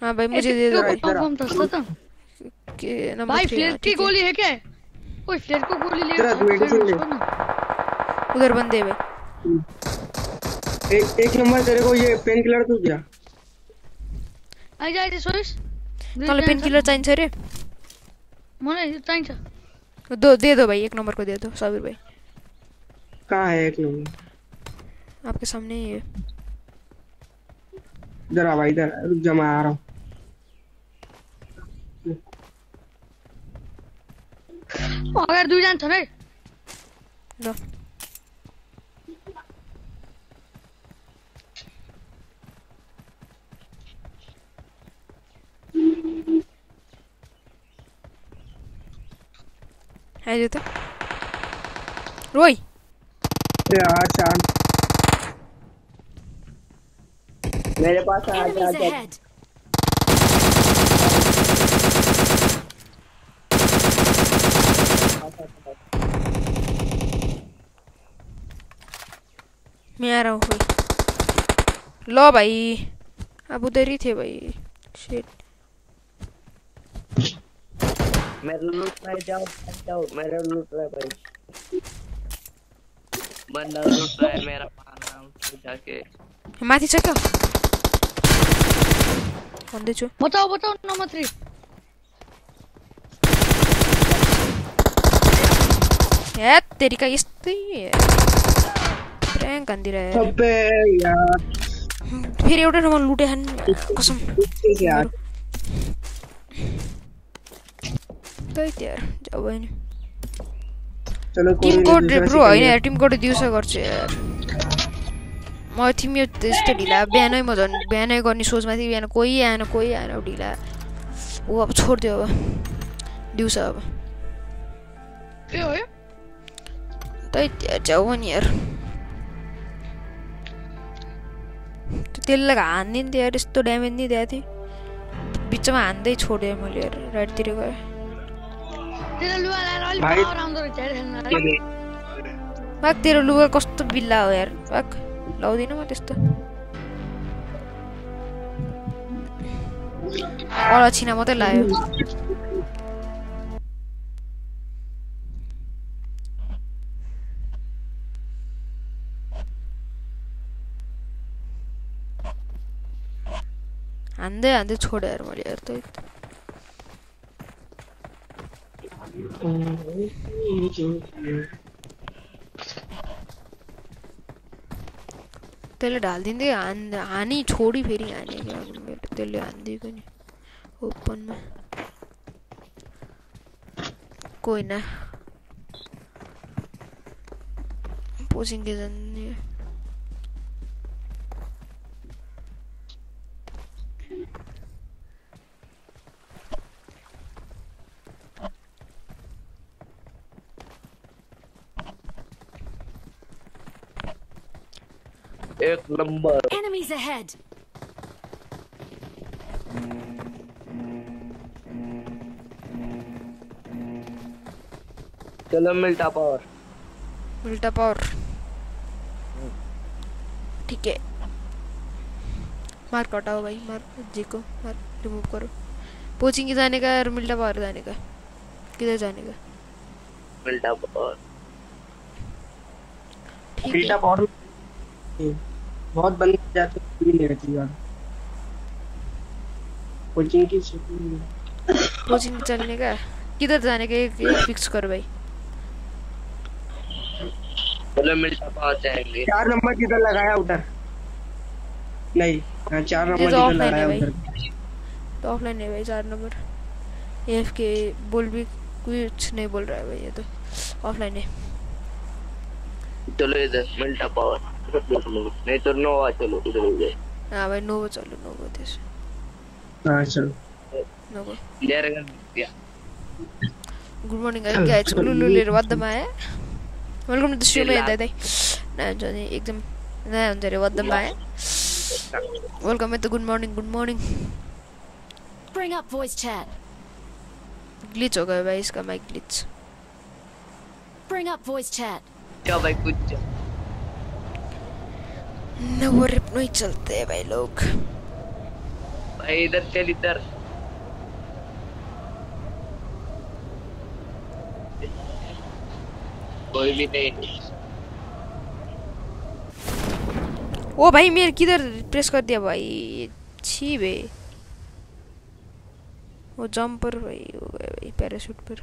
हाँ भाई मुझे दे दो। कंफर्म तो था तो के नंबर भाई फ्लेयर की गोली है क्या? कोई फ्लेयर को गोली ले। उधर बंदे हैं भाई एक एक नंबर तेरे को ये पेन किलर तू क्या आइज़ आइज़ सोइस तँलाई पेन किलर चाहिन्छ अरे मलाई चाहिन्छ दो दे दो भाई एक नंबर को दे दो साबिर भाई। कहाँ है एक नंबर? आपके सामने ही है। इधर आ भाई इधर रुक जा मैं आ रहा हूँ। अगाडि दुईजना छन् है ल। आइदियो त। रोय अरे यार शांत मेरे पास आ जा जा। मैं आ रहा हूँ भाई। लो भाई। अब उधर ही थे भाई। शिट मेरा लूट रहा है जाओ जाओ। मेरा लूट रहा है भाई। बंदा लूट रहा है मेरा। पाना उसको जाके माथि छ बंदे जो। बताओ बताओ नंबर थ्री यार तेरी का इस तो प्रैंक अंदर है। अबे यार। फिर एउटा ठाउँमा लुटे हन कसम। यार। तो तै यार जब हैन टीम कोड ब्रो हैन टीम कोड दिउँसो गर्छ यार। म तिमी त्यस्तो ढिला। बिहानै म झन् बिहानै गर्ने सोचमा थिएँ बिहान कोही आएन कोही आएन ढिला। ऊ अब छोडिदियो अब। दिउँसो अब। त भयो नि यार। त्यो त्यसलाई हान्दिनँ नि यार यस्तो ड्यामेज नि दिएको थिएँ बिचमा हान्दै छोडेँ मैले यार राइटतिर गएँ भाग तेरो लुगा कस्तो बिल्ला हो यार भाग। लाउँदिनँ म त्यस्तो अलछिना मात्रै लायो हान्दै हान्दै छोड्यो यार मैले यार त्यही त। तेल डाल दें आनी छोड़ी फेरी आने के तेल आंदी को नहीं, ओपन में। कोई ना। पोसिंग के एक नंबर। Enemies ahead. चलो मिलता पावर। उल्टा पावर। ठीक है। मार्क हटाओ भाई मार्क जी को मार्क रिमूव करो। पोचिंग की जाने का और मिल्टा पावर जाने का। किधर जाने का? मिलता पावर। ठीक है। बहुत बहुत बंद हो जाते भी नहीं रहती यार। कोचिंग की छुट्टी कोचिंग चलने का किधर जाने का एक, एक फिक्स करो भाई। चलो मिलता पावर जाएँगे चार नंबर किधर लगाया उधर? नहीं हाँ चार नंबर तो किधर लगाया उधर? तो ऑफलाइन है भाई चार नंबर। एफ़ के बोल भी कुछ नहीं बोल रहा है भाई ये तो। ऑफलाइन है। चलो इधर मिलता पावर नहीं तो नोवा चलो इधर हो जाए हाँ भाई नोवा चलो नोवा इधर हाँ चलो नोवा यार अगर गुड मॉर्निंग गाइस लुलु लिरवदमाए वेलकम टू द शो में दादा ना जाने एकदम ना अंदर वदमाए welcome to good morning good morning bring up voice chat glitch हो गया भाई इसका mic glitch bring up voice chat क्या भाई कुछ नवो रिप नहीं चलते हैं भाई लोग भाई इधर चल इधर कोई भी नहीं ओ भाई मेरे किधर प्रेस कर दिया भाई छी बे वो जंपर भाई हो गया भाइ प्यारासुट पर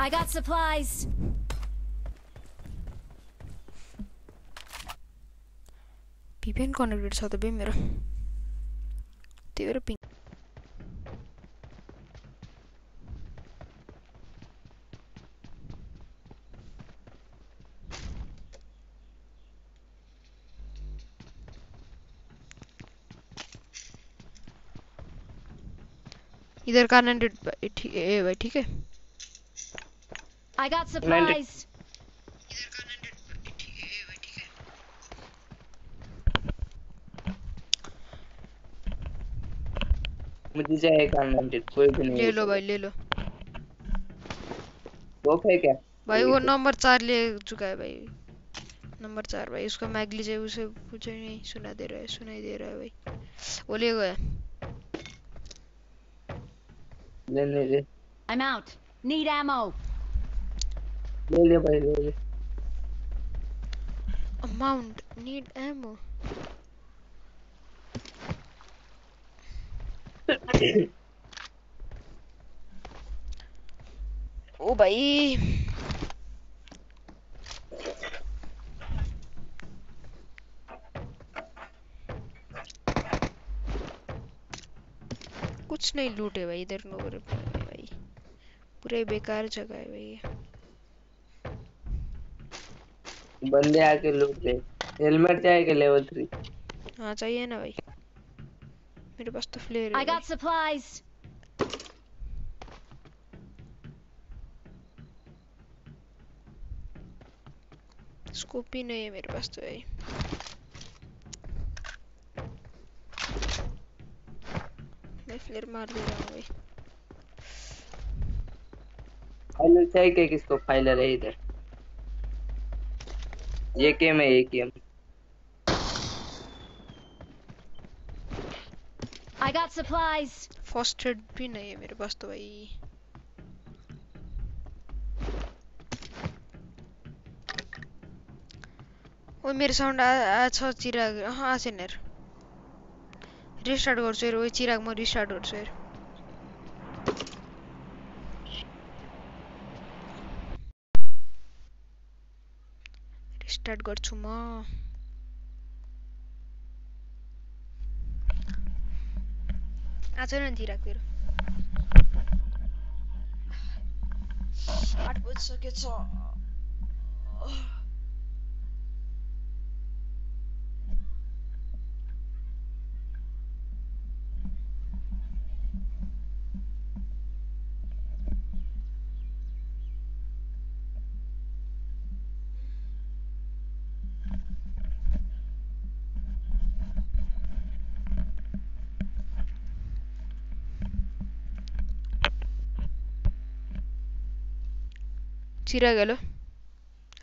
I got supplies. VPN connected छ त बे मेरो त्यही भएर पिङ इधर का हंड्रेड ठीक है भाई ठीक है I got supplies. मुझे चाहिए अनलिमिटेड कोई भी नहीं ले लो भाई ले लो। वो है क्या? भाई वो नंबर चार ले चुका है भाई। नंबर चार भाई उसका मैगली चाहिए उसे कुछ नहीं सुना दे रहा है सुनाई दे रहा है भाई। वो ले गया। ले ले ले। I'm out. Need ammo. ले ले भाई, ले ले। Amount, need ammo. ओ भाई कुछ नहीं लूटे भाई, इधर नो भाई। पूरे बेकार जगह है भाई बंदे आके लूट ले हेलमेट चाहिए क्या लेवल थ्री हाँ चाहिए ना भाई। मेरे पास तो फ्लेयर है got supplies. स्कोप ही नहीं है मेरे पास तो भाई। मैं फ्लेयर मार दे रहा हूँ भाई। फाइलर चाहिए क्या किसको? फाइलर है इधर। ये गेम है ये game I got supplies. Aid भी नहीं है मेरे पास तो भाई. ओ मेरो साउन्ड आछ चिराग अँ आछेन हेर रिस्टार्ट गर्छु हेर ओ चिराग म रिस्टार्ट गर्छु हेर रिस्टार्ट गर्छु म। नि चिराग तेरो आठ बजिसकेछ। हेलो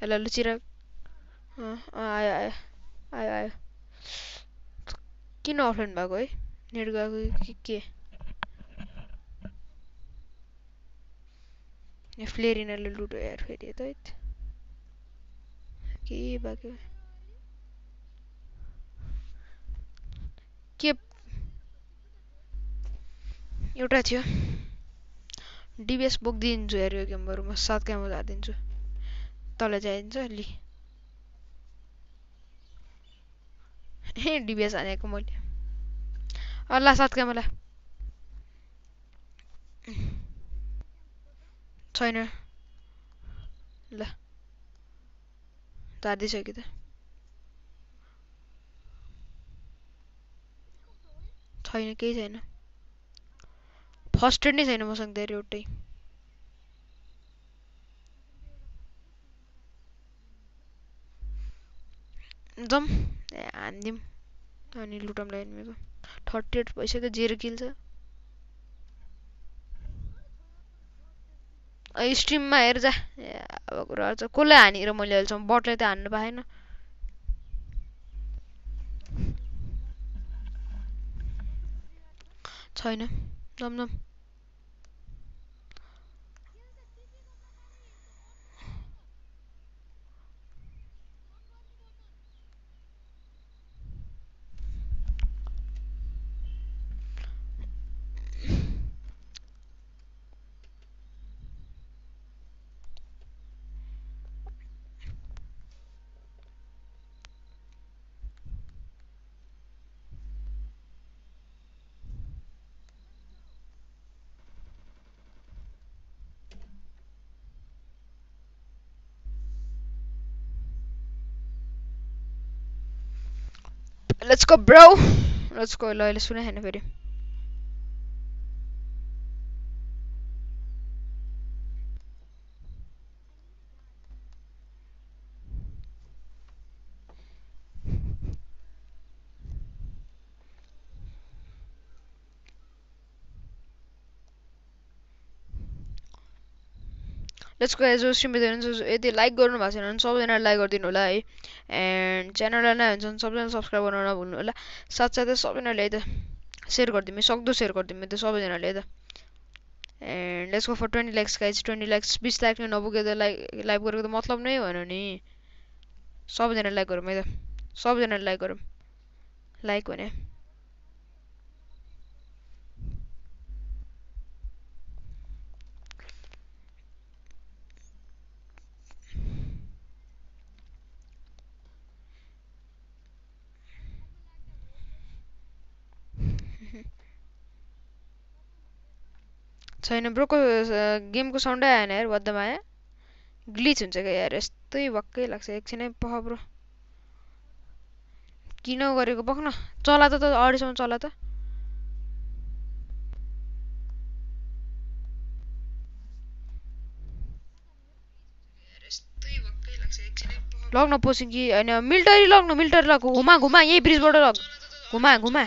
हेलो चिराग अँ अँ, आयो आयो आयो आयो किन अफलाइन भएको है नेट गएको कि के फ्लेरिनाले लुट्यो यार फेरि त के भयो? के एउटा थियो डिबिएस बोकिदिन्छु यार यो गेम बरु म सात गेममा झारिदिन्छु तँलाई चाहिन्छ लि। ए डिबिएस हानेको मैले। अल्ला सात गेमला छैन। ल। झारिदिइसक्यो त। छैन केही छैन। फर्स्ट एड नै छैन मसँग त एउटै जाउँ ए हानिदिउँ अनि लुटाउँला एनिमीको थर्टी एट भइसक्यो जेरो किल छ स्ट्रिममा हेर जा अब कुरा छ कसलाई हानेर मैले अहिलेसम्म बटलाई त हान्नु पाएन छैन जाउँ जाउँ let's go bro let's go ल अहिले सुने लेट्स गो जो स्ट्रिम हेर्नुहुन्छ यदि लाइक गर्नु भएको छैन भने सबैजनाले लाइक गरिदिनु होला है एन्ड च्यानललाई नै हुन्छ भने सबैजना सब्सक्राइब गर्न नभुल्नु होला साथसाथै सबैजनाले त सेयर गरिदिनु सक्दो सेयर गरिदिनु त सबैजनाले त and let's go for twenty lakhs guys twenty lakhs बिस लाख नै नपुग्यो त लाइक लाइभ गरेको त मतलब नै भएन नि सबैजनाले लाइक गरौँ है त सबैजनाले लाइक गरौँ लाइक भने छैन ब्रोको गेमको साउन्डै आएन यार बद्दमा आयो ग्लिच हुन्छ क्या यार यस्तै भक्कै लाग्छ एकछिनै पख ब्रो किन गरेको बक्न चला त अहिलेसम्म चला त लग्न पोसिङ कि होइन मिलिटरी लग्नु मिलिटरी लग घुमा घुमा यही ब्रिजबाट लग घुमा घुमा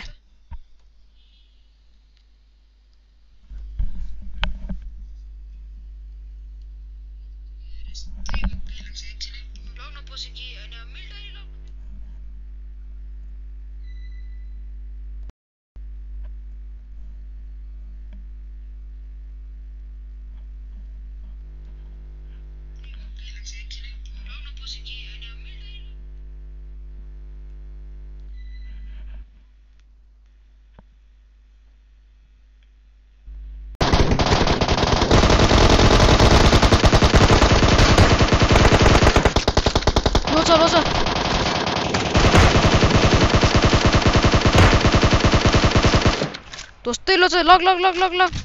लग लग लग लग लग।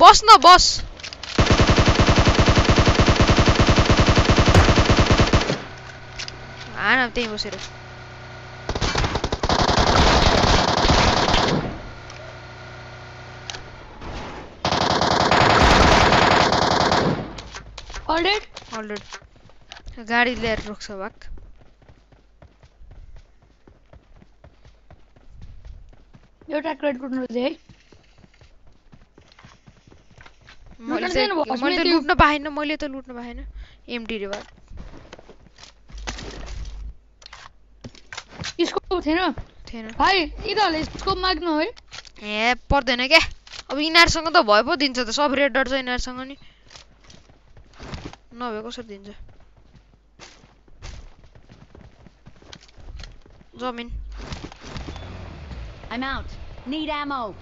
बस न बस। हान त्यहीँ बसेर। हन्ड्रेड गाडी ल्याएर रोक्छ भाग एउटा क्रेड थियो है। मैले लुट्न त मैले त लुट्न पाएन मैले त लुट्न पाएन एमटी रे भाग स्कोप थिएन? थिएन। भाइ यिनीहरूले स्कोप माग्नु है। ए पर्दैन क्या। अब यिनीहरूसँग त भए पो दिन्छ त सब रेड डट छ यिनीहरूसँग नि। नभए कसरी दिन्छ? जमिन। I'm out. Need ammo.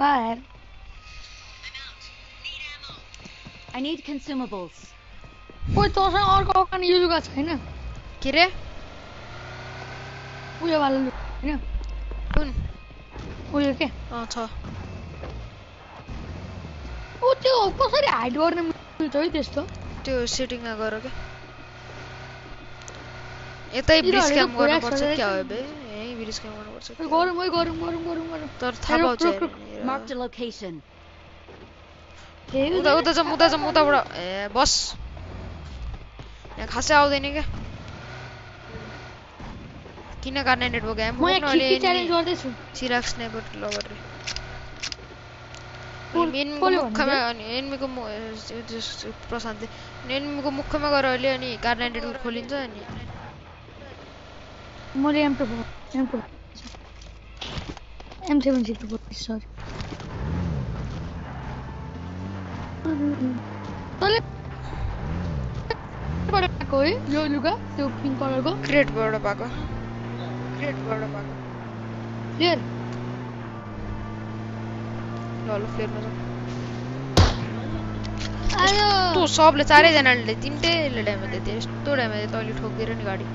बाहेर I need consumables. कोही तँसँग अर्को अकान यो लुगा छैन के रे उयोवाला लुगा होइन कुन उयो के अँ छ ऊ त्यो कसरी हाइड गर्ने मिल्छ है त्यस्तो त्यो सेटिङमा गर क्या यतै ब्रिज क्याम्प गर्नुपर्छ क्या हो बे क्याम्प गर्नुपर्छ। गरौँ है गरौँ गरौँ गरौँ गरौँ तर थाहा पाउँछ उता उता जाउँ उता जाउँ उताबाट ए बस यहाँ खासै आउँदैन क्या किन गर्ने नेटवर्क यहाँ म यहाँ खिड्की च्यालेन्ज गर्दैछु चिराग स्नाइपर लगेर मुखमा? अनि एनिमीको प्रशान्तले एनिमीको मुखमा गएर अहिले अनि गार्ड नेटवर्क खोलिन्छ अनि मैले M two M two M seven six sorry तँले है यो लुगा त्यो पिङ्क कलरको क्रेटबाट पाएको क्रेटबाट पाएको क्लियर ल ल फ्लेयरमा आयो सबले चारैजनाले तिनटैले ड्यामेज थियो यस्तो ड्यामेज दियो तैँले ठोकिदिएर नि गाडी.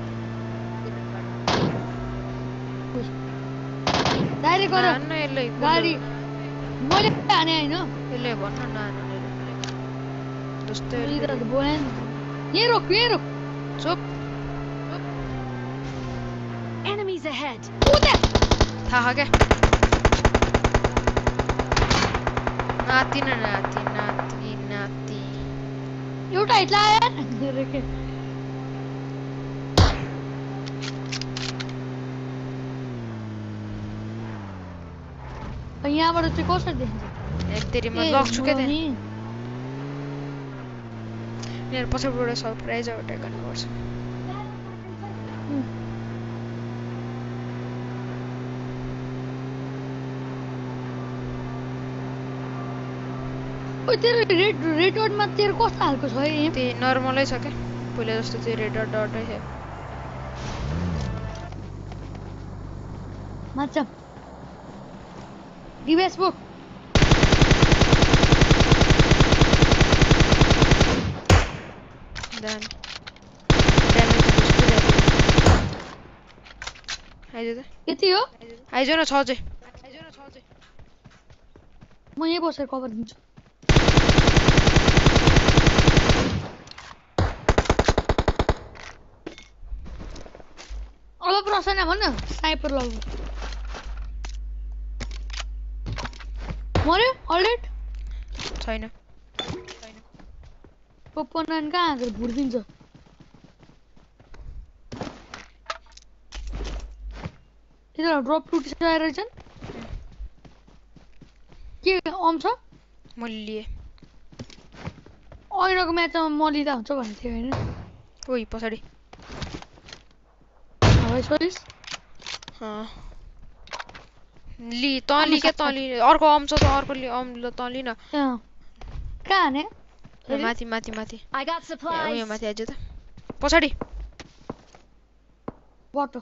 डाइरेक्ट गर गाडी मैले हाने होइन यसले भन्न नानु जस्तै बोलाएन यहीँ रोक यहीँ रोक चुप Enemies ahead. उता थाहा क्या नाति न नाति नाति नाति एउटा हिट लाएर यहाँबाट चाहिँ कसरी देखिन्छ एक तेरीमा ए, लग्छु क्या त्यहाँ। यिनीहरू पछाडिबाट सरप्राइज अट्याक गर्नुपर्छ ओ तेरो रेड रेड डटमा तेरो कस्तो खालको छ है? त्यही नर्मलै छ क्या पहिला जस्तो त्यो रेड डट डटै छ माछा ड्यामेज आइज त यति हो? आइज न छ चाहिँ म यहीँ बसेर कभर दिन्छु। अब प्रसन्न भन्न स्नाइपर लग। मऱ्यो अलरेड छैन पोपनान कहाँ आएको भुर्दिन्छ ड्रप टुटिसकेर रहेछन् के अम छ मैले लिएँ ऐनाको म्याचमा म लिँदा हुन्छ भनेको थियो होइन ओइ पछाडि। लि तँ लि क्या तँ लि अर्को अम छ त अर्को लि अम ल तँ लि न। कहाँ हाने माथि माथि माथि. उयो माथि आइज त। पछाडि। बटो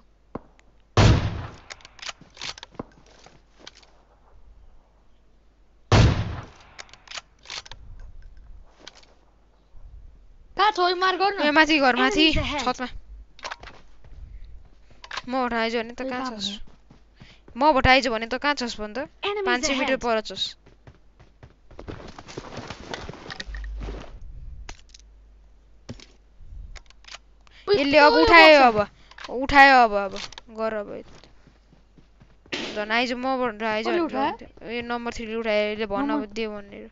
कहाँ छ? ओइ मार गर्नु यहाँ माथि घर माथि. छतमा। म आइज भने त कहाँ कहाँ म आइज भने त कहाँ छस् भन त Enemies पाँच सय मिटर. पर छस्। यसले अब उठायो अब। उठायो अब अब। गर अब झन् आइज म भनेर आइज? यो नम्बर थ्रीले उठायो। यसले भन अब दे भनेर।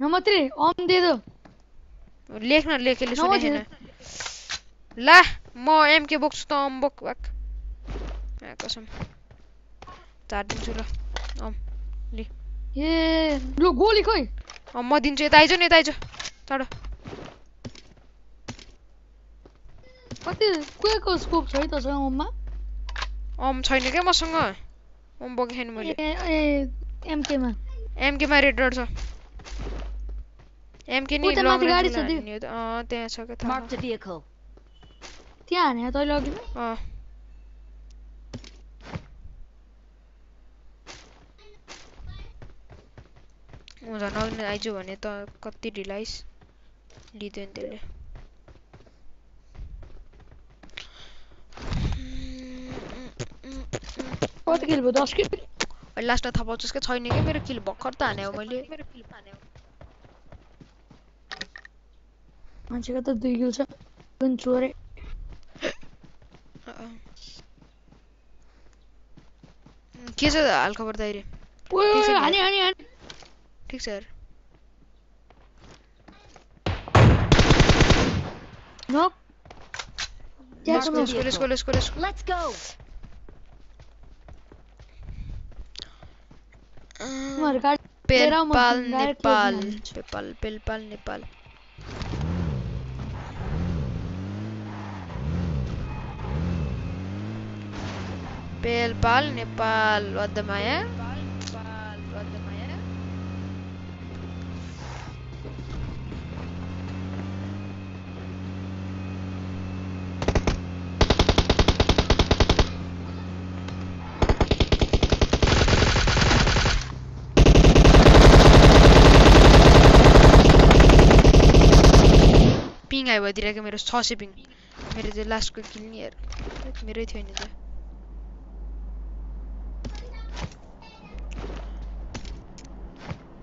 नम्बर थ्री अम दे दो लेख्न लेखेले नम्बर सुने छैन ला म एमके बोक्छु त अम बोक बाक आ, कसम झारिदिन्छु ल अम ए लु गोली खोइ अँ, म दिन्छु यता आइज न यता आइज टाढो कति कुएको स्कोप छ है तसँग अममा अम छैन क्या मसँग बोकेको छैन मैले ए एमकेमा एमकेमा रेड डट छ एमके नि लङ गाडी छ त अँ त्यहाँ छ क्या. त्यहाँ हाने तैँले अघि अँ झन् अघि नै आइजु भने त कति ढिलाइस लिँदैन त्यसले। कति किलो भयो? दस किलो? अहिले लास्टमा थाहा पाउँछस् क्या छैन क्या मेरो किल भर्खर त हाने हो मैले। मान्छेको त दुई किलो छ। पनि चोरे। के छ हालखबर दाइरे? नि? हाने हाने हाने। ठीक सर। नेपाल नेपाल नेपाल। आयो भइदिरहेको मेरो छ सय पिङ मेरो त्यो लास्टको किल नि यार मेरै थियो नि त्यो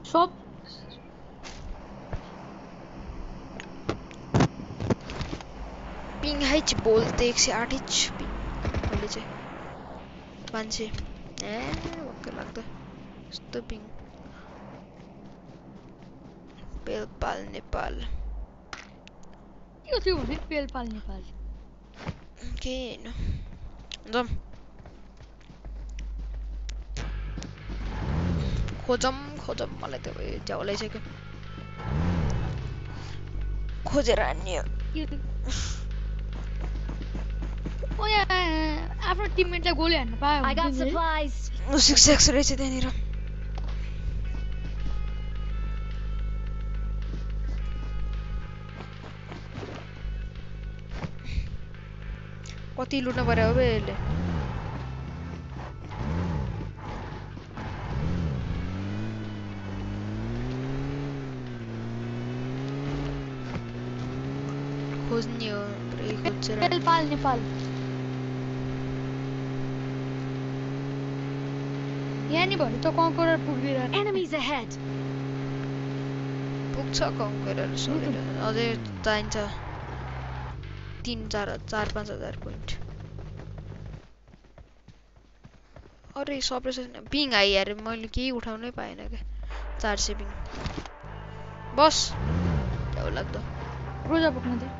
सब पिङ हाइच बोल्थे एक सय आठ इच पिङ अहिले चाहिँ मान्छे ए भक्कै लाग्दो यस्तो पिङ पेलपाल नेपाल के थियो भने पेलपाल नेपाल केही होइन जाउँ खोजौँ खोजौँ मलाई त उयो झ्याउ लगाइसक्यो खोजेर हान्ने आफ्नो टिममेटलाई गोली हान्न पायो I भने got तिमीले? supplies. सिक्स एक्स रहेछ त्यहाँनिर कति लुट्नु पर्यो हो बे यसले खोज्ने हो पुरै खोजेर पेलपाल नेपाल यहाँ नि भने त कङ्करर पुगिरहेको Enemies ahead. पुग्छ कङ्करहरू सकेर अझै चाहिन्छ तिन चार चार पाँच हजार पोइन्ट अरे सप्रेसन पिङ आयो यार मैले केही उठाउनै पाएन क्या चार सय पिङ। बस। क्या लाग्दो। रोजा बोक्न लाग्दो।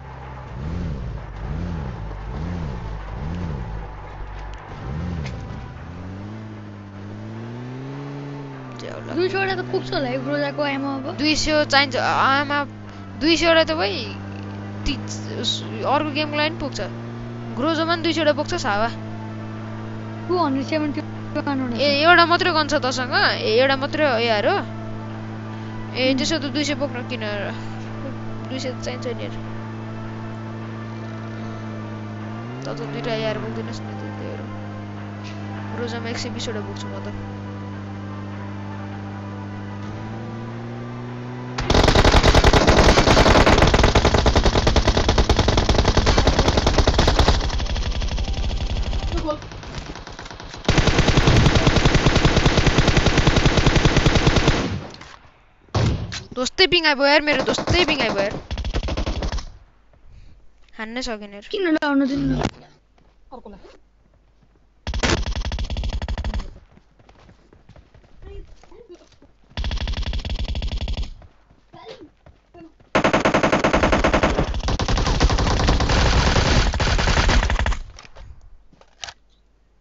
दुई सौवटा त पुग्छ होला है रोजाको एमो अब दुई सय चाहिन्छ। आमा दुई सयवटा त भाइ ती अर्को गेमको लागि पनि पुग्छ ग्रोजोमा पनि दुई सयवटा पुग्छ सावा। ए एउटा मात्रै गन्छ तसँग ए एउटा मात्रै हो यार हो ए त्यसो त दुई सय बोक्न किन? दुई सय त चाहिन्छ नि यार त दुइटा यार बोक्दिनस् न त्यो रोजामा एक सय बिसवटा बोक्छु म त दोस्तै पिङ आइभयो यार मेरो दोस्तै पिङ आइभयो यार हान्नै सकेन यार किन लाउनु दिनु? अर्कोलाई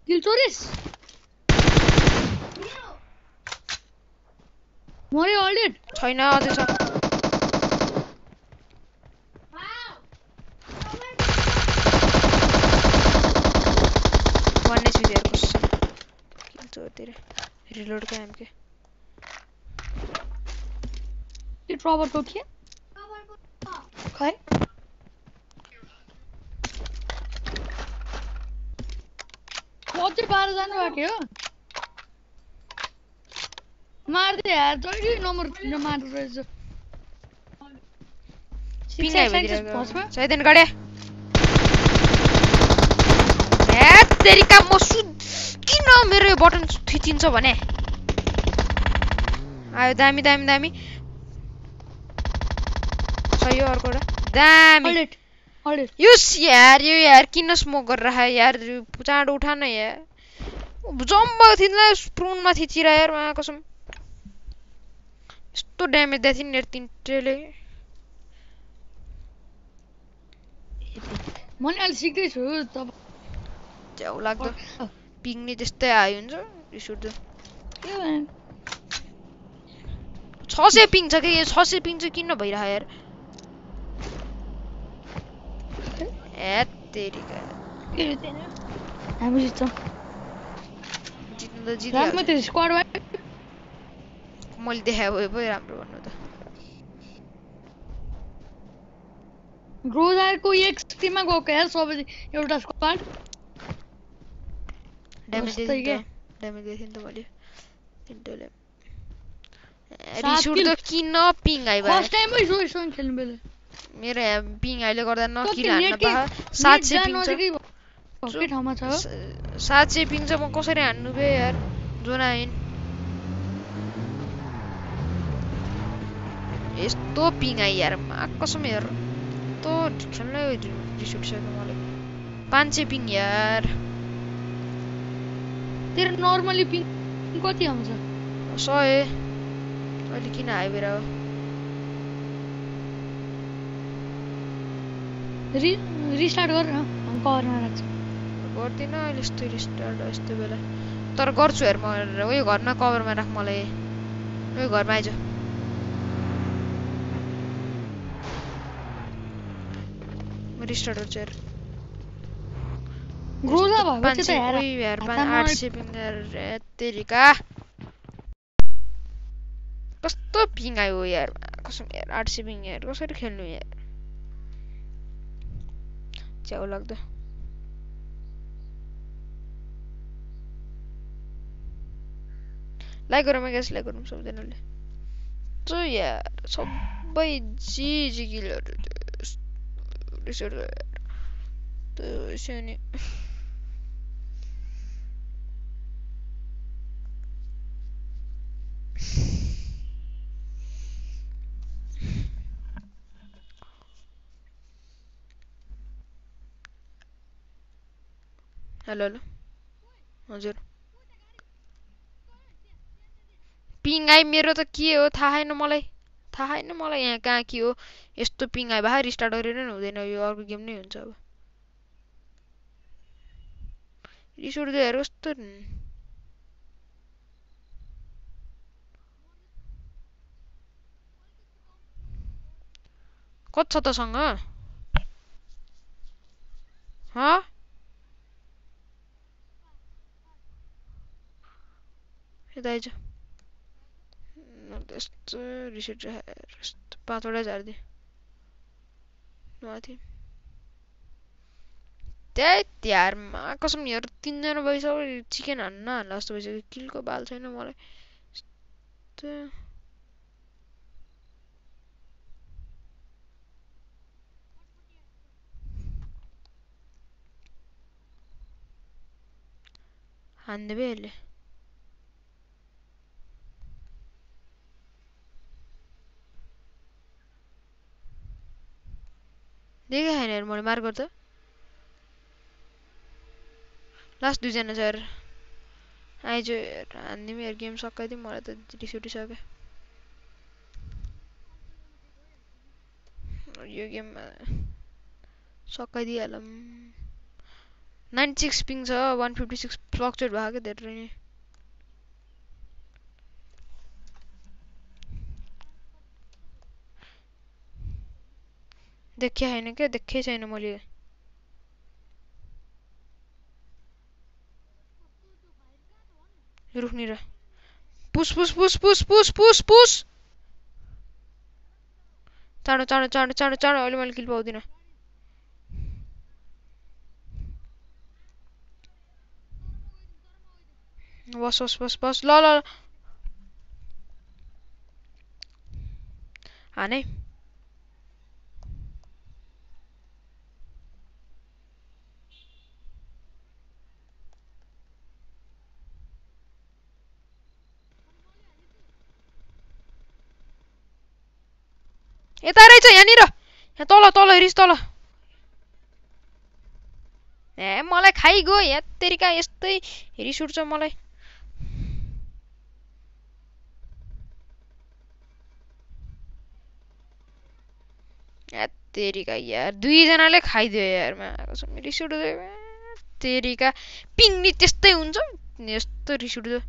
दिल चोरिस मऱ्यो अलरेड छैन अझै छ। वान एचपी यार कसम किन चोरतिर रिलोड क्या के त्यो ट्रबरको के खै? कति पार जानु बाँकी हो। नम्बर मार्दो रहेछ पिङ Six आइपुग्यो axis फर्स्टमा सैदेन गडे ए तेरिका म सु किन मेरो यो बटन थिचिन्छ भने आयो दामी दामी दामी छ यो अर्को एउटा दामी युस यार यो यार किन स्मोक गरेर राख यार चाँडो उठा न यार जम्ब थिच्ला स्प्रुनमा थिचिरह यार कसम यस्तो ड्यामेज दिएको थियो नि तिनटेले म नि अहिले सिक्दैछु तब च्याउ लाग्दो पिङ्ने त्यस्तै आयो हुन्छ रिस उठ्दो छ सय पिङ छ कि छ सय पिङ चाहिँ किन भइरह यार ए जित्छौँ जित्नु त जित्नु मैले देखाए पो राम्रो भन्नु त ग्रोजारको एक्सटीमा गएको यार सबैले एउटा स्क्वाड ड्यामेज दिए ड्यामेज दिए नि त मैले तिनटोले रिसुट त किन पिङ आइ भयो फ़र्स्ट टाइम मै सोइसन खेल्नु बेले मेरो पिङ आइले गर्दा न किन हान्न पा 700 पिङ छ के ठाउँमा छ 700 पिङ छ म कसरी हान्नु बे यार जोना हैन यस्तो पिङ यार कसम यार यस्तो खेल्नै रिस उठिसक्यो मलाई पाँच सय पिङ यार तेरो नर्मली पिङ कति आउँछ सय अहिले किन हाइवेर हो रि रिस्टार्ट गर कभरमा राख्छौँ गर्दिनँ अहिले यस्तो रिस्टार्ट यस्तो बेला तर गर्छु हेर म उयो घरमा कभरमा राख मलाई उयो घरमा आइज रिस्टार्ट गर्छु हेर ग्रोजा भएपछि पाँच त यार पाँच हातमा आठ मलाई- सय पिङ यार तेरिका कस्तो पिङ आयो यार कसम यार आठ सय पिङ यार कसरी खेल्नु यार च्याउ लाग्दो लाइक गरौँ ग्यास लाइक गरौँ सबैजनाले यार सबै रिसोर्ट त्यो सानो हेलो हेलो हजुर पिङ आइ मेरो त के हो थाहा छैन मलाई थाहा छैन मलाई यहाँ कहाँ के हो। यस्तो पिङ आयो भए रिस्टार्ट गरेर नि हुँदैन यो अर्को गेम नै हुन्छ अब। रिस उठ्दो हेर कस्तो कति छ तसँग हँ? यता nord-est, ricerca eh, est, patrole tardi. Noti. Tetti arma, cosa mi ordinano voi solo chicken anna, la sto vedendo che il cobalto non vuole. Ande belle. देखेँ छैन यार मैले मार्क गर्दा लास्ट दुईजना छ यार आइज हानिदिउँ यार गेम सकाइदिउँ मलाई त रिस उठिसक्यो यो गेममा सकाइदिइहालौँ नाइन्टी सिक्स पिङ छ वान फिफ्टी सिक्स फ्लक्चुएट भएको क्या धेरै नै देखिए है ना क्या? देखे ଦେଖେଇ ना ବୋଲି रुक नहीं रहा। Push push push push push push push! चाँडो चाँडो चाँडो चाँडो चाँडो अहिले मल किल पाउँदिनँ बस बस बस बस, ल ल हानै यता रहेछ यहाँनिर यहाँ तल तल हेरिस् तल ए मलाई खाइगयो यत्तेरिका यस्तै रिस उठ्छ मलाई तेरिका यार दुईजनाले खाइदियो यार माको रिस उठ्दै तेरिका पिङ नि त्यस्तै हुन्छ यस्तो रिस उठ्दो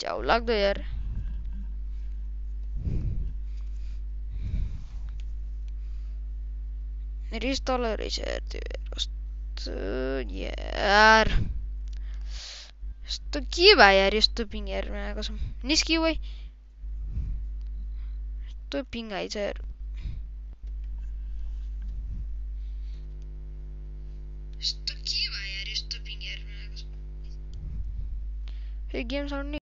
च्याउ लाग्दो यार ristoröörijärjestöjär. Sitä kivääjärjestö pingärmää kanssa. Niski vai? Toi pingäisär. Sitä kivääjärjestö pingärmää kanssa. Hei, game sound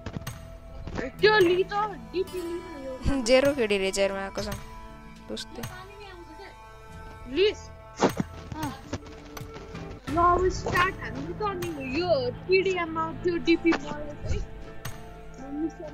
त्यो लि त डिपी यो जेरो केडी रहेछ यारमा कसम दोस्तै लिस ल अब स्टार्ट हामी त अनि यो टिडिएममा त्यो डिपी मरेको है mission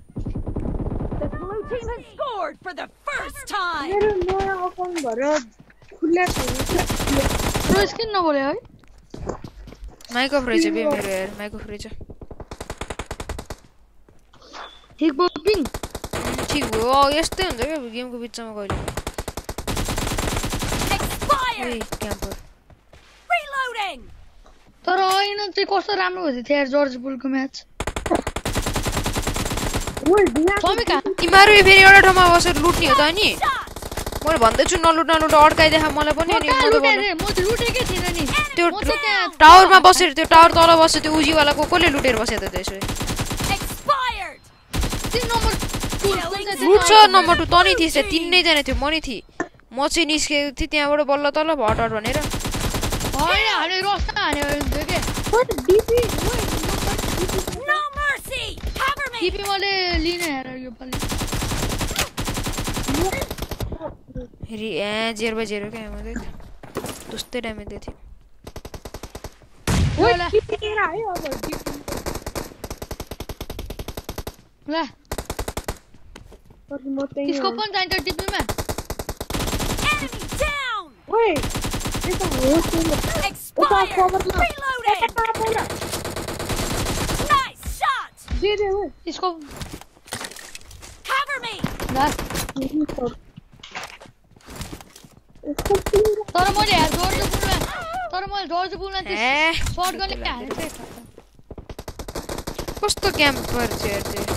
Team has scored for the first time! मेरो नयाँ अकाउन्ट भएर खुल्ला छ प्रो स्किन नबोले है माइक अफ रहेछ बे मेरो यार माइक अफ रहेछ ठिक भयो पिङ ठिक भयो यस्तै हुन्छ क्या? गेमको बिचमा कहिले क्याम्पर Reloading! तर होइन चाहिँ कस्तो राम्रो हुँदै थियो यार जर्ज बुलको म्याच समीका तिमीहरू यो फेरि एउटा ठाउँमा बसेर लुट्ने हो त अनि मैले भन्दैछु नलुट नलुट अड्काइदेखा मलाई पनि अनि नि त्यो टावरमा बसेर त्यो टावर तल बस्यो त्यो उजीवाला को कसले लुटेर बस्यो त त्यसो लुट छ नम्बर टू तँ नि थिएछ तिनैजना थियो म नि थिएँ म चाहिँ निस्केको थिएँ त्यहाँबाट बल्ल तल भट हट भनेर होइन Cover me. Tipi mole lean है ये पल्ली री ए जेर बा जेर के हमारे दोस्ते डैमेज दे थी वो टिप के रहा है और टिप ले और रिमोट नहीं इसको कौन जानता टिप में enemy down wait this is a whole team expired reloading दे दे वो इसको cover me! इसको थर्मल यार ज़ोर से बोल रहा है थर्मल ज़ोर से बोल रहा तो है? शॉटगन लेके आ रहे कुछ तो कैंप पर चेयर थे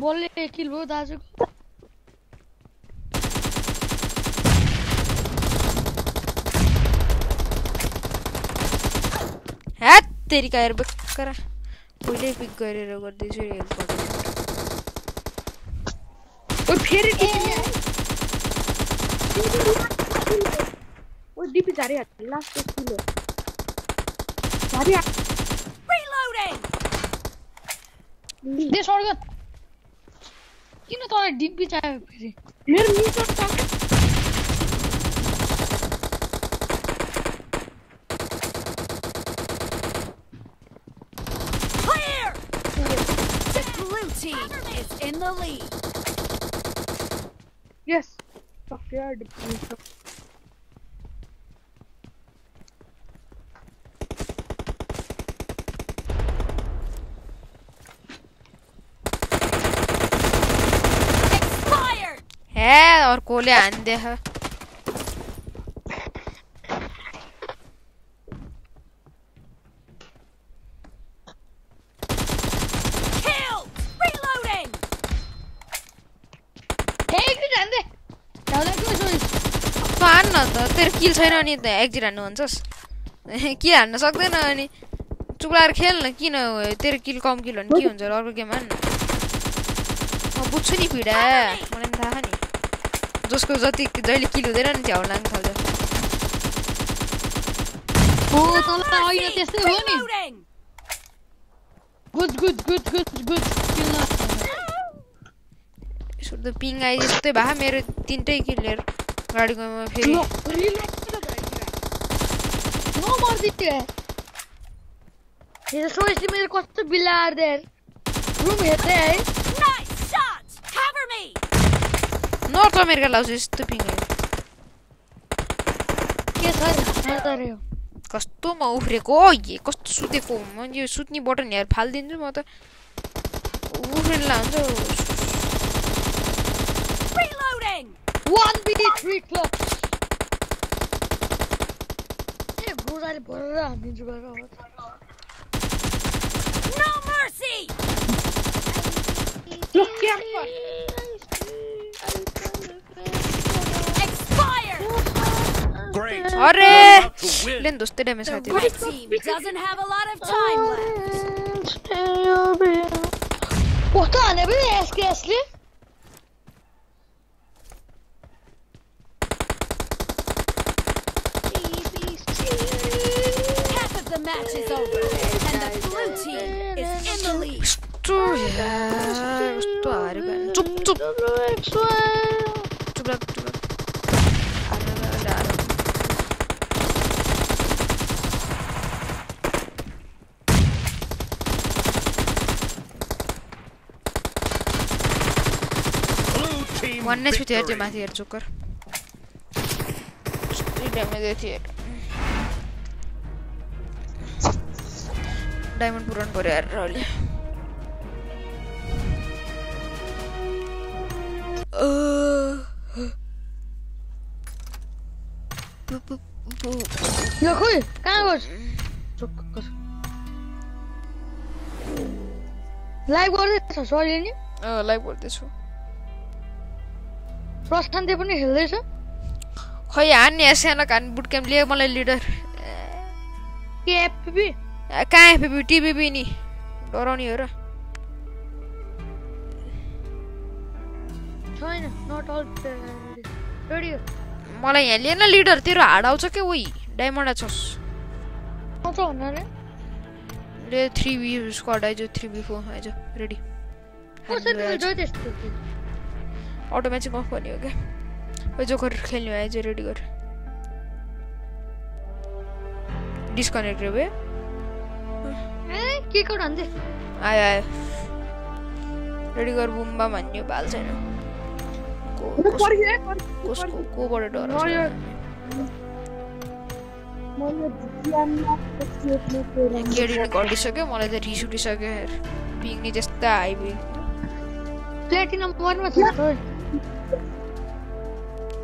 बोले किल वो दाजू तेरी काय बघ करा। पहिले पिक करे रे कर दे रे इंपॉर्टेंट और फिर वो डीपी जा रही है लास्ट पे किल। जा रही है। रीलोडिंग दे शॉटगन किन तो डीपी चाहिए फिर? मेरे नीचे team is in the lead. यस सक्यो डिपी Expired! हे अर्कोले हानिदिएछ Killed! त तेरो किल छैन अनि त एक्जिट हान्नु भन्छस्? किल हान्न सक्दैन अनि? चुक्लाएर खेल न किन तेरो किल कम किल भने के हुन्छ र अर्को गेम हान न म बुझ्छु नि पिडा। मलाई पनि थाहा नि। जसको जति जहिले किल हुँदैन नि झ्याउ लाग्नु थाल्छ हो त्यस्तै हो नि! Good good good good good kill न यसो त पिङ आए जस्तै भए मेरो तिनटै किल लिएर गाड़ी को मैं फिर नो मार दी है ये सो इसी मेरे को तो बिलार देन रूम हेते है nice shot cover me North America Laue's तो पिंग है। क्या सर मत रहे हो। कस्तो म उफ्रेको ये? कस्तो सुतेको मैले सुत्ने बटन हेर फालिदिन्छु म त उफ्रेन लांडो Reloading! One B three club ए गोराले भरेर हानिदिन्छु गरेर No mercy! लो क्याम्पर Expired! Great. अरे You're about to win. Lane दोस्तै ड्यामेज The खाएको red team doesn't have a lot of time left. कस्तो हाने पनि एसकेएसले Half team वान एचपी थियो त्यो. माथि हेर ड्यामेज थियो डायमन्ड पुराउनु पऱ्यो हेरेर अहिले यो खोइ कहाँ गर्छ लाइभ गर्दैछ सरी नि लाइभ गर्दैछु प्रशान्तले पनि खेल्दैछ खै हान्ने सानो हान् बुट क्याम्प लियो मलाई लिडर के एफपी कहाँ एफपी टिपिपी नि। डराउने हो र। छैन नट अल रेडी मलाई यहाँ लिएन लिडर तेरो हाड आउँछ क्या उही? डायमन्ड आउँछ। हुन रे ले three B squad eyes three B four eyes ready कसरी मिल्छ त्यस्तो अटो म्याचिङ अफ गर्ने हो क्या ओ जोकर खेल्ने आइज रेडी गर डिस्कनेक्ट रे भयो ए के को हान्दै आयो आयो रेडी गर बुम्बा भन्ने बाल छैन कसको कोबाट डराउँछ केडी घटिसक्यो मलाई त रिस उठिसक्यो पिङ्नी त्यस्तो आइपुग्यो प्लेटिनम वानमा छ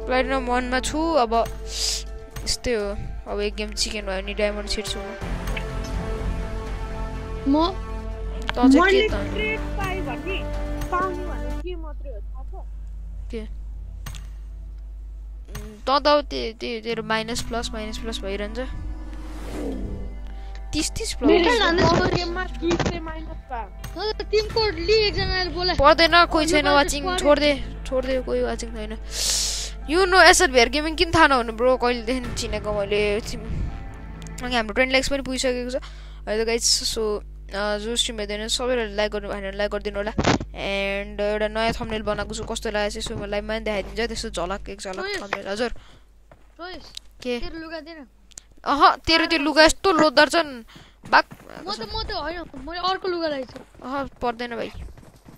प्लेटिनम वानमा छु अब यस्तै हो। अब एक गेम चिकन भयो भने डायमन्ड छिट्छु म। त त? ट्रेड पाएँ भने पाउने भने के मात्रै हो थाहा छ? के? त त अब त्यो त्यो तेरो माइनस प्लस माइनस प्लस भइरहन्छ। तिस तिस पर्दैन कोही छैन वाचिङ। छोडिदे छोडिदे कोही वाचिङ छैन। यु नो एसएल भेयर गेमिङ किन थाहा नहुनु ब्रो कहिलेदेखि चिनेको मैले अनि हाम्रो ट्वेन्टी लाइक्स पनि पुगिसकेको छ। अहिले त गाइस सो जो स्ट्रिम हेर्दैन सबैलाई लाइक गर्नु भएन लाइक गरिदिनु होला। एन्ड एउटा नयाँ थम्नेल बनाएको छु कस्तो लागेको छ यसो म लाइभमा पनि देखाइदिन्छ त्यस्तो झलक एक झलक। थम्नेल हजुर के अह तेरो त्यो लुगा यस्तो लोदर छन् बाक म त म त होइन मैले अर्को लुगा लगाएको छु। अह पर्दैन भाइ।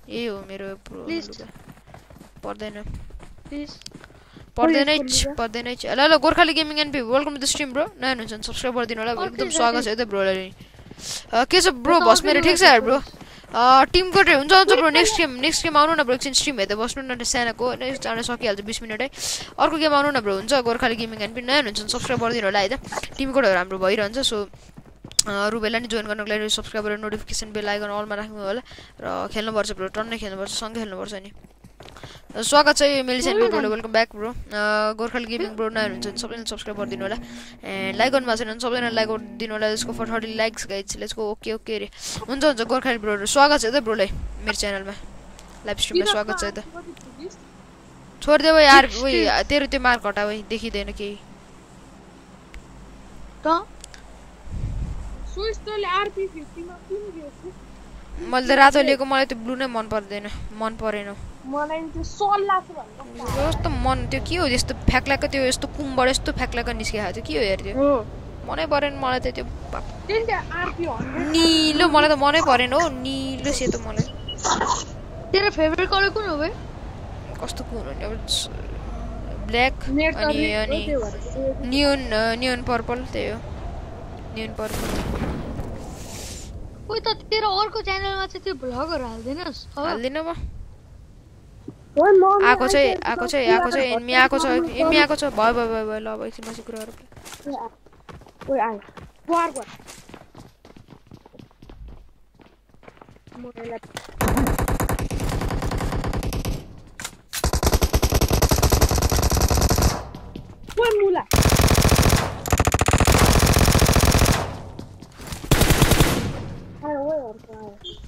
यही हो मेरो पर्दैन। प्लिज पर्दैन पर्दैन ल ल Gorkhali gaming NP welcome to the stream bro नयाँ हुनुहुन्छ भने सब्सक्राइब गरिदिनु होला एकदम स्वागत छ है त ब्रोलाई के छ ब्रो भस मेरो ठिक छ यार ब्रो टिम कोटे हुन्छ हुन्छ bro next game next game आउनु न ब्रो एकछिन स्ट्रिम हेर्दै बस्नु न सानोको चाँडो सकिहाल्छ बिस मिनटै अर्को गेम आउनु न ब्रो हुन्छ गोर्खाली गेमिङ एनपी नयाँ हुनुहुन्छ भने सब्सक्राइब गरिदिनु होला है त टिम कोडहरू हाम्रो भइरहन्छ सो रुबेलाई नि जोइन गर्नुको लागि सब्सक्राइब गरेर नोटिफिकेसन बेल आइकन अलमा राख्नु होला र खेल्नुपर्छ ब्रो टन्नै खेल्नुपर्छ सँगै खेल्नुपर्छ नि स्वागत छ मेलिसेन bro welcome back bro Gorkhali gaming bro नयाँ हुनुहुन्छ सबैजना सब्सक्राइब गरिदिनु होला एन्ड लाइक गर्नु भएको छैन भने सबैजना लाइक गरिदिनु होला यसको थर्टी लाइक्स गाइड्स लेट्सको ओके ओके अरे हुन्छ हुन्छ गोर्खाली ब्रोहरू स्वागत छ है त ब्रोलाई मेरो च्यानलमा लाइभ स्ट्रिममा स्वागत छ है त छोडिदेऊ यार उयो तेरो त्यो मार्क हटा भाइ देखिँदैन केही। मैले त रातो लिएको मलाई त्यो ब्लू नै मन पर्दैन मन परेन। कस्तो मन त्यो के हो? त्यस्तो फ्याक्लाको त्यो यस्तो कुमबाट यस्तो फ्याक्लाको निस्किएको थियो के हो हेर त्यो? मनै परेन मलाई त त्यो। निलो मलाई त मनै परेन हो। निलो सेतो मलाई। तेरो फेभरेट कलर कुन हो बे? कस्तो कुन हो नि? अब ब्ल्याक अनि अनि नियोन नियोन पर्पल त्यही हो। नियोन पर्पल उही त तेरो अर्को च्यानलमा चाहिँ त्यो भ्लगहरू हाल्दैनस्। हाल्दिनँ म। आएको चाहिँ आएको चाहिँ आएको चाहिँ एनमी आएको छ एनमी आएको छ भयो भयो भयो भयो ल अब एकछिन मासु कुरा गरौँ। ओए आयो वार गर म यसलाई ओए मुला आयो ओए अर्को आयो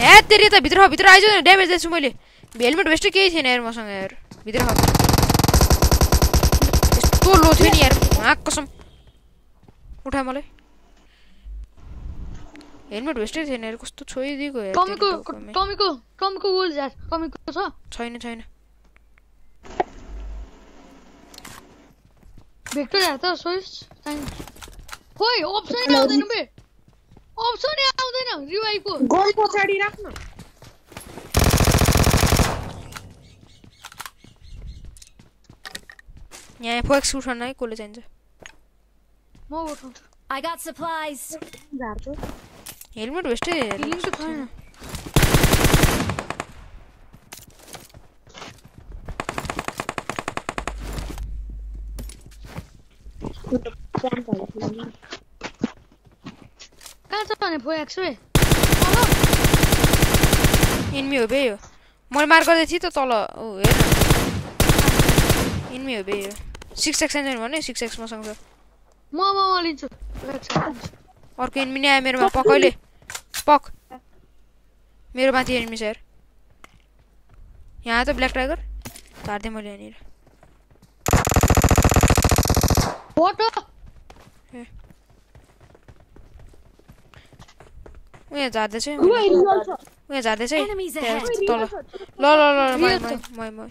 ए तेरि त भित्र भित्र आइज ड्यामेज दिएछु मैले। हेलमेट भेस्ट केही थिएन यार मसँग यार। भित्र यस्तो लो थियो नि यार। कसम। उठा मलाई। हेलमेट भेस्टै थिएन यार कस्तो छोइदिएको यार छ? छैन छैन। भेक्टर यार त सोइस? खोइ अप्सनै आउँदैन बे अप्सनै आउँदैन रिवाइको गोल पछाडि राख्न यहाँ फोक्स उठाउन है कसले चाहिन्छ म उठाउँछु I got supplies. झार्छु हेलमेट भेस्टै फिलिङ त छैन कहाँ छ भने फोर एक्स रे इन्मी हो बे यो मैले मार गर्दै थिएँ त तल ऊ हेर इन्मी हो बे यो सिक्स एक्स चाहिन्छ भने सिक्स एक्स मसँग छ म लिन्छु अर्को इन्मी नै आयो मेरोमा पक अहिले पक मेरो माथि एनिमी छ यहाँ त ब्ल्याक टाइगर झारिदिएँ मैले यहाँनिर We're gonna die this way. We're Wait, real shot. We're gonna die this way. Enemies ahead. Yeah, Wait, real shot. No, no, no, no, my, my, my, my.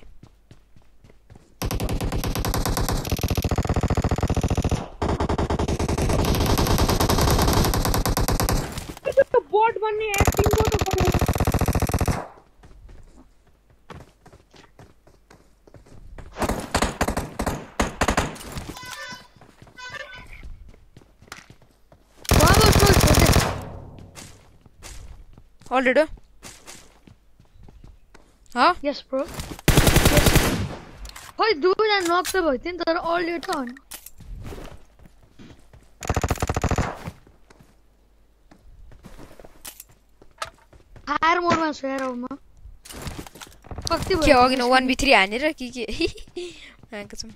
Bot बनने acting को तो already हाँ यस bro खै दुईजना नक त भएको थियो नि तर अलरेडी त होइन फायर मोडमा छु यार म. कति के अघि न वान बी थ्री हानेर के के? आएको छौँ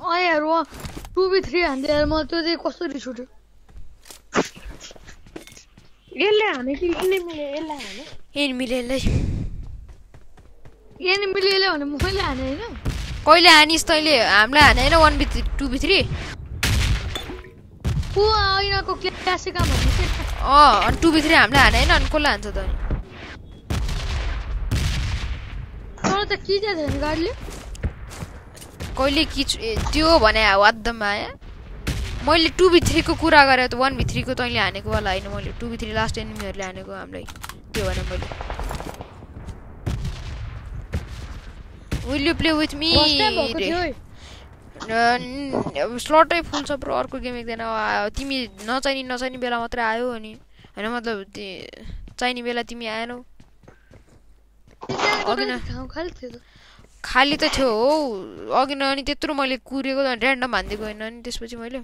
अँ यार वान टु बी थ्री हान्दै यार म त्यो चाहिँ यसले हाने कि यसले मिल्यो यसलाई हाने एनिमीले यसलाई एनिमीले यसले भने मैले हाने होइन कहिले हानिस् तैँले हामीलाई हाने होइन one B three two B three को ऐनाको क्लासिका भन्ने के अँ अनि टू बी थ्री हामीलाई हाने होइन अनि कसलाई हान्छ त अनि तर त के गाडीले कहिले कि त्यो भने आयो मैले टु बी थ्रीको कुरा गरेँ त वान बी थ्रीको तैँले हानेको वाला होइन। मैले टु बी थ्री लास्ट एनिमीहरूले हानेको हामीलाई त्यो भने मैले। Will you play with me स्लटै full छ ब्रो अर्को गेम एकजना। आ- तिमी नचाहिने नचाहिने बेला मात्रै आयो अनि। होइन मतलब चाहिने बेला तिमी आएनौ। खाली त। थियो हौ। अघि न अनि त्यत्रो मैले कुरेको ऱ्यान्डम हानिदिएको होइन अनि त्यसपछि मैले.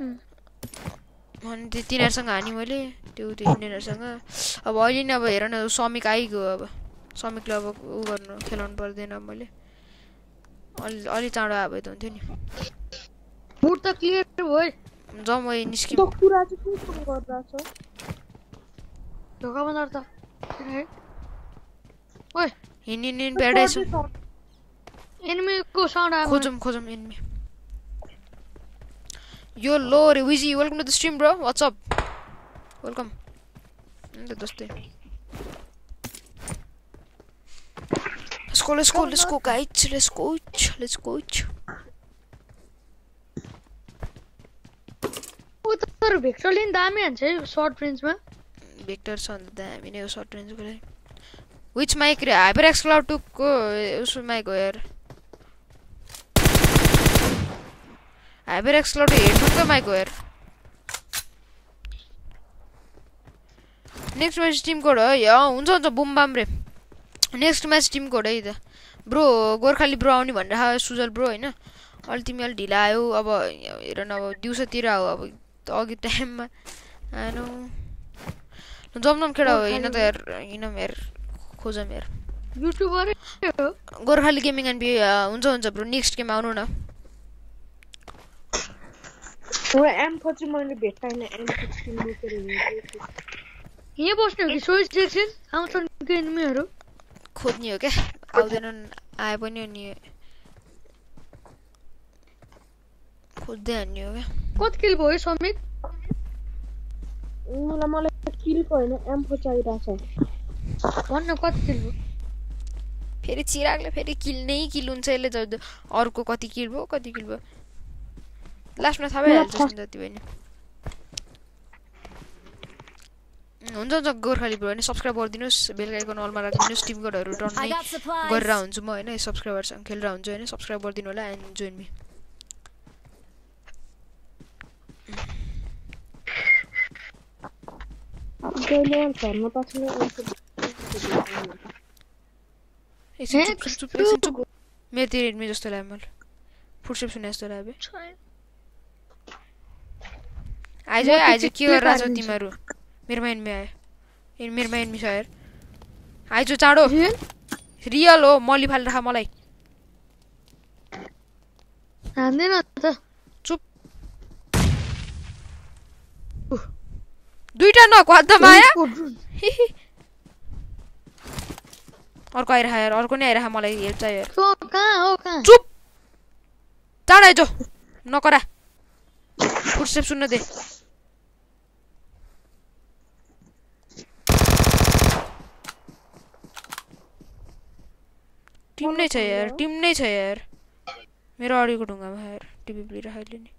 अनि त्यो तिनीहरूसँग हानी मैले त्यो त्यो इन्डियनहरूसँग अब अहिले नै अब हेर न समिक आइगयो अब। समिकले अब उ गर्नु खेलाउनु पर्दैन मैले। अलि अलि चाँडो भए त हुन्थ्यो नि। मुड त क्लियर भयो। जाउँ म निस्किम त्यो कुरा चाहिँ के कुरो गरिरहेछ? ढोका बन्द त ओए हिँड हिँड हिँड प्याराडाइज एनिमीको साउन्ड खोजौँ खोजौँ enemy Yo, Lord, Wheezy, welcome to the stream, bro. What's up? Welcome. Let's go, let's go, let's go, guys. Let's go, let's go. वो तो पर वेक्टर लेन दामी हुन्छ शॉर्ट रेंज मा वेक्टर छ नि दामी नै हो शॉर्ट रेंज को लागि व्हिच माइक रे हाइपर एक्स क्लाउड 2 को उस माइक हो यार हाइपर एक्स क्लाउड हेडफोनको माइक हो यार नेक्स्ट म्याच टिम कोड हो अँ हुन्छ हुन्छ बुम बाम रे नेक्स्ट म्याच टिम कोड है त ब्रो गोर्खाली ब्रो आउने भनेर सुजल ब्रो होइन अलि तिमी अलिक ढिला आयो अब हेर न अब दिउँसोतिर आऊ अब अघि टाइममा आएनौ न केटा हो हिँड त यार हिँडौँ यार खोजौँ यार युट्युबरै हो गोर्खाली गेमिङ एन्ड हुन्छ हुन्छ ब्रो नेक्स्ट गेम आउनु न हो एम्फो चाहिँ मैले भेट्टाइनँ हिँडेको थिएँ। यहीँ बस्ने हो कि सोच एकछिन आउँछन् कि एनिमीहरू खोज्ने हो क्या आउँदैनन् आए पनि अनि खोज्दै हान्ने हो क्या कति किल भयो समित मलाई मलाई किलको होइन एम्फो चाहिरहेछ भन्न कति किल भयो फेरि चिरागले फेरि किल नै किल हुन्छ यसले अर्को कति किल भयो कति किल भयो लास्टमा थाहा भइहाल्छ जति भयो नि हुन्छ हुन्छ गोर्खाली भयो भने सब्सक्राइब गरिदिनुहोस् बेलुकाको नलमा राखिदिनुहोस् टिम कोडहरू टर्नै. गरेर हुन्छु म होइन सब्सक्राइबरसँग खेलेर हुन्छु होइन सब्सक्राइब गरिदिनु होला एन्ड जोइन मी मेरोतिर एडमी जस्तो लाग्यो मलाई फुटसेप सुने जस्तो लाग्यो आइज है आइज के गरेर छौ तिमीहरू मेरोमा एनमी आयो मेरोमा एनमी छ यार आइज चाँडो रियल हो मली फालेर खा मलाई हान्दैन त चुप दुइटा नक वाद्दमा आयो अर्को आइरह यार अर्को नै आइरह मलाई हेल्प चाहियो यार तँ कहाँ हो कहाँ चुप चाँडो आइज नकरा फुटस्टेप सुन्न दे टीम नहीं चाहिए यार टीम नहीं चाहिए यार मेरा ऑडियो कटूँगा मैं यार टीवी प्लेयर हाई लेने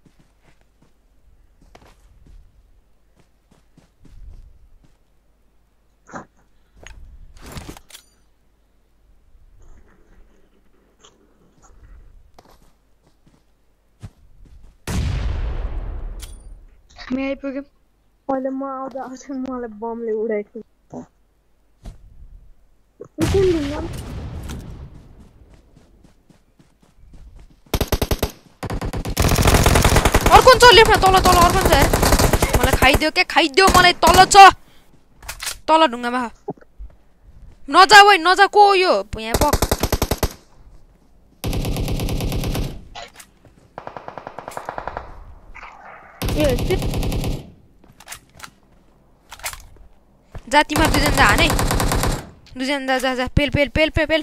May I program? Olha mal da mal é bom le ureco. Entendi, não? अर्को छ लेफ्टमा तल तल अर्को छ मलाई खाइदियो क्या खाइदियो मलाई तल छ। तल ढुङ्गामा नजा वै नजा को हो यो? यहाँ पक। जातिमा दुईजना हाने। दुईजना जा जा जा। पेल पेल पेल पेल पेल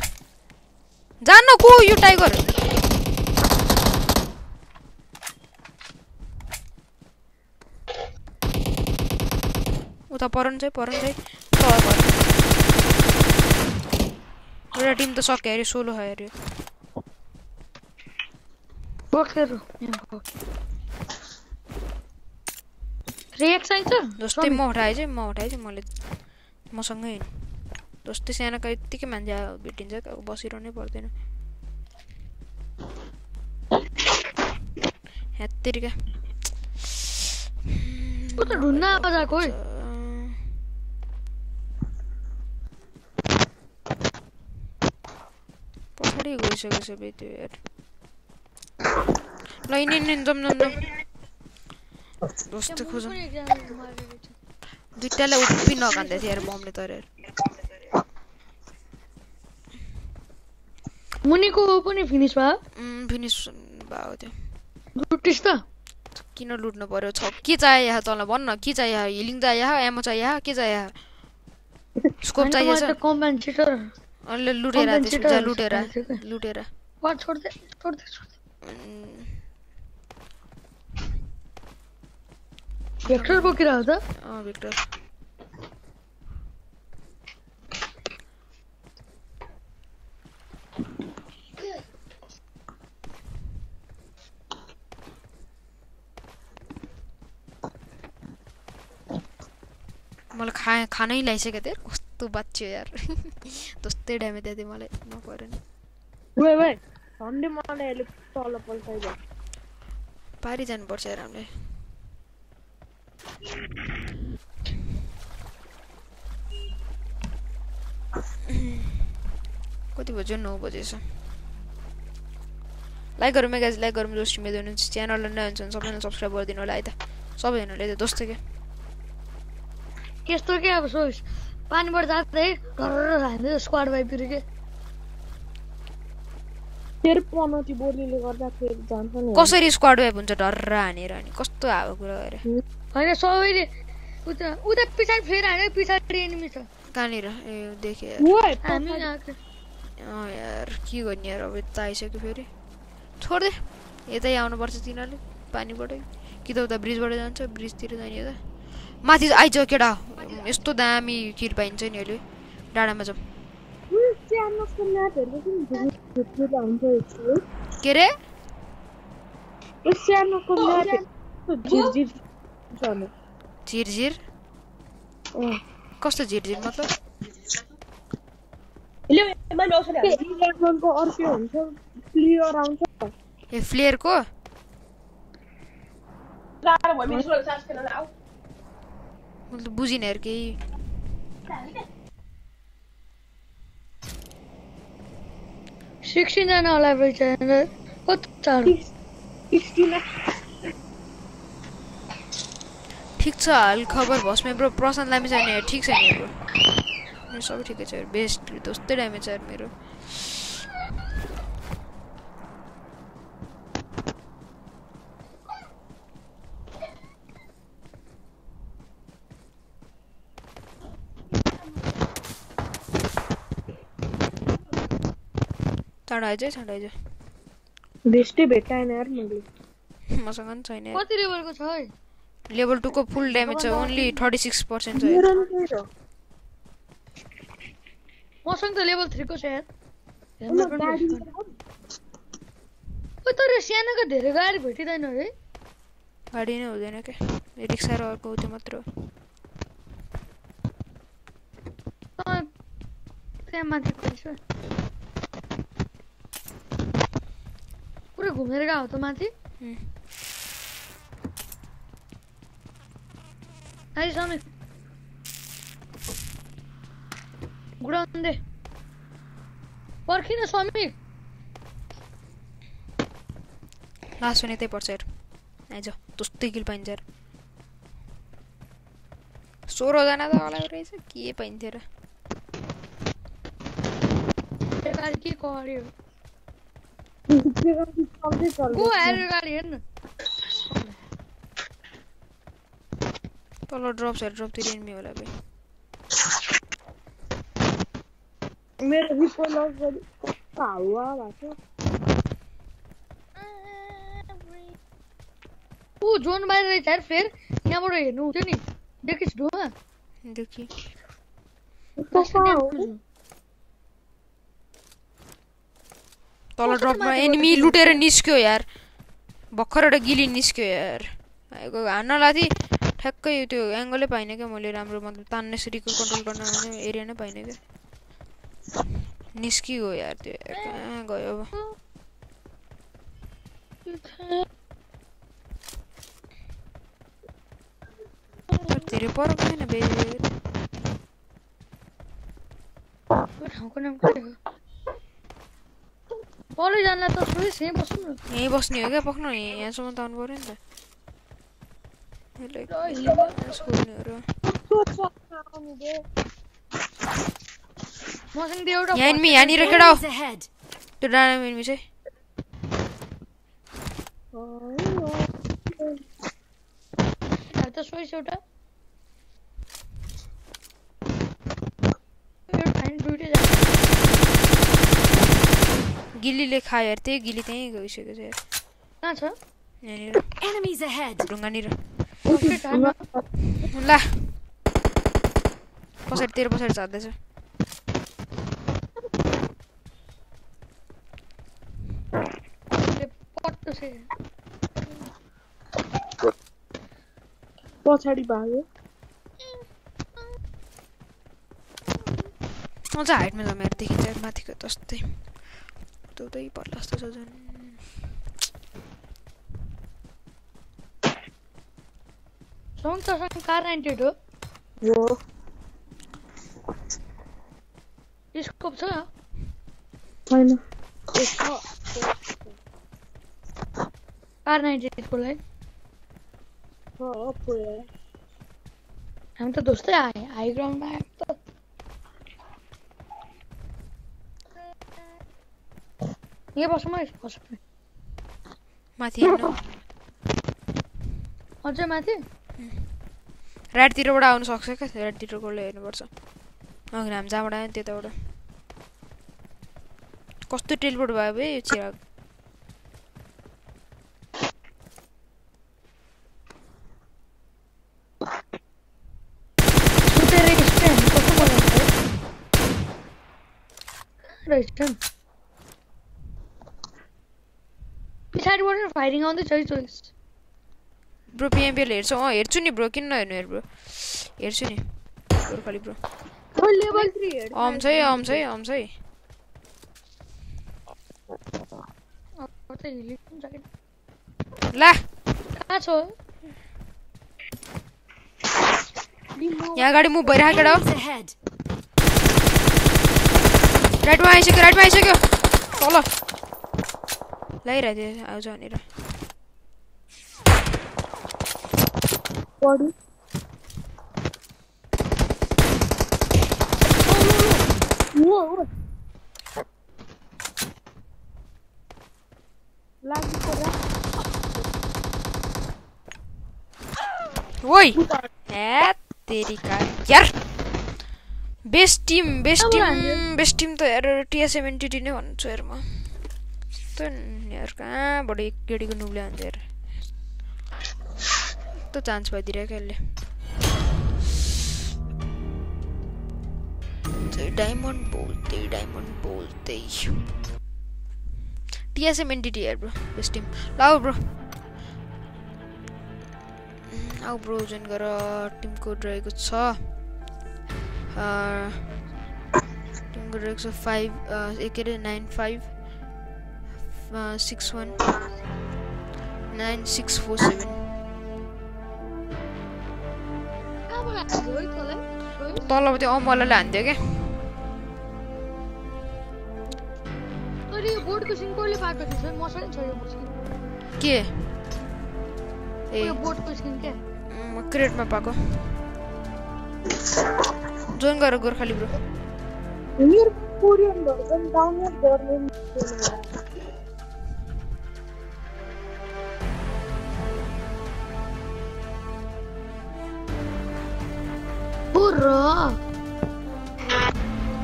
जान को हो यो टाइगर? उता परन चाहिँ परन चाहिँ एउटा टिम त सक्यो अरे सोलो है अरे। बोकेर रेक चाहिन्छ जस्तै म उठाएँ चाहिँ म उठाएँ चाहिँ मैले मसँगै जस्तै सानोको यत्तिकै मान्छे भेटिन्छ क्या बसिरहनै पर्दैन। हेत्तेरिका ऊ त ढुन्न बजाएको है। गइसक्यो सबै त्यो यार ल इन इन इन जम जम जम जस्तो खोजौँ। दुइटालाई उप्पी नखाँदै थियो यार बमले तरेर। मुनिको पनि फिनिस भयो? फिनिस भयो त्यो। लुटिस त। किन लुट्नु पर्यो? छ के चाहियो यहाँ तँलाई भन्न के चाहियो हिलिङ चाहियो एमो चाहियो के चाहियो स्कोप चाहियो कम्पेन्सेटर और लुटेरा है जा लुटेरा है लुटेरा। और छोड़ दे छोड़ दे छोड़ दे। विक्टर को किराया था? हाँ विक्टर मतलब खाए खाना ही लाइसेंस के तेरे कस्तो बाच्यो यार जस्तै ड्यामेज दिएको थियो मलाई नपऱ्यो नि पारि जानुपर्छ यार हामीले कति बज्यो नौ बजेछ लाइक गरौँ गाइज लाइक गरौँ स्ट्रिम हेर्दै हुनुहुन्छ च्यानललाई नयाँ हुन्छ सबैजना सब्सक्राइब गरिदिनु होला है त सबैजनाले त जस्तो क्या त्यस्तो के अब सोच पानीबाट जाँदै डर हान्दै स्क्वाड भाइतिर के फेरि पनौती बोलीले गर्दा फेरि जान्छ नि कसरी स्क्वाड वाइप हुन्छ डर्र हानेर अनि कस्तो हावा कुरा गरे होइन सबैले उता उता पछाडि फेरि हाने पछाडि एनिमी छ कहाँनिर ए देखेँ हामी यार के गर्ने यार अब यता आइसक्यो फेरि छोडिदे यतै आउनुपर्छ तिनीहरूले पानीबाटै कि त उता ब्रिजबाट जान्छ ब्रिजतिर जाने यता माथि आइज केटा यस्तो दामी खिर पाइन्छ नि अहिले डाँडामा जाउँ। के अरे झिरझिर? कस्तो झिरझिर मतलब? ए फ्लेयरको? बुझिनँ यार केही। सिक्सटिनजना होला रहेछ कति टाढो ठिक छ हाल खबर भस्मे ब्रो। प्रशान्त लामी छैन ठिक छैन ब्रो। मेरो सबै ठिकै छ बेस्ट जस्तै ड्यामेज छ मेरो। चाँडो आइज है चाँडो आइज भेस्टै भेटाएन यार मैले मसँग पनि छैन कति लेभलको छ है लेभल टूको फुल ड्यामेज छ ओन्ली थर्टी सिक्स पर्सेन्ट छ मसँग त लेभल थ्रीको छ यार ओ तर सानोको धेरै गाडी भेटिँदैन है गाडी नै हुँदैन क्या रिक्सा र अर्को त्यो मात्र हो त्यहाँ माथि परेछ पुरै घुमेर गएको त माथि आइ सामने गुडाउन दे पर्खिन स्वामी लास्ट पनि त्यही पर्छ हेर आइज त्यस्तै किल पाइन्छ हेर सोह्रजना त होला रहेछ के पाइन्थ्यो र के गर्यो Gå här väljen! चलो ड्रॉप से ड्रॉप तेरी एनिमी वाला भी मेरे भी कोई लॉस कर कावा बाकी ओ जोन मार रहे यार फिर यहाँ पर है नो नहीं देखिस दो हाँ देखिए तल ड्रपमा एनिमी लुटेर निस्क्यो यार। भर्खर एउटा गिली निस्क्यो यार। हान्न लाथी। ठ्याक्कै त्यो एङ्गलै पाइनँ क्या मैले राम्रो मतलब तान्ने सिरीको कन्ट्रोल गर्न एरिया नै पाइनँ क्या। निस्किगयो यार त्यो। कहाँ गयो अब? धेरै पर छैन बे ठाउँको नाम के हो? कलेज जानलाई त यहीँ बस्नु न यहीँ बस्ने हो क्या पक्नु यहाँसम्म त आउनु पऱ्यो नि त यसलाई छोड्नेहरू मसँग त्यो एउटा यहाँ एनिमी यहाँनिर केटा हो. त्यो डाँडामा एनिमी चाहिँ त सोइस एउटा दुइटै गिल्लीले खायो यार त्यही गिल्ली त्यहीँ गइसकेको छ। यार कहाँ छ? यहाँनिर. ढुङ्गानिर। ला पछाडि तेरो पछाडि झार्दैछ पट्टो छ। पछाडि भाग्यो। अझ हाइटमा जमेर देखिन्छ माथिको जस्तै though they bought last season. Song Sasan car rented हो? वो इसको पता है? नहीं ना इसको कार rented को लाइन हाँ पूरे हम तो दोस्त आए आई ग्राउंड में तो यहाँ बसौँ है बसौँ माथि हेर्नु अझै माथि राइटतिरबाट आउनु सक्छ क्या राइटतिरकोले हेर्नुपर्छ अघि हामी जहाँबाट आयो त्यताबाट कस्तो टेलिपोर्ट भयो बे यो चिराग सुतेर स्ट्यान्ड कस्तो मजा आउँछ है रहेछ पछाडिबाट फायरिङ आउँदैछ है चोइस ब्रो पिएमपिएल हेर्छु अँ हेर्छु नि ब्रो किन नहेर्नु हेर ब्रो हेर्छु नि ब्रो खालि ब्रो म लेभल थ्री हेर्छु आउँछ है आउँछ है आउँछ है अब त हिली पनि सकेन ला कहाँ छ यहाँ अगाडि मुभ भइरहेको केटा हो Enemies ahead. राइटमा आइसक्यो राइटमा आइसक्यो तल लगाइरहेको थियो आउँछ भनेर यार best team best team best team त यार टिएस सेभेन्टी नै भन्छु यार म यार कहाँबाट एक केटीको नुबले हान्छ यार। त चान्स भइदिरहेको यसले त्यही डायमन्ड बोल्दै डायमन्ड बोल्दै टिएसएम एनटिटी यार ब्रो बेस्ट टिम ल ब्रो आऊ ब्रो जोइन गर टिम कोड रहेको छ टिम कोड रहेको छ five K nine five six one nine six four seven हान्थ्यो है तँलाई रोहित? तल त्यो अमलाले हान्थ्यो क्या के? ए यो बोर्डको स्किन क्या म क्रेटमा पाएको। जोइन गर Gorkhali bro. मेरो कोरियन भर्जन डाउनलोड गर्ने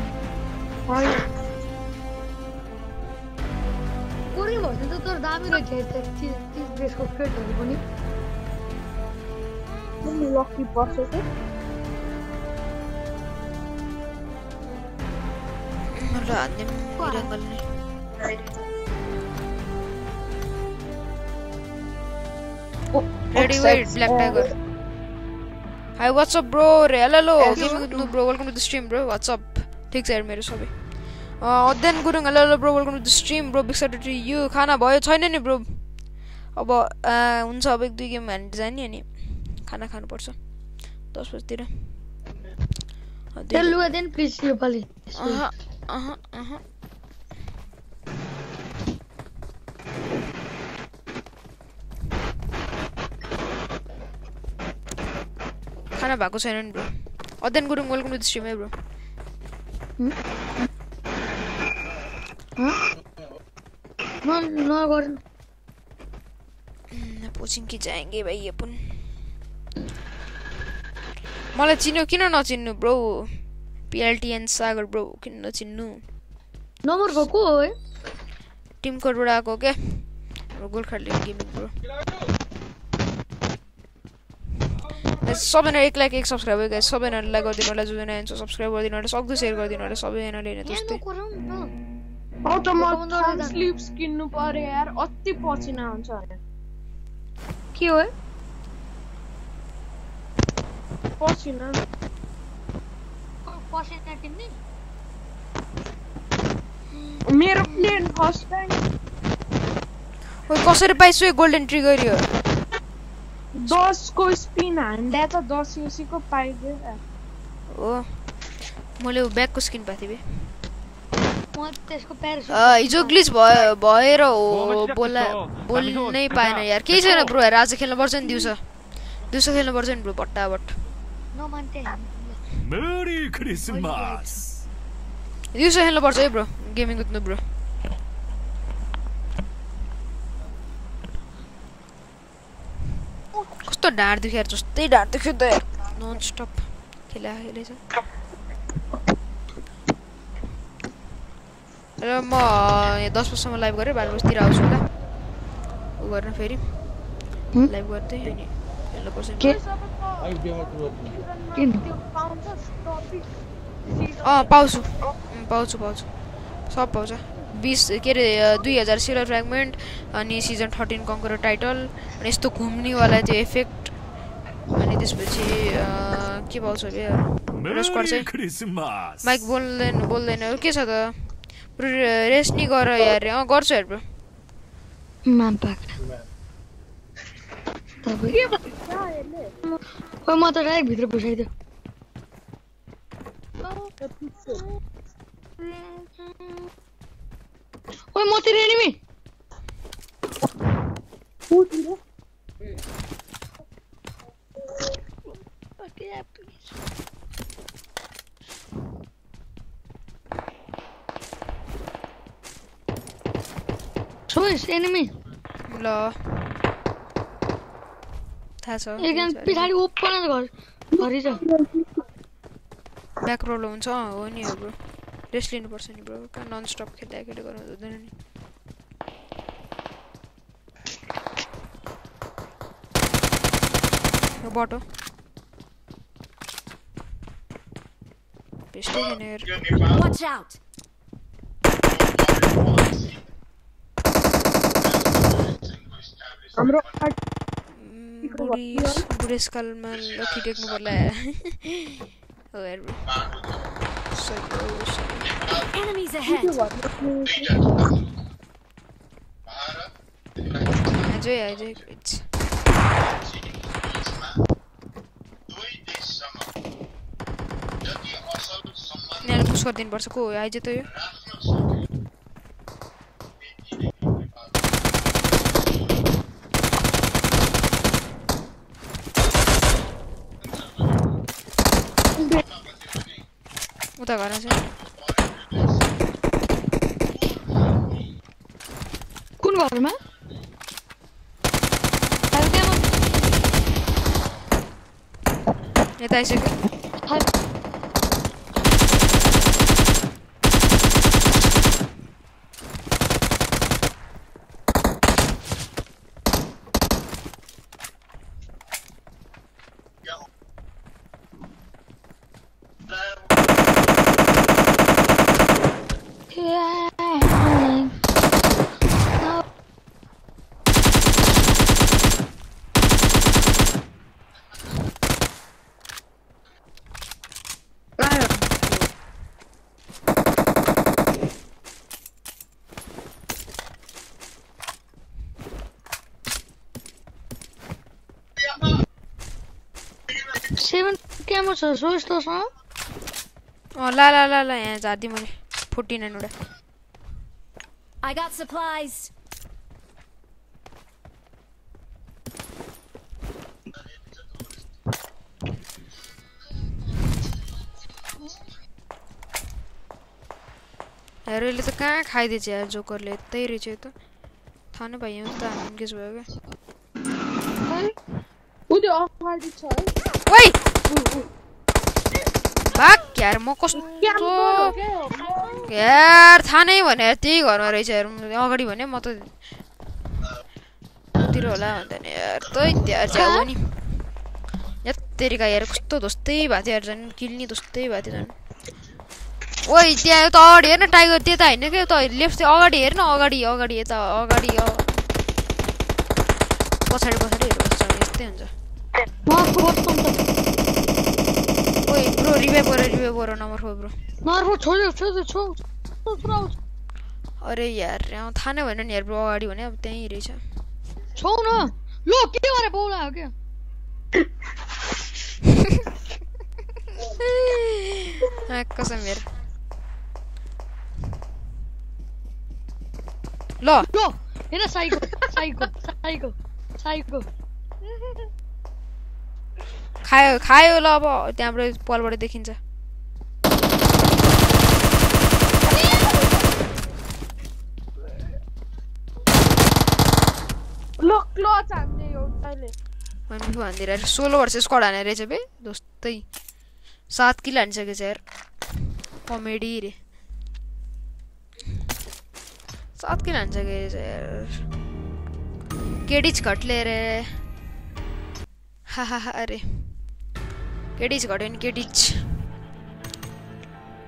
मिल्दैन। बुर्र कोरियन भर्जन त तर दामी रहेछ यता चिज चिज ड्रेसको क्रेटहरू पनि कुन लकी पर्छ के ल हान्ने मिरङ्गलले Hi whatsapp bro रे hello hello bro welcome to the stream bro whatsapp ठिक छ मेरो सबै Adhyayan Gurung hello hello bro welcome to the stream bro big to you खाना भयो छैन नि ब्रो अब हुन्छ अब एक दुई गेम हान्नु जाने अनि खाना खानुपर्छ। दस बजीतिर। लुगा देन प्लिज योपालि खाना भएको छैन नि bro Adhyayan Gurung welcome to the stream है ब्रो पोचिङ कि जाएंगे भाइ अपन मलाई चिन्यो किन नचिन्नु ब्रो पिएलटिएन सागर ब्रो किन नचिन्नु नम्बर भएको हो है टिम कोडबाट आएको क्या हाम्रो गोर्खाली गेमिङ ब्रो सबैजना एक लाख एक सब्सक्राइबर गाइस सबैजनाले लाइक गरिदिनु होला जोजना हुन्छ सब्सक्राइब गरिदिनु होला सक्दो सेयर गरिदिनु होला सबैजनाले होइन त्यस्तै औ त म स्लिप्स किन्नु पर्यो यार अति पसिना हुन्छ के हो पसिना पसेना किन्ने मेरो प्लेन फर्स्ट टाइम ओइ कसरी पाइसु गोल्डन ट्रिगर यो दसको स्पिन हान्दा त दस युसीको पाइदियो हो मैले ब्यागको स्किन पाएको थिएँ बे म त्यसको प्यारेस अँ, हिजो ग्लिच भयो भएर हो बोला बोल्नै पाएन यार केही छैन ब्रो यार आज खेल्नुपर्छ नि दिउँसो दिउँसो खेल्नुपर्छ नि ब्रो भट्टाभट नमान्थे Merry Christmas. दिउँसो खेल्नुपर्छ है ब्रो गेमिङ कुद्नु ब्रो कस्तो ढाड दुख्यो जस्तै ढाड दुख्यो त यार नन स्टप खेला खेलेछ र म दस बजीसम्म लाइभ गरेँ बाह्र बजीतिर आउँछु ल उ गर्न फेरि लाइभ गर्दै अनि खेल्नुपर्छ नि। अँ पाउँछु पाउँछु पाउँछु सब पाउँछ बिस के अरे दुई हजार सिल्भर फ्रेगमेन्ट अनि सिजन थर्टिन कङ्कर टाइटल अनि यस्तो घुम्नेवाला त्यो इफेक्ट अनि त्यसपछि के पाउँछ स्क्वाड चाहिँ. माइक बोल्दैन बोल्दैन। के छ त? पुरो रेस्ट नि गर यार अँ गर्छु यार ब्रो। मान पाक तपाईँ ओइ म त डाइरेक्ट भित्र पसाइदियो ओइ म तिर एनिमी छोइस एनिमी ल। थाहा छ। एकजना पछाडि ओपन घर घरि छ। ब्याक प्रब्लम हुन्छ। हो नि ब्रो रेस्ट लिनुपर्छ नि ब्रो कहाँ नन स्टप खेल्दा खेल्दै गर्नु हुँदैन नि यो बटो Watch out! हाम्रो बुढेसकालमा टेक्नु पर्ला हो। Enemies ahead. Ajay, Ajay, it's. यहाँ पुस गरिदिनुपर्छ को आइज त यो Uda garajı. Kun var mı? Hadi hemen. Ne diyecek? Hadi. Sir सोच तो सा ओ ला ला ला ला यार जादी मुझे। फुटी ने नुड़े I got supplies. अरे ले तो कहाँ खाई दीजिए यार जो कर लेते ही रिचे तो। थाने भाई हूँ तो हम किस बारे में उधर ऑफ़ हार्ड इच्छा है। वही भाग यार म कस्तो यार थाहा नै भने त्यही घरमा रहेछ यार अगाडि भने म त तिर होला भन्दा नि यार तै त्यहाँ चाहिँ अब नि यत्तेरिका यार कस्तो धोस्तै भएको थियो यार झन् किल्नी धोस्तै भएको थियो झन् ओइ त्यहाँ यता अगाडि हेर्न टाइगर त्यता होइन क्या यता लेफ्ट चाहिँ अगाडि हेर्न अगाडि अगाडि यता अगाडि पछाडि पछाडि हेरेर बस्छ यस्तै हुन्छ गर नम्बर फोर ब्रो नर्फो छोड्यो छोड्यो छो पुरा अरे यार अँ, थाहा नै भएन नि यार ब्रो अगाडि भने अब त्यहीँ रहेछ। छौ न। लो के गरे बौला हो क्या? आ, कसम यार। ल। लो हेर साइको साइको साइको साइको खायो खायो ल अब त्यहाँबाट पलबाट देखिन्छ। भने भनिदिएर सोह्र वर्ष स्क्वाड हाने रहेछ बे दोस्तै सात किलो हानिसकेछ यार। कमेडी रे। सात किलो हानिसकेको रहेछ यार। केडिज घटले रे। हा हा हा अरे। केडीज गॉट इन केडीज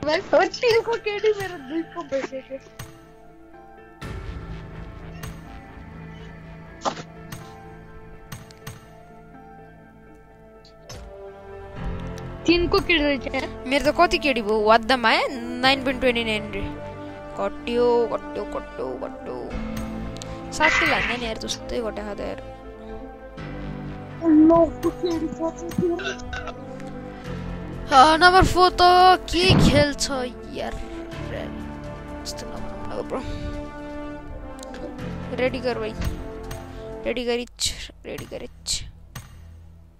मैं सोचती हूँ को केडी मेरे दिल को बेचेगे। तीन को किड केडी चाहिए मेरे तो कोती केडी वो? व्हाट द माय 9.29 रे। कट्टियो कट्टो कट्टो कट्टो साथ ही लाने यार तू सत्ते कोटे हाथ यार। नो कुछ नहीं सोचती हूँ। नम्बर फोर त के खेल्छ यार यस्तो नभनौँ न ब्रो रेडी गर भाइ रेडी गरिच रेडी गरिच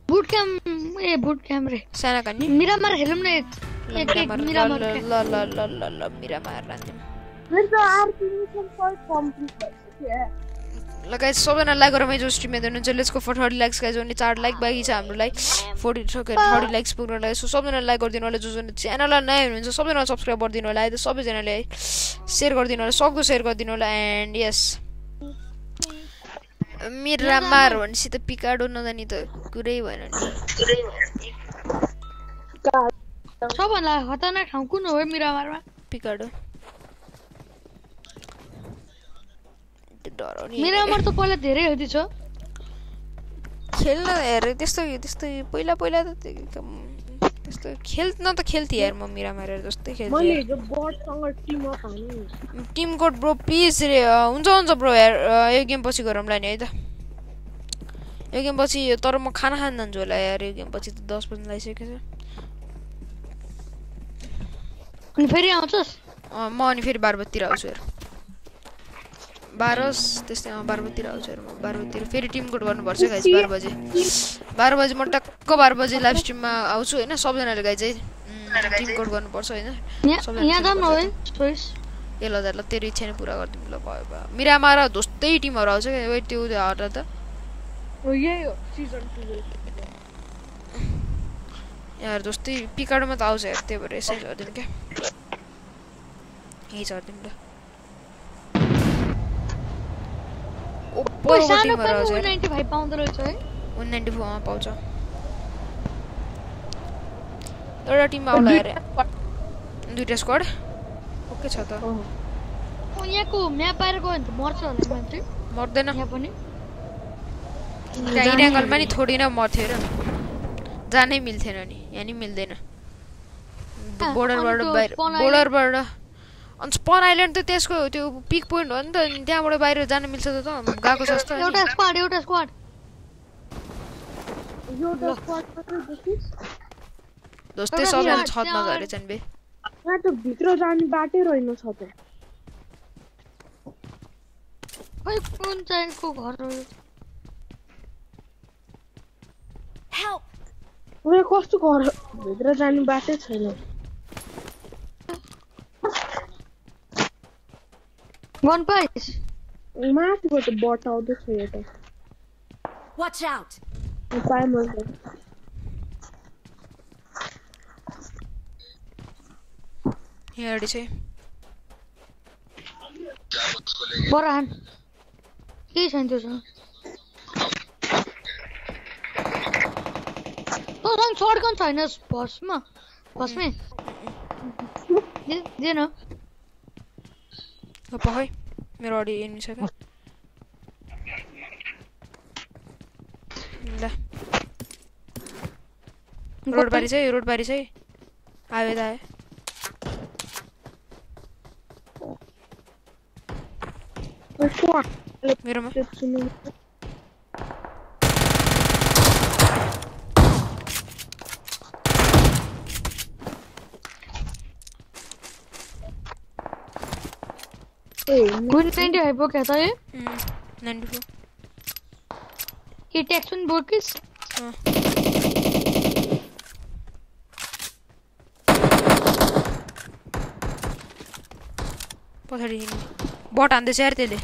बुट क्याम्प ए बुट क्याम्प रे साना मिरामार खेलौँ न एक ल मिरामार, ल ल ल ल मिरामार लान्थ्यौँ मेरो त आरपी मिसन फर्स्ट कम्प्लिट भइसक्यो ल गाइस सबैजना लाइक गरेर जो स्ट्रिम हेर्दै हुनुहुन्छ let's go for thirty likes guys अनि चार लाइक बाँकी छ हाम्रो लाइक फोर्टी थर्टी लाइक्स पुग्नलाई सो सबैजना लाइक गरिदिनु होला जो जो च्यानललाई नयाँ हुनुहुन्छ सबैजना सब्सक्राइब गरिदिनु होला। यता सबैजनाले सेयर गरिदिनु होला सक्दो सेयर गरिदिनु होला एन्ड यस मिरामार भनेपछि त पिकाडो नजानी त कुरै भएन नि। सबभन्दा खतरनाक ठाउँ कुन हो मिरामारमा पिकाडो। डराउने मिरामार त पहिला धेरै हुँदै छ। खेल्न हेर त्यस्तो त्यस्तो पहिला पहिला त त्यस्तो खेल्न त खेल्थेँ यार म मिरामार जस्तै मैले खेल्थेँ टिम कोड ब्रो प्लिज रे अ, हुन्छ हुन्छ ब्रो यार यो गेम पछि गरौँला नि है त। यो गेम पछि तर म खाना खान जान्छु होला यार यो गेम पछि त दस बजी लागिसकेको छ। अनि फेरि आउँछस्? म अनि फेरि बाह्र बजीतिर आउँछु हेर बाह्र त्यस्तै अँ बाह्र बजीतिर आउँछु म बाह्र बजीतिर फेरि टिम कोड गर्नुपर्छ गाइज बाह्र बजे बाह्र बजी म टक्क बाह्र बजी लाइभ स्ट्रिममा आउँछु होइन सबजनाले गाइज है। टिम कोड गर्नुपर्छ होइन। ए ल ल तेरो इच्छा नै पुरा गरिदिउँ ल भयो भयो। मिरामा र धोस्तै टिमहरू आउँछ क्या? वेट त्यो हटा त। यही जस्तै पिकाडोमा त आउँछ त्यही भएर यसै झरिदिउँ क्या? यही झरिदिउँ ल। ओप्पो सानो पनि हेर नाइन्टी फाइभ पाउँदो रहेछ है? वान नाइन्टी फोरमा पाउँछ। एउटा टिममा आउला अरे। दुइटा स्क्वाड ओके छ त। ओ, यहाँको म्याप बाहिर गयो भने त मर्छ होला मान्छे। मर्दैन। यहाँ पनि। त्यहाँ इराङ्गलमा नि थोरै न मर्थ्यो र। जानै मिल्थेन नि। यहाँ नि मिल्दैन। बोर्डरबाट? बोर्डरबाट अनि स्पन आइल्यान्ड त त्यसको त्यो पिक पोइन्ट हो नि त अनि त्यहाँबाट बाहिर जान मिल्छ त त गएको सस्तो हो नि। एउटा स्क्वाड एउटा स्क्वाड जस्तै यहाँ- छतमा झरेछन् बे यहाँ त भित्र जाने बाटै रहेन छ त खै कुन चाहिँको घर हो? Help! उयो कस्तो घर भित्र जाने बाटै छैन गन पाइस माथिबाट बट आउँदैछ एउटा Watch out! पाएँ मैले यहाँ अगाडि चाहिँ बरु हान केही छैन त्योसँग तँसँग सड्कन छैन बसमा बसमै दे दे न Papa, hoi. Meer already in me second. ल रोड बारी चाहिँ रोड बारी चाहिँ आयो यता आयो मेरोमा 195 वो कहता है हम्म 94 he attacks on Borkis हाँ। ही। आंधे शहर तेरे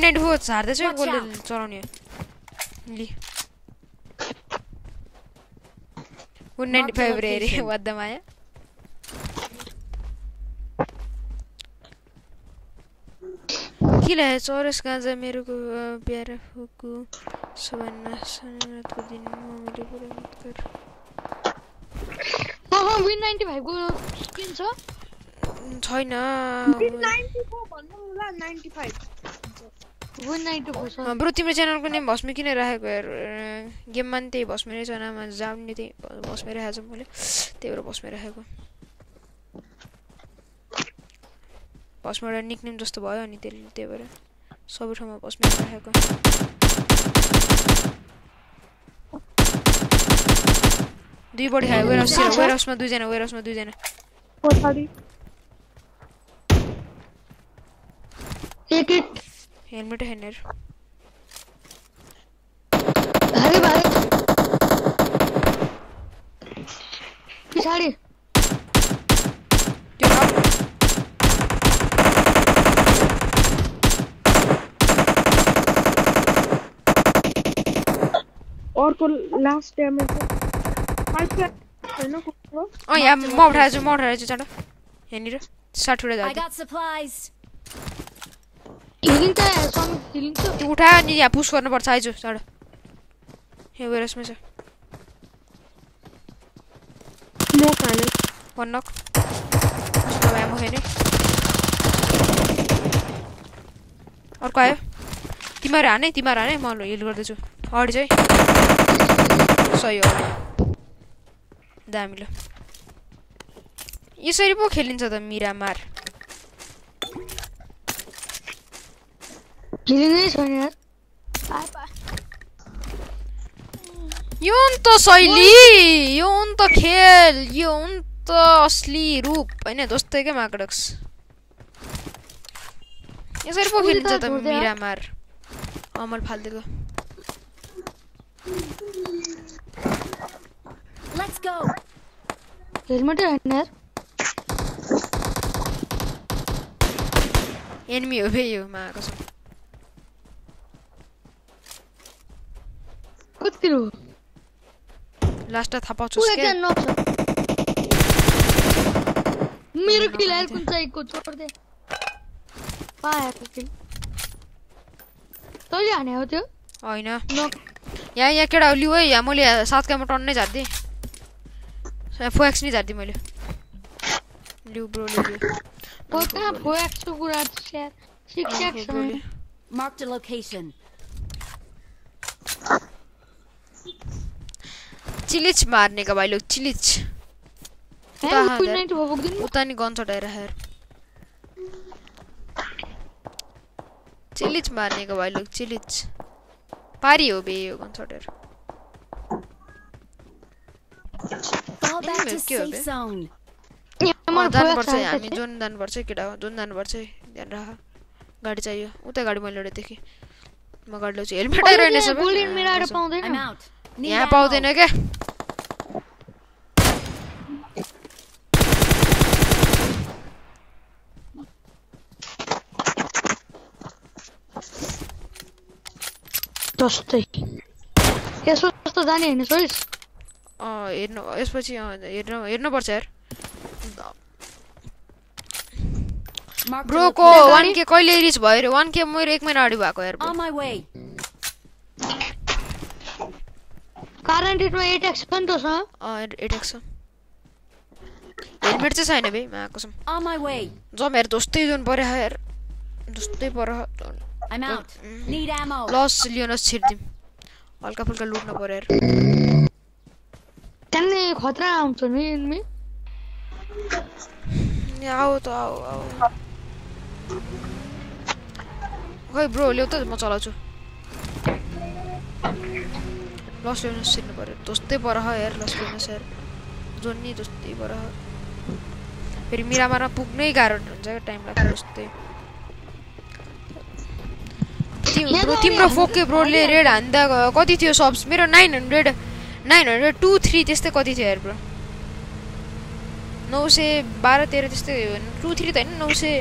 नाइन्टी फोर झार्दैछ कसले. चलाउने। लि। विन नाइन्टी फाइभ रे अरे location. वाद्द माया। किन चौरस गाँजा मेरो प्यारा फुकु सबभन्दा दिन मम्मीले पुरा मत गर। विन नाइन्टी फाइभको स्किन छ? छैन। नाइन्टी फोर भन्नु होला ninety five win ninety four छ ब्रो तिम्रो च्यानलको नेम भस्मी किन राखेको गेममा नि त्यही भस्मी नै छ नाममा जाउने त्यही भस्मी राखेको छु मैले। त्यही भएर भस्मी राखेको। भस्मी एउटा निकनेम जस्तो भयो अनि त्यसले त्यही भएर सबै ठाउँमा भस्मी राखेको। दुई बढी खायो वेयर हाउस वेयर हाउसमा दुईजना वेयर हाउसमा दुईजना। एक। हेलमेट है नर अरे भाई पिछाड़ी और को लास्ट डैमेज है ना को ओ या म उठाए छु म उठाए छु चड हेनिर 60 उडा जाउ आई गॉट सप्लाइज हिलिङ त सम हिलिङ त त्यो उठायो अनि यहाँ पुस गर्नुपर्छ आइजु चाँडो यहाँ वेरसमा छ म खाने छैन अर्को आयो तिमीहरू हाने तिमीहरू हाने म हिल गर्दैछु अगाडि चाहिँ सही हो दामी ल। यसरी पो खेलिन्छ त मिरामार पाए पाए यो नि त शैली यो नि त खेल यो नि त असली रूप होइन जस्तै क्या माकडक्स यसरी पो खेलिन्छ त मिरामार अमल फालिदिएको Let's go. हेलमेटै होइन यार एनिमी हो बे यो Goed genoeg. लास्ट था पाच उसके क्या नॉक मेरे किल है कौन सा एक को छोड़ दे पाया तो किल तो जाने हो तो आई ना नॉक या या केड़ा ओली ओए या मोले सात का मोटन नहीं जाती फोएक्स नहीं जाती मोले लियो ब्रो लियो वो कहाँ फोएक्स को गुरा शेयर शिक्षक मार्क द लोकेशन चिलिच मार्ने का भाइ लोग चिलिच। हे कहाँ कुन उता गन चढाएर हेर चिलिच मार्ने का भाइ लोग चिलिच। पारी हो बे यो गन चढाएर Fall back to Anyway, के हो safe बे? zone. अँ, जानुपर्छ है, हामी जोन जानुपर्छ है केटा हो जोन जानुपर्छ है ध्यान राख गाडी चाहियो उता गाडी मैले एउटा देखेँ म गाडी ल्याउँछु हेलमेट रहेन सबै। गोल्डन। I'm पाउँदैन यहाँ. पाउँदैन क्या? जस्तै यसो जस्तो जाने होइन सोइस? अँ हेर्नु यसपछि हेर्नु हेर्नुपर्छ यार Marked a ब्रोको. वान के कहिले रिच भयो अरे? वान के मेरो एक महिना अगाडि भएको यार way. कारण डेटमा एट एक्स छ। एटेक छ। हेलमेट चाहिँ छैन बे मा way. जम हेर जस्तै जोन पऱ्यो यार जस्तै पर I'm out. Need ammo. Los Leones छिर्दिम हल्का फुल्का लुट्न पऱ्यो यार त्यहाँनिर खतरा आउँछ नि आऊ त आऊ आऊ। खै ब्रो ल्याउ त म चलाउँछु। लस लियोनस छिर्नु पऱ्यो जस्तै पर यार लस लियोनस यार। जोन नि जस्तै पर फेरि मिरामारमा पुग्नै गाह्रो हुन्छ क्या टाइम लाग्छ जस्तै तिम्रो फोके ब्रोले रेड हान्दा कति थियो सब्स मेरो nine hundred nine hundred two three त्यस्तै कति थियो यार ब्रो नौ सय बाह्र तेह्र त्यस्तै टू थ्री त होइन नौ सय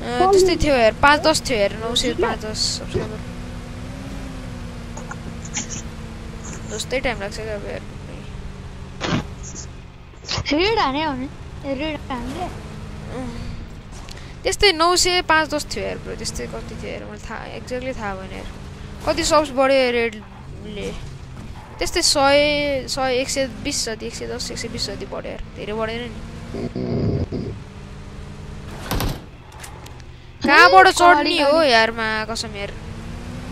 त्यस्तै थियो यार पाँच दस थियो यार नौ सय पाँच दस जस्तै टाइम लाग्छ क्या अब यार रेड हाने हो नि रेड हान्ने त्यस्तै नौ सय पाँच दस थियो यार ब्रो त्यस्तै कति थियो यार मलाई थाहा एक्ज्याक्टली थाहा भएन यार कति सब्स बढ्यो रेडले त्यस्तै सय सय एक सय बिस जति एक सय दस एक सय बिस जति बढ्यो यार धेरै बढेन नि कहाँबाट चढ्ने हो यारमा कसम यार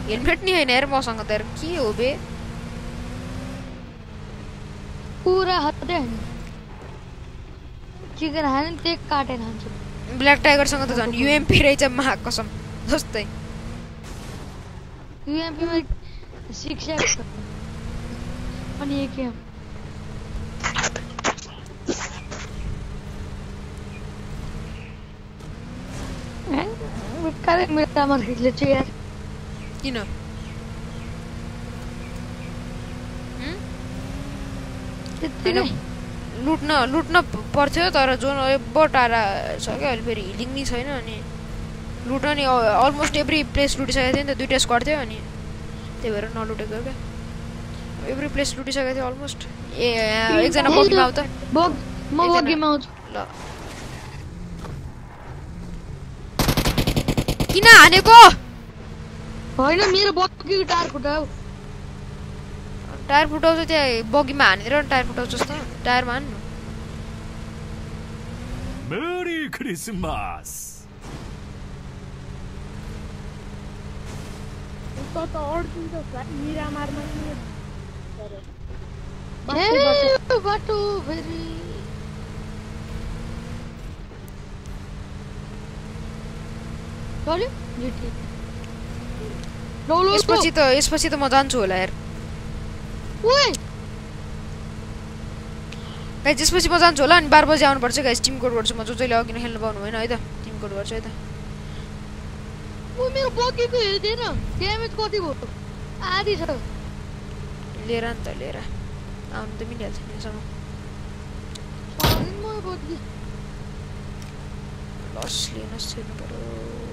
हेलमेट नि होइन यार मसँग त यार। के हो बे? पुरा हत्तै होइन चिकन हाने त्यही काटेर खान्छु ब्ल्याक टाइगरसँग त झन् युएमपी रहेछ मा कसम जस्तै। युएमपीमा सिक्स अनि एकेएम मेरो खिच्ले चाहिँ यार किन लुट्न लुट्न पर्थ्यो तर जोन एब्बो टाढा छ क्या अहिले फेरि हिलिङ नि छैन अनि लुट्न नि अलमोस्ट एभ्री प्लेस लुटिसकेको थियो नि त दुइटा स्क्वाड थियो अनि त्यही भएर नलुटेको क्या एभ्री प्लेस लुटिसकेको थियो अलमोस्ट ए एकजना बगीमा बग म बगीमा आउँछु ल किन हानेको? होइन मेरो बगीको टायर फुटाउ। टायर फुटाउँछ त्यहाँ बगीमा हानेर टायर फुटाउँछस् त टायरमा हान्नु मेरी क्रिसमस। त अड्किन्छ मिरा मार्न बाटो फेरि। यसपछि त यसपछि त म जान्छु होला यार गाइस त्यसपछि म जान्छु होला अनि बाह्र बजी आउनुपर्छ गाइस टिम कोड गर्छु म जो जहिले अघि नै खेल्नु पाउनु भएन है त टिम कोड गर्छु है त मेरो बकेको हेर्दैन ड्यामेज कति भयो आधी छ लिएर नि त लिएर आउनु त मिलिहाल्छ यहाँसम्म म बकी लस लिन छिर्नु पऱ्यो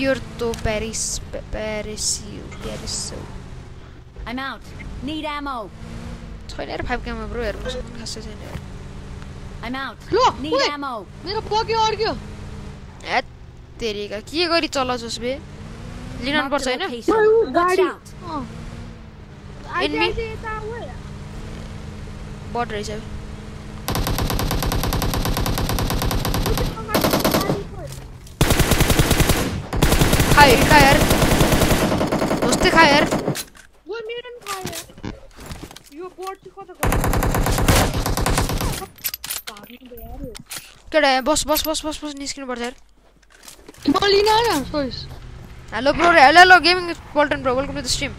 Puerto Paris, Parisio, Parisio. I'm out. Need ammo. छैन यार फाइभ क्याममा ब्रो हेर्नु खासै छैन यार I'm out. Low Need ammo. मेरो बके अड्क्यो ए तेरिका के गरी चलाउँछस् बे लिन पर्छ. Watch गाडी ओए बट रहेछ खा खा यार खा यार वो मेरन खा यार यो है बस बस बस बस बस निस्किन पड़ यार बोली ना ना सोइस हेलो ब्रो रे hello gaming Poltan bro welcome to the stream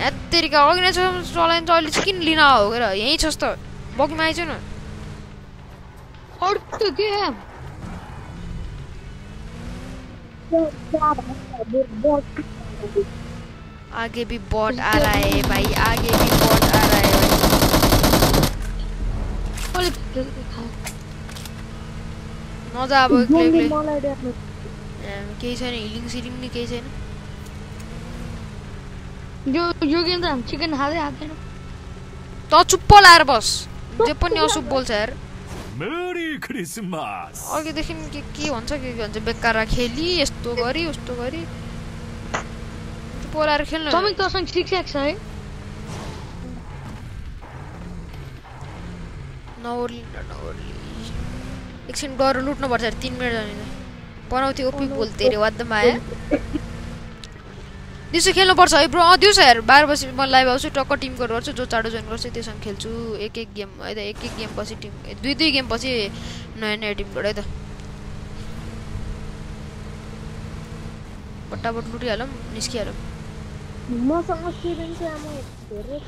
यत्तेरी का अर्गनाइजेसन चलाइन चाहिँ अहिले चाहिँ किन लिन यही गएर बॉक्स में त बगीमा ना और तो त है आगे भी बॉट आ रहा है भाई आगे भी बॉट आ रहा है। नजा अब केही छैन हिलिङ सिलिङ नि केही छैन यो यो गेम त चिकन खाँदै खाँदैन त चुप्प लाएर बस। जे पनि अशुभ बोल्छ यार मेरी क्रिसमस अघिदेखि के के भन्छ के के भन्छ बेकार खेली यस्तो गरी उस्तो गरी चुप्प लाएर खेल्न समिक तसँग सिक्स एक्स छ है नओर्ली नओर्ली एकछिन गएर लुट्नुपर्छ तिन मिनट जाने बनाउँथ्यो ओपी बोल्थे अरे वाद्दमा आयो दिउँसो खेल्नुपर्छ है ब्रो अँ दिउँसो हेर। बाह्र बजी म लाइभ आउँछु टक्क टिम कोड गर्छु जो चाँडो जोइन गर्छु त्योसँग खेल्छु। एक एक गेम है त एक एक गेम पछि टिम दुई दुई गेम पछि नयाँ नयाँ टिम कोड है त। बट्टाबट लुटिहालौँ निस्किहालौँ। मसँग चाहिँ धेरै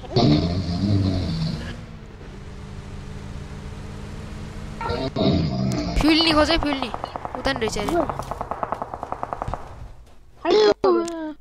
फ्युल नि खोज है फ्युल नि उता नि रहेछ अरे।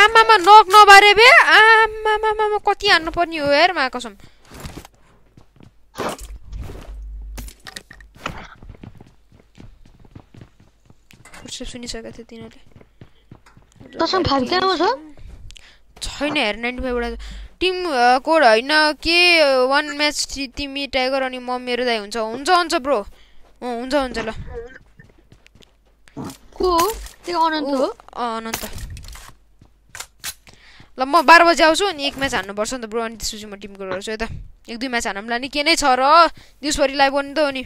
आमामा नक नबारे बे। आमामामा कति हान्नु पर्ने हो यार मा कसम। फुटस्टेप सुनिसकेको थियो तिनीहरूले। छैन हेर नाइन्टी फाइभवटा टिम कोड होइन के वान म्याच तिमी टाइगर अनि म मेरो दाइ हुन्छ। हुन्छ हुन्छ ब्रो। अँ हुन्छ हुन्छ ल। को? हो? अनन्त। ल म बाह्र बजी आउँछु अनि एक म्याच हान्नुपर्छ नि त ब्रो अनि त्यसपछि म टिम कोड गर्छु है त। एक दुई म्याच हान्नुलाई नि के नै छ र दिउँसभरि लाइभ गर्नु त हो नि।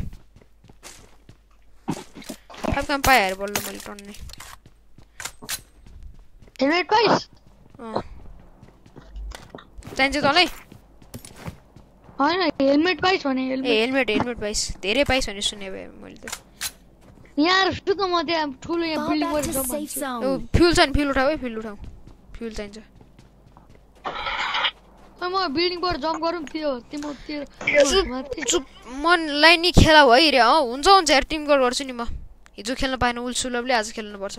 फाइभ काम पाएँ हेर बल्ल मैले टन्ने। हेलमेट प्राइस अँ। चाहिन्छ तँलाई होइन हेलमेट प्राइस भने हेलमेट। हेलमेट हेलमेट पाइस। धेरै पाइस भने सुने भए मैले त। यहाँ सुत म त्यहाँ ठुलो यहाँ बिल्डिङ. फ्युल छ। नि फ्युल उठाऊ है फ्युल उठाऊ। फ्युल चाहिन्छ। म बिल्डिङबाट जम्प गरौँ त्यो तिम्रो त्यो मनलाई नि खेला भइरहे अँ। हुन्छ हुन्छ यार टिम गोल गर्छु नि म। हिजो खेल्न पाएन उल सुलभले आज खेल्नुपर्छ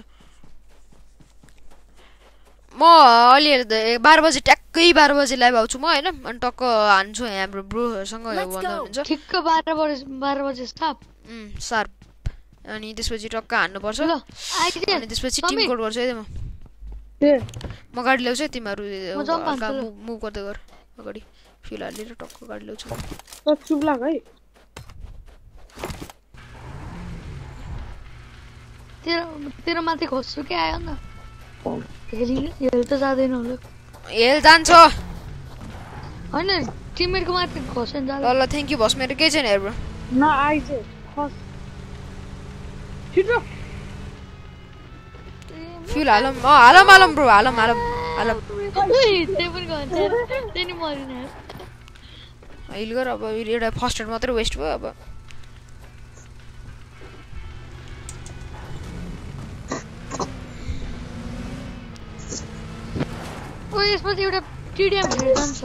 म अलि हेर बाह्र बजी ट्याक्क बाह्र बजी लाइभ आउँछु म होइन? अनि टक्क हान्छु यहाँ हाम्रो ब्रोहरूसँग. हुन्छ। ठिक्क बाह्र बजे बाह्र बजे स्टाफ उम्, सार्प। अनि त्यसपछि टक्क हान्नुपर्छ। अनि त्यसपछि टिम कोड गर्छु है त म। म गाडी ल्याउँछु है तिमीहरू। मुभ गर्दै गर अगाडि। फ्युल हालेर टक्क गाडी ल्याउँछु। त चुप लाग है। तेरो तेरो माथि खोज्छु क्या आयो नि त? हेरि हेरि त जाँदैन होला। हेल जान्छ। होइन टिममेटको माथि खोज्यो भने ल ल थ्याङ्क यू भस् मेरो केही छैन हेर ब्रो। न आइज खस। छिटो। फ्युल हालौँ अँ हालौँ हालौँ ब्रो हालौँ हालौँ हालौँ गर अब एउटा फर्स्ट एड मात्रै वेस्ट भयो अब यसपछि एउटा टिडिएम खेलेर जान्छ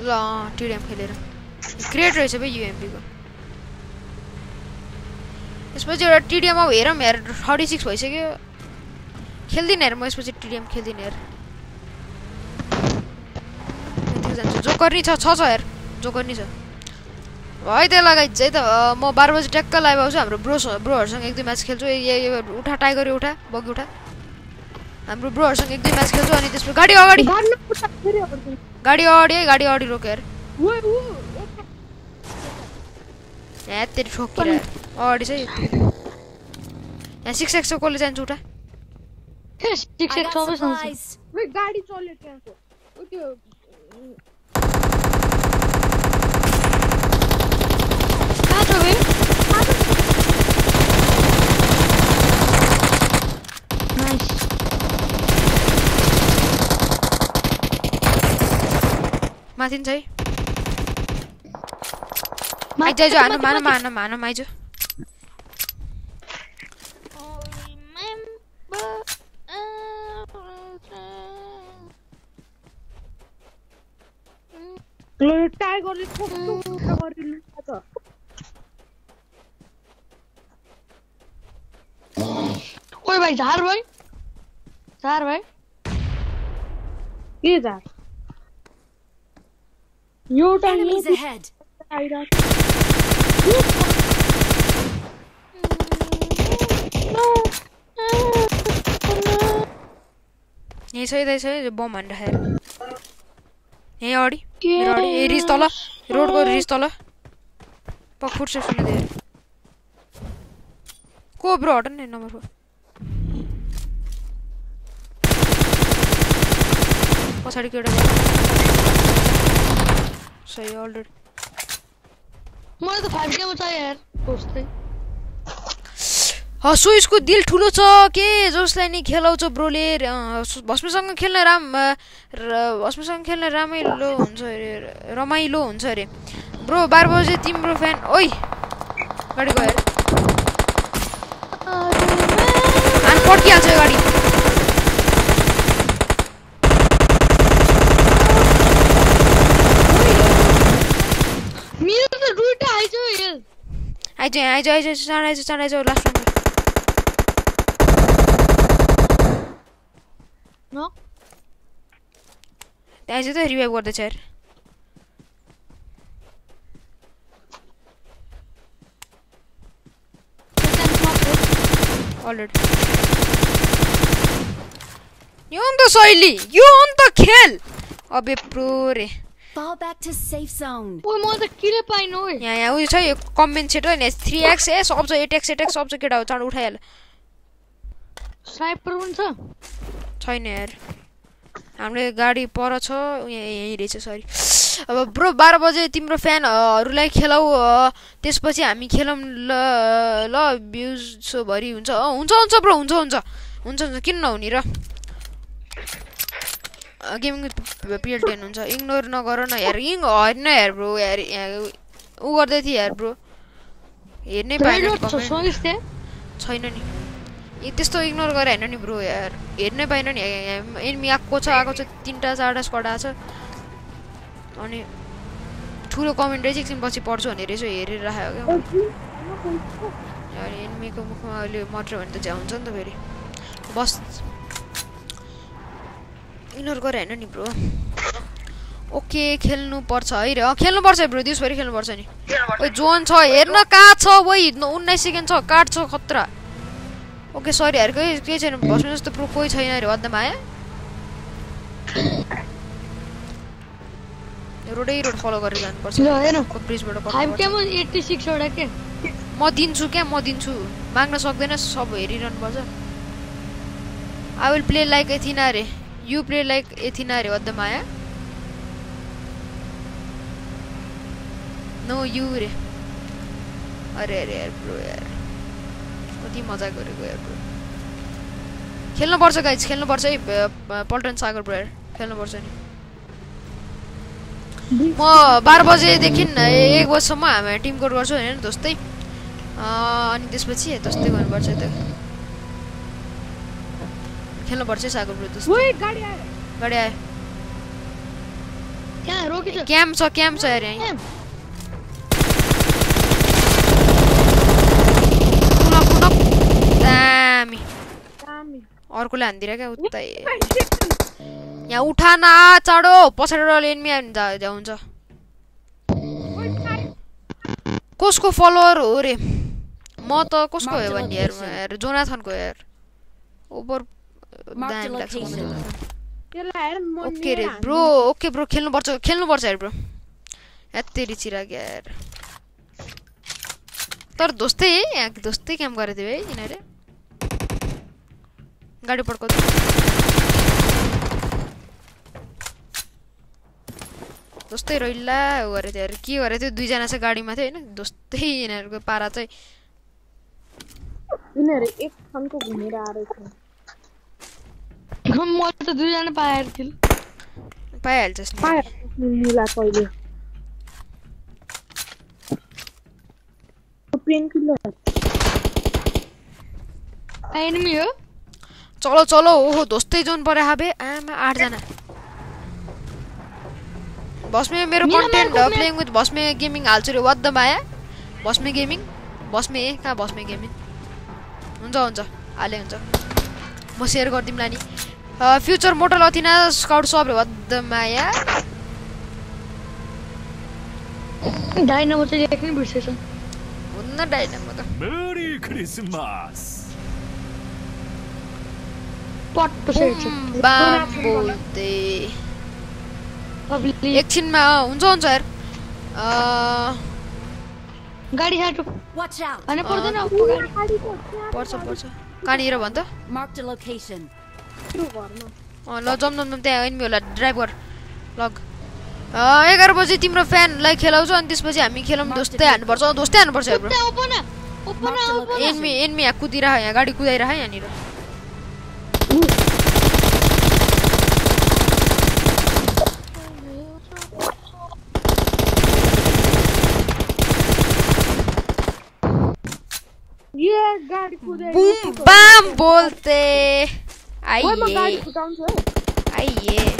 ल टिडिएम खेलेर ग्रेट रहेछ भाइ युएमपीको यसपछि एउटा टिडिएम अब हेरौँ हेर थर्टी सिक्स भइसक्यो खेल्दिनँ हेर म यसपछि टिडिएम खेल्दिनँ हेर यतिको जान्छु जोकर नि छ छ हेर जोकर नि छ है त्यसलाई लगाइ चाहिँ त म बाह्र बजी ट्याक्क लाइभ आउँछु हाम्रो ब्रो ब्रोहरूसँग एक दुई म्याच खेल्छु उठा टाइगर उठा बगी उठा हाम्रो ब्रोहरूसँग एक दुई म्याच खेल्छु अनि त्यसपछि गाडी अगाडि गाडी अगाडि गाडी अगाडि है गाडी अगाडि रोक्यो हेर यहाँ तेरि ठोकेर अगाडि चाहिँ यहाँ सिक्स एक्स कसले जान्छ उठा सिक्स I एक्स got सबै सँगै supplies. वे गाडी चल्यो त्यहाँको ऊ त्यो कहाँ छ बे नाइस माथि छ है आइज आइज हान मान मान मान आइज ल टाइगरले छोटो भाई त ओए भाइ झार यू झार भाइ के झार यो नो नो यही सही सही बम हान्दाखेरि यहीँ अगाडि मेरो अगाडि ए रिस तल रोडको रिस तल पक फुट्छ सुन्नु दिएर को ब्रो हट नि नम्बर फोर पछाडि केटा सही अलरेडी मलाई त फाइभ केमा चाहियो यार खोज्दै हसो यसको दिल ठुलो छ के जसलाई नि खेलाउँछ ब्रोले भस्मीसँग खेल्न राम भस्मीसँग खेल्न रमाइलो हुन्छ अरे रमाइलो हुन्छ अरे ब्रो बाह्र बजे तिम्रो फ्यान ओइ गाडी गयो अनि पड्किहाल्छ यो गाडी आइज आइज आइज चाँड आइज चाँड आइज last number No? Guys, the revive got the chair. Already. You on the soily! You on the kill! अबे प्रो रे Fall back to safe zone. ओए म त किले पाइन ओए यहाँ यहाँ उयो छ यो कम्पेन्सेट होइन 3x ए सब छ 8x 8x सब छ केटा हो चाँड उठाइहाल स्नाइपर पनि छ छैन यार। हाम्रो गाडी पर छ यहाँ यहीँ रहेछ सरी अब ब्रो बाह्र बजे तिम्रो फ्यानहरूलाई खेलाउ त्यसपछि हामी खेलौँ ल ल भ्युजभरि हुन्छ। अँ, हुन्छ हुन्छ ब्रो हुन्छ हुन्छ। हुन्छ हुन्छ किन नहुने र? गेमिङ पिएल टेन हुन्छ। इग्नोर नगर न यार इङ होइन यार ब्रो यार ऊ गर्दै थिएँ यार ब्रो। हेर्नै पाएन छैन नि। ए त्यस्तो इग्नोर गरेर होइन नि ब्रो यार। हेर्नै पाएन नि। एनिमी आएको छ आएको छ तिनवटा चारवटा स्क्वाड आएको छ। अनि ठुलो कमेन्ट रहेछ एकछिन पछि पढ्छु भनेर यसो हेरेर राखेको क्या। अनि एनिमीको मुखमा अहिले मट्यो भने त झ्याउ हुन्छ नि त फेरि। बस। इग्नोर गरेर होइन नि ब्रो। ओके खेल्नु पर्छ है रे खेल्नुपर्छ ब्रो दिउँसभरि खेल्नुपर्छ नि। ओइ जोन छ हेर्न कहाँ छ वही उन्नाइस सेकेन्ड छ कार्ड छ खतरा। ओके सरी यार केही केही छैन? भस्नु जस्तो प्रो कोही छैन अरे अध्यमा आयो? रोडै रोड फलो गरेर जानुपर्छ। ब्रिजबाट के म दिन्छु क्या म दिन्छु। माग्न सक्दैन सब हेरिरहनु पर्छ I will play like Athena अरे यु प्ले लाइक एथिना अरे वद्द माया नो यु रे। अरे अरे यार ब्रो यार। कति मजा गरेको यार ब्रो खेल्नुपर्छ गाइज खेल्नुपर्छ है पल्टन सागर ब्रो यार खेल्नुपर्छ नि। म बाह्र बजेदेखि एक बजीसम्म हामी टिम कोड गर्छौँ होइन दोस्तै। अँ, अनि त्यसपछि दोस्तै गर्नुपर्छ त। खेल्नुपर्छ है सागर ब्रो दोस्तै। ओए गाडी आयो। क्याम्प छ क्याम्प छ अरे यहाँ टुनक टुनक दामी अर्कोले हानिदिएर क्या उता यहाँ उठा न चाँडो। पछाडिबाट एनमी आयो भने जा- जा हुन्छ। कसको फलोवर हो रे? म त कसको हो भने यार यार जोनाथनको यार ओभर दामी लाग्छ हेर ओके रे ब्रो ओके ब्रो खेल्नुपर्छ खेल्नुपर्छ यार ब्रो। यत्तेरी चिराग यार। तर दोस्तै है यहाँ दोस्तै काम गरेको थियो है यिनीहरूले गाडी पड्काउँदै दोस्तै रहिल्ला गरेको थियो यार के गरेको थियो दुईजना चाहिँ गाडीमा थियो होइन दोस्तै यिनीहरूको पारा चाहिँ यिनीहरू एक ठाउँको घुमेर आएको छ म त दुईजना पाएर थिएँ पाइहाल्छस् नि पायो मुला कहिले पेन किलर एनिमी हो चलो चलो ओहो दोस्तै जोन परे हाबे आमा आठजना बसमे मेरो कन्टेन्ट प्लेइङ विथ बसमे गेमिङ हाल्छु अरे द माया बसमे गेमिङ बसमे ए कहाँ बसमे गेमिङ हुन्छ हुन्छ हाले हुन्छ म सेयर गरिदिउँला नि फ्युचर मोटल अथिना स्काउट सब द माया डाइनामो चाहिँ एकै बिर्सेछ हुन्न डाइनामो त मेरी क्रिसमस पट्ट सेर्छ एकछिनमा अँ, हुन्छ हुन्छ यार अँ, गाडी साटो Watch out. होइन पर्दैन पर्छ पर्छ कहाँनिर भन् त ल जम जम जम त्यहाँ एनिमी होला ड्राइभ गर लग अँ, एघार बजी तिम्रो फ्यानलाई खेलाउँछ अनि त्यसपछि हामी खेलाउँ दोस्तै हान्नुपर्छ अँ, दोस्तै हान्नुपर्छ bro open open open enemy enemy यहाँ कुदिरह यहाँ गाडी कुदाइरह यहाँनिर बुम बाम बोल्ते आइए आइए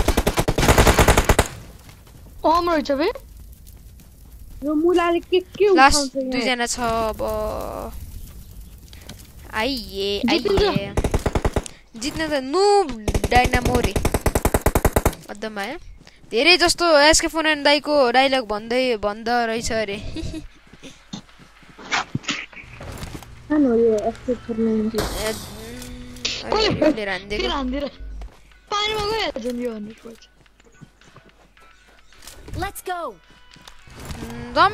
ओम रहेछ बे यो मुलाले के के उठाउँछ दुईजना छ अब आइए जितिन्छ। आइए जित्न त नु डाइनामो रे अद्धमाया धेरै जस्तो एसके फोन दाईको डाइलग भन्दै भन्दा रहेछ अरे। Let's go. दम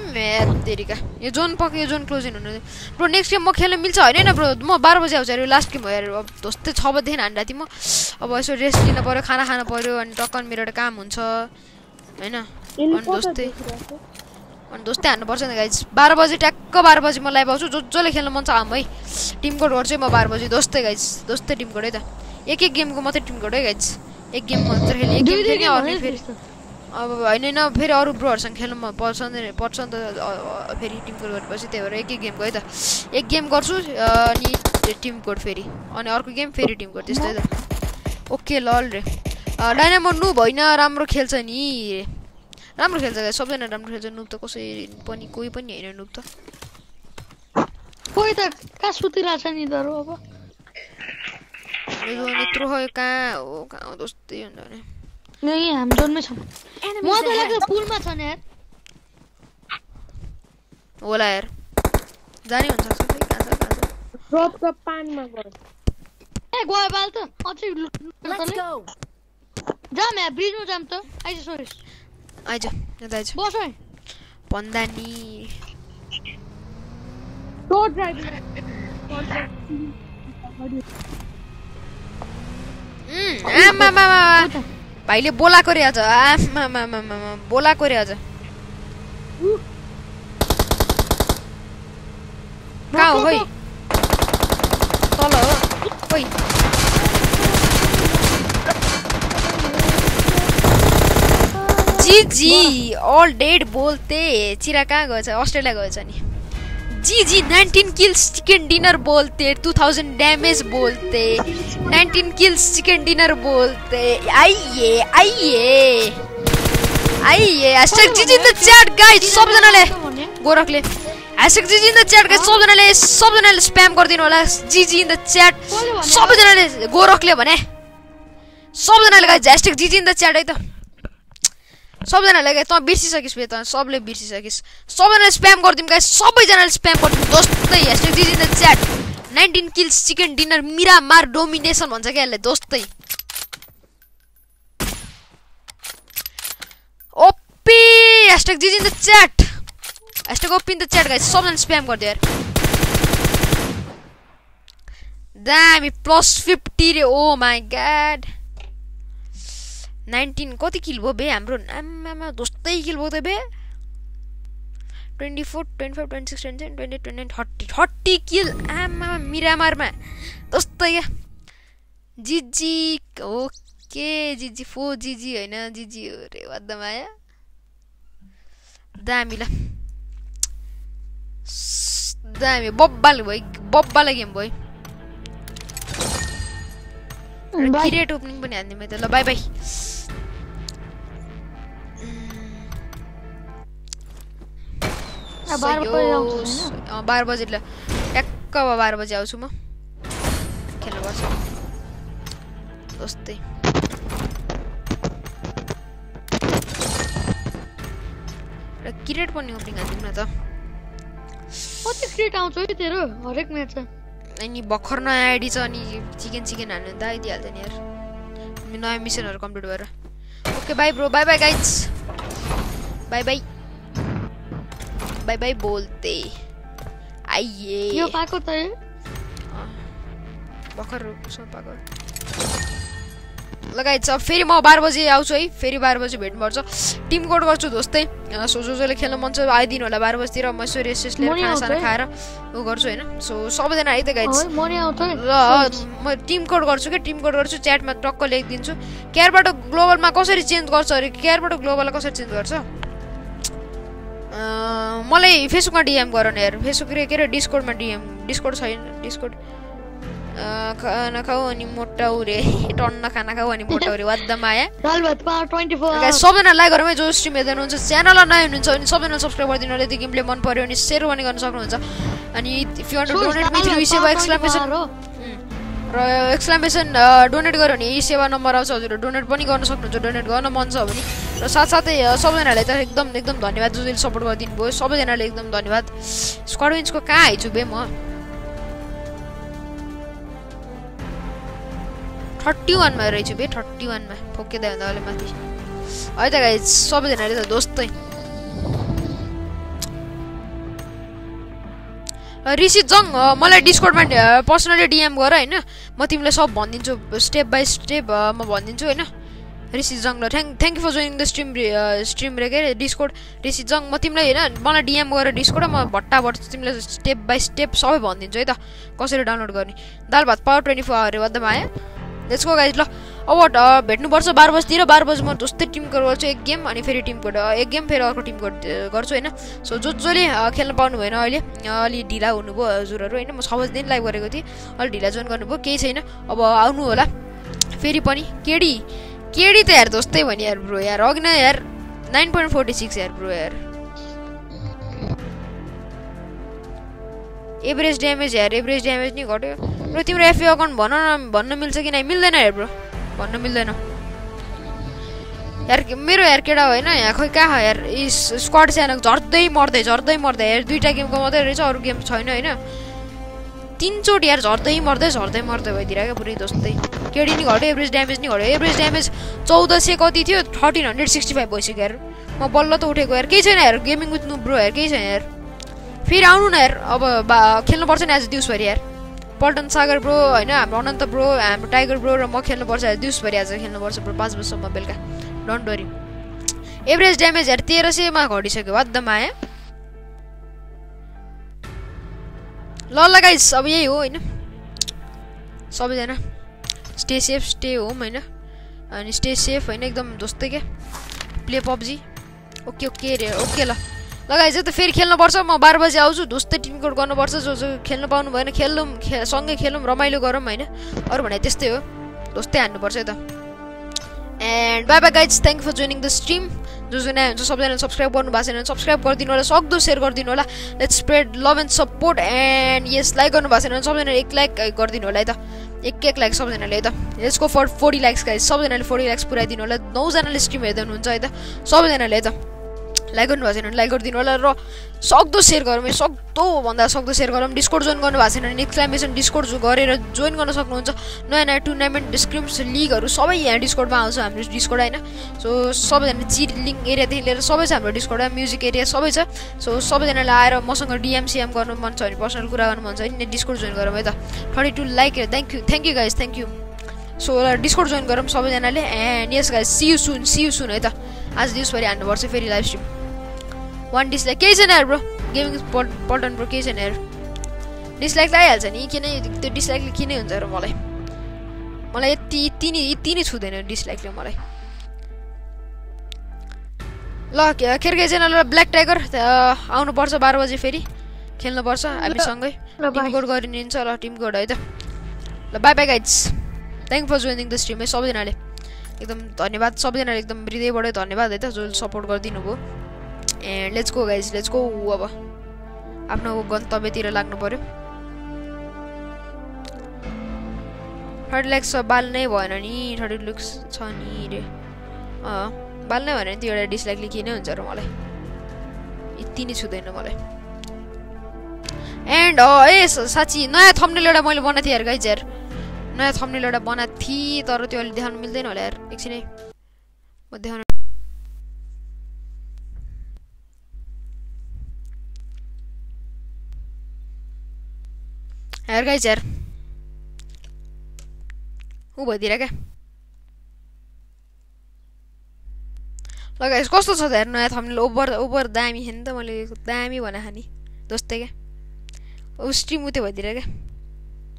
तेरिका। यो जोन पक्यो यो जोन क्लोजिङ हुनु। ब्रो नेक्स्ट गेम म खेल्न मिल्छ होइन होइन ब्रो? म बाह्र बजी आउँछ अरे लास्ट गेम भयो अब जस्तै छ बजीदेखि हान्दा थिएँ म। अब यसो रेस्ट लिन पऱ्यो खाना खानु पऱ्यो अनि टक्कन मेरो एउटा काम हुन्छ। होइन? अनि दोस्तै अनि दोस्तै हान्नुपर्छ नि गाइज बाह्र बजी ट्याक्क बाह्र बजी म लाइभ आउँछु। जो जसले खेल्न मन छ आम है। टिम कोड गर्छु म बाह्र बजी। दोस्तै गाइज दोस्तै टिम कोड है त। एक एक गेमको मात्रै टिम कोड है गाइज एक गेम मात्र खेल्ने एक गेम खेल्ने फेरि। अब होइन होइन फेरि अरू ब्रोहरूसँग खेल्नु मन पर्छ नि पर्छ नि त फेरि टिम कोड गरेपछि त्यही भएर एक एक गेम गयो त। एक गेम गर्छु अनि टिम कोड फेरि। अनि अर्को गेम फेरि टिम कोड त्यस्तै त। ओके लल रे। अ, डाइनामो नुब होइन राम्रो खेल्छ नि। रे राम्रो खेल्छ सबैजना राम्रो खेल्छ। नुब त कसै पनि कोही पनि होइन नुब त। कोही त कहाँ सुतिरहेछ नि तर अब? यत्रो हो कहाँ हो कहाँ हो जस्तै हुन्छ भने यही हामी जोनमै छौँ म त लाग्छ पुलमा छ नि यार होला यार जाने हुनसक्छ खै कहाँ छ कहाँ छ ड्रप ड्रप पानीमा गयो ए गयो बाल त अझै लु- लु- Let's तलै। go. जाम यहाँ ब्रिजमा जाम त आइज सरी आइज यता आइज बस है भन्दा नि डोर ड्राइभिङ। भाइले बोलाएको रे आज। आमामामामा बोलाएको रे आज। कहाँ हो खोइ? तल हो। खोइ। जी जी ऑल डेड बोलते। चिरा कहाँ गएछ? अस्ट्रेलिया गएछ नि। GG GG 19 kills chicken dinner बोलते 2000 डैमेज बोलते 19 किल्स चिकन डिनर बोलते आइए आइए आइए GG in the chat guys सबजनाले गोरखले hashtag GG in the chat guys सबजनाले सबजनाले स्प्याम गरिदिनु होला जीजी इन द च्याट सबजनाले गोरखले भने सबजनाले guys hashtag GG in the chat है त सबजनाले गाइस तँ बिर्सिसकिस् बे त सबले बिर्सिसकिस् सबैजनाले स्प्याम गरिदिउँ गाइस सबैजनाले स्प्याम गरिदिउँ। दोस्तै hashtag GG in the chat nineteen kills chicken dinner Miramar domination भन्छ क्या यसलाई दोस्तै। OP hashtag GG in the chat hashtag OP in the chat guys सबजना स्प्याम गरिदियो यार। दामी प्लस फिफ्टी रे ओ माई ग्याड नाइन्टिन कति किल भयो बे हाम्रो आमामा जस्तै किल भयो त बे? Twenty four twenty five twenty six twenty seven twenty eight twenty nine thirty thirty kill आमा मिरामारमा। जस्तै क्या। जिजी ओके जिजी फो जिजी होइन जिजी हो रे वाद्दमाया दामी ल। दामी। बब्बाल भयो बब्बाल गेम भयो। किरेट ओपनिङ पनि हान्ने मैले ल बाई बाई। बाह्र बजी ल ट्याक्क बाह्र बजी आउँछु म खेल्नु पर्छ जस्तै र किरेट पनि ओपनिङ हानिदिउँ न त कति क्रिएट आउँछ है तेरो हरेक म्याच अनि भर्खर नयाँ आइडी छ अनि चिकन चिकन हाल्नु त आइदिइहाल्छ नि यार नयाँ मिसनहरू कम्प्लिट भएर okay bye bro bye bye guys bye bye bye bye बोल्ते। आइए यो पाएको त है? भर्खर पाएको। लगाइन्छ फेरि म बाह्र बजी आउँछु है फेरि बाह्र बजी भेट्नुपर्छ। टिम कोड गर्छु दोस्तै। सो जो जसले खेल्न मन छ आइदिनु होला बाह्र बजीतिर। म यसो रेस्ट सेस्ट लिएर खानासाना। खाएर ऊ गर्छु होइन? सो सबैजना है त आउँछु। र म टिम कोड गर्छु कि? टिम कोड गर्छु च्याटमा टक्क लेखिदिन्छु। केयरबाट ग्लोबलमा कसरी चेन्ज गर्छ अरे? केयरबाट ग्लोबललाई कसरी चेन्ज गर्छ? मलाई फेसबुकमा डिएम गर न यार फेसबुक के अरे डिस्कोडमा डिएम। डिस्कोड छैन। डिस्कोड खाना खाऊ अनि मोटाउ रे टन्न खाना खाऊ अनि मोटाउ रे फोर Guys, सबजना लाइक गरौँ है। जो स्ट्रिम हेर्दै हुनुहुन्छ च्यानललाई नयाँ हुनुहुन्छ भने सबैजना सब्सक्राइब गरिदिनु होला। यदि गेमले मन पर्यो भने सेयर पनि गर्न सक्नुहुन्छ। अनि if you want to donate सेवा एक्सक्लामेसन र एक्सक्लामेसन डोनेट गर्यो भने यी सेवा नम्बर आउँछ हजुर डोनेट पनि गर्न सक्नुहुन्छ डोनेट गर्न मन छ भने। र साथसाथै सबैजनालाई त एकदम एकदम धन्यवाद जो जसले सपोर्ट गरिदिनु भयो सबैजनाले एकदम धन्यवाद। स्क्वाड विन्सको कहाँ आइछु बे म? थर्टी वानमा रहेछु बे थर्टी वानमा। फोकिँदै भन्दा अहिले माथि। है त गाइज सबैजनाले त दोस्तै ऋषि जङ मलाई डिस्कोडमा पर्सनली डिएम गर होइन? म तिमीलाई सब भनिदिन्छु स्टेप बाई स्टेप म भनिदिन्छु होइन? ऋषि जङ ल। Thank thank you for joining the stream stream रे के डिस्कोड ऋषि जङ म तिमीलाई होइन? मलाई डिएम गरेर डिस्कोड म भट्टाभट तिमीलाई स्टेप बाई स्टेप सबै भनिदिन्छु है त? कसरी डाउनलोड गर्ने? दाल भात पावर ट्वेन्टी फोर आवर वाद्दामा आयो? गो गाइज ल। अब भेट्नुपर्छ। बाह्र बजीतिर बाह्र बजी म जस्तै टिम कोड गर्छु एक गेम अनि फेरि टिम कोड अ, एक गेम फेरि अर्को टिम कोड अ, गर्छु होइन। सो जो जसले खेल्न पाउनु भएन अहिले अलि ढिला हुनुभयो हजुरहरू होइन। म छ बजीदेखि लाइभ गरेको थिएँ अलि ढिला जोइन गर्नुभयो केही छैन। अब आउनु होला। फेरि पनि केडी केडी त यार जस्तै भयो नि यार ब्रो यार। अघि नै यार नाइन पोइन्ट फोर्टी सिक्स यार ब्रो यार। एभरेज ड्यामेज यार एभरेज ड्यामेज नि घट्यो। र तिम्रो एफए अकाउन्ट भन न भन्न मिल्छ कि नै? मिल्दैन यार ब्रो भन्न मिल्दैन यार मेरो यार केटा होइन यहाँ खोइ कहाँ यार? स्क्वाड सानो झर्दै मर्दै झर्दै मर्दै यार दुइटा गेमको मात्रै रहेछ अरू गेम छैन होइन। तिनचोटि यार झर्दै मर्दै झर्दै मर्दै भइदिएर क्या पुरै जस्तै। केडी नि घट्यो एभरेज ड्यामेज नि घट्यो। एभरेज ड्यामेज चौध सय कति थियो? थर्टिन हन्ड्रेड सिक्सटी फाइभ भइसक्यो यार। म बल्ल त उठेको यार। केही छैन यार गेमिङ विथ नु ब्रो यार केही छैन यार। फेरि आउनु न यार। अब खेल्नुपर्छ नि आज दिउँसभरि यार। पल्टन सागर ब्रो होइन हाम्रो अनन्त ब्रो हाम्रो टाइगर ब्रो र म खेल्नुपर्छ। दिउँसभरि आज खेल्नुपर्छ ब्रो पाँच बजीसम्म बेलुका। डोन्ट वरी एभरेज ड्यामेज यार तेह्र सयमा घटिसक्यो। वाद माया। ल ल गाइस अब यही हो होइन। सबैजना। स्टे सेफ स्टे होम होइन। अनि स्टे सेफ होइन एकदम जस्तै क्या प्ले पब्जी। ओके ओके रे ओके ल। लगाइ चाहिँ त फेरि खेल्नुपर्छ म बाह्र बजी आउँछु ढुस्तै टिम कोड गर्नुपर्छ जो जो खेल्नु पाउनु भएन खेलौँ खे सँगै खेलौँ रमाइलो गरौँ होइन अरू भने त्यस्तै हो। ढुस्तै हान्नुपर्छ है त। And bye bye guys thank for joining the stream जो जो नयाँ हुन्छ सबैजनाले सब्सक्राइब गर्नु भएको छैन भने सब्सक्राइब गरिदिनु होला सक्दो सेयर गरिदिनु होला let's spread love and support and yes like गर्नु भएको छैन भने सबैजनाले एक लाइक गरिदिनु होला है त। एक एक लाइक सबैजनाले है त। यसको फर फोर्टी लाइक्स गाइज सबैजनाले फोर्टी लाइक्स पुऱ्याइदिनु होला नौजनाले स्ट्रिम हेर्दै हुनुहुन्छ है त सबैजनाले है त। लाइक गर्नुभएको छैन भने लाइक गरिदिनु होला र सक्दो सेयर गरौँ सक्दो भन्दा सक्दो सेयर गरौँ। डिस्कोड जोइन गर्नु भएको छैन भने एक्सक्लामेसन डिस्कोड गरेर जोइन गर्न सक्नुहुन्छ। नयाँ नयाँ टुर्नामेन्ट डिस्क्रिप्स लिगहरू सबै यहाँ डिस्कोडमा आउँछ हाम्रो डिस्कोड होइन? सो सबैजना चिलिङ एरियादेखि लिएर सबै छ हाम्रो डिस्कोडमा म्युजिक एरिया सबै छ। सो सबैजनाले आएर मसँग डिएमसिएम गर्नु मन छ भने पर्सनल कुरा गर्नु मन छ भने डिस्कोड जोइन गरौँ है त। Thirty two like thank you thank you guys thank you so Discord join गरौँ सबैजनाले and yes guys see you soon see you soon है त। आज दिउँसभरि हान्नुपर्छ फेरि लाइभ स्ट्रिम वान डिसलाइक केही छैन ब्रो गेमिङ पल्ट पल्टन ब्रो केही छैन यार डिसलाइक लगाइहाल्छ नि किन त्यो डिसलाइकले किनै हुन्छ र मलाई? मलाई यति यति नै यति नै छुँदैन डिसलाइकले मलाई। ल खेर्के च्यानल ब्ल्याक टाइगर आउनुपर्छ बाह्र बजी फेरि। खेल्नुपर्छ हामीसँगै टिम कोड गरिदिन्छ ल टिम कोड है त। ल bye bye guys thank for joining the stream है सबैजनाले। एकदम धन्यवाद सबैजनाले एकदम हृदयबाटै धन्यवाद है त जो सपोर्ट गरिदिनु भयो and let's go guys let's go अब आफ्नो गन्तव्यतिर लाग्नु पऱ्यो थर्टी ल्याक्स बाल नै भएन नि थर्टी लुक्स छ नि रे अँ बाल नै भएन नि त्यो एउटा डिसलाइकले के नै हुन्छ र मलाई यति नै छुँदैन मलाई एन्ड ए साँच्ची नयाँ थम्नेल एउटा मैले बनाएको थिएँ यार गाइज यार नयाँ थम्नेल एउटा बनाएको थिएँ तर त्यो अहिले देखाउनु मिल्दैन होला यार एकछिनै म देखाउनु हेर गाइज यार भइदिएर क्या ल गाइस कस्तो छ त हेर्नु नयाँ थम्नेल ओभर ओभर दामी नि त मैले दामी भने खाने जस्तै क्या ऊ स्ट्रिम उतै भइदिएर क्या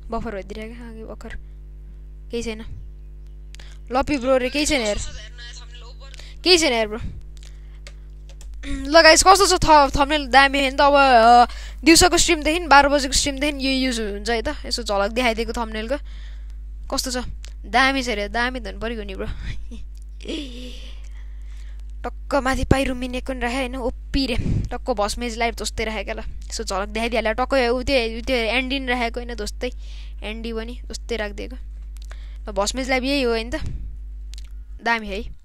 बफर भइदिएर क्या अघि भर्खर केही छैन लपी ब्रो रे केही छैन हेर केही छैन हेर ब्रो ल गाइस कस्तो छ थ थम्नेल दामी होइन त अब दिउँसोको स्ट्रिमदेखि बाह्र बजीको स्ट्रिमदेखि यो युज हुन्छ है त। यसो झलक देखाइदिएको थम्नेलको कस्तो छ? दामी छ अरे दामी धन परिगयो नि ब्रो। टक्क माथि पाइरु मिनेको नि राखेँ होइन ओप्पी रे। टक्क भस्मेज लाइभ जस्तै राखेको ल यसो झलक देखाइदिइहाल्यो। टक्क ऊ त्यो त्यो एन्डिन राखेको होइन जस्तै। एन्डी पनि जस्तै राखिदिएको। भस्मेज लाइभ यही हो होइन त। दामी है।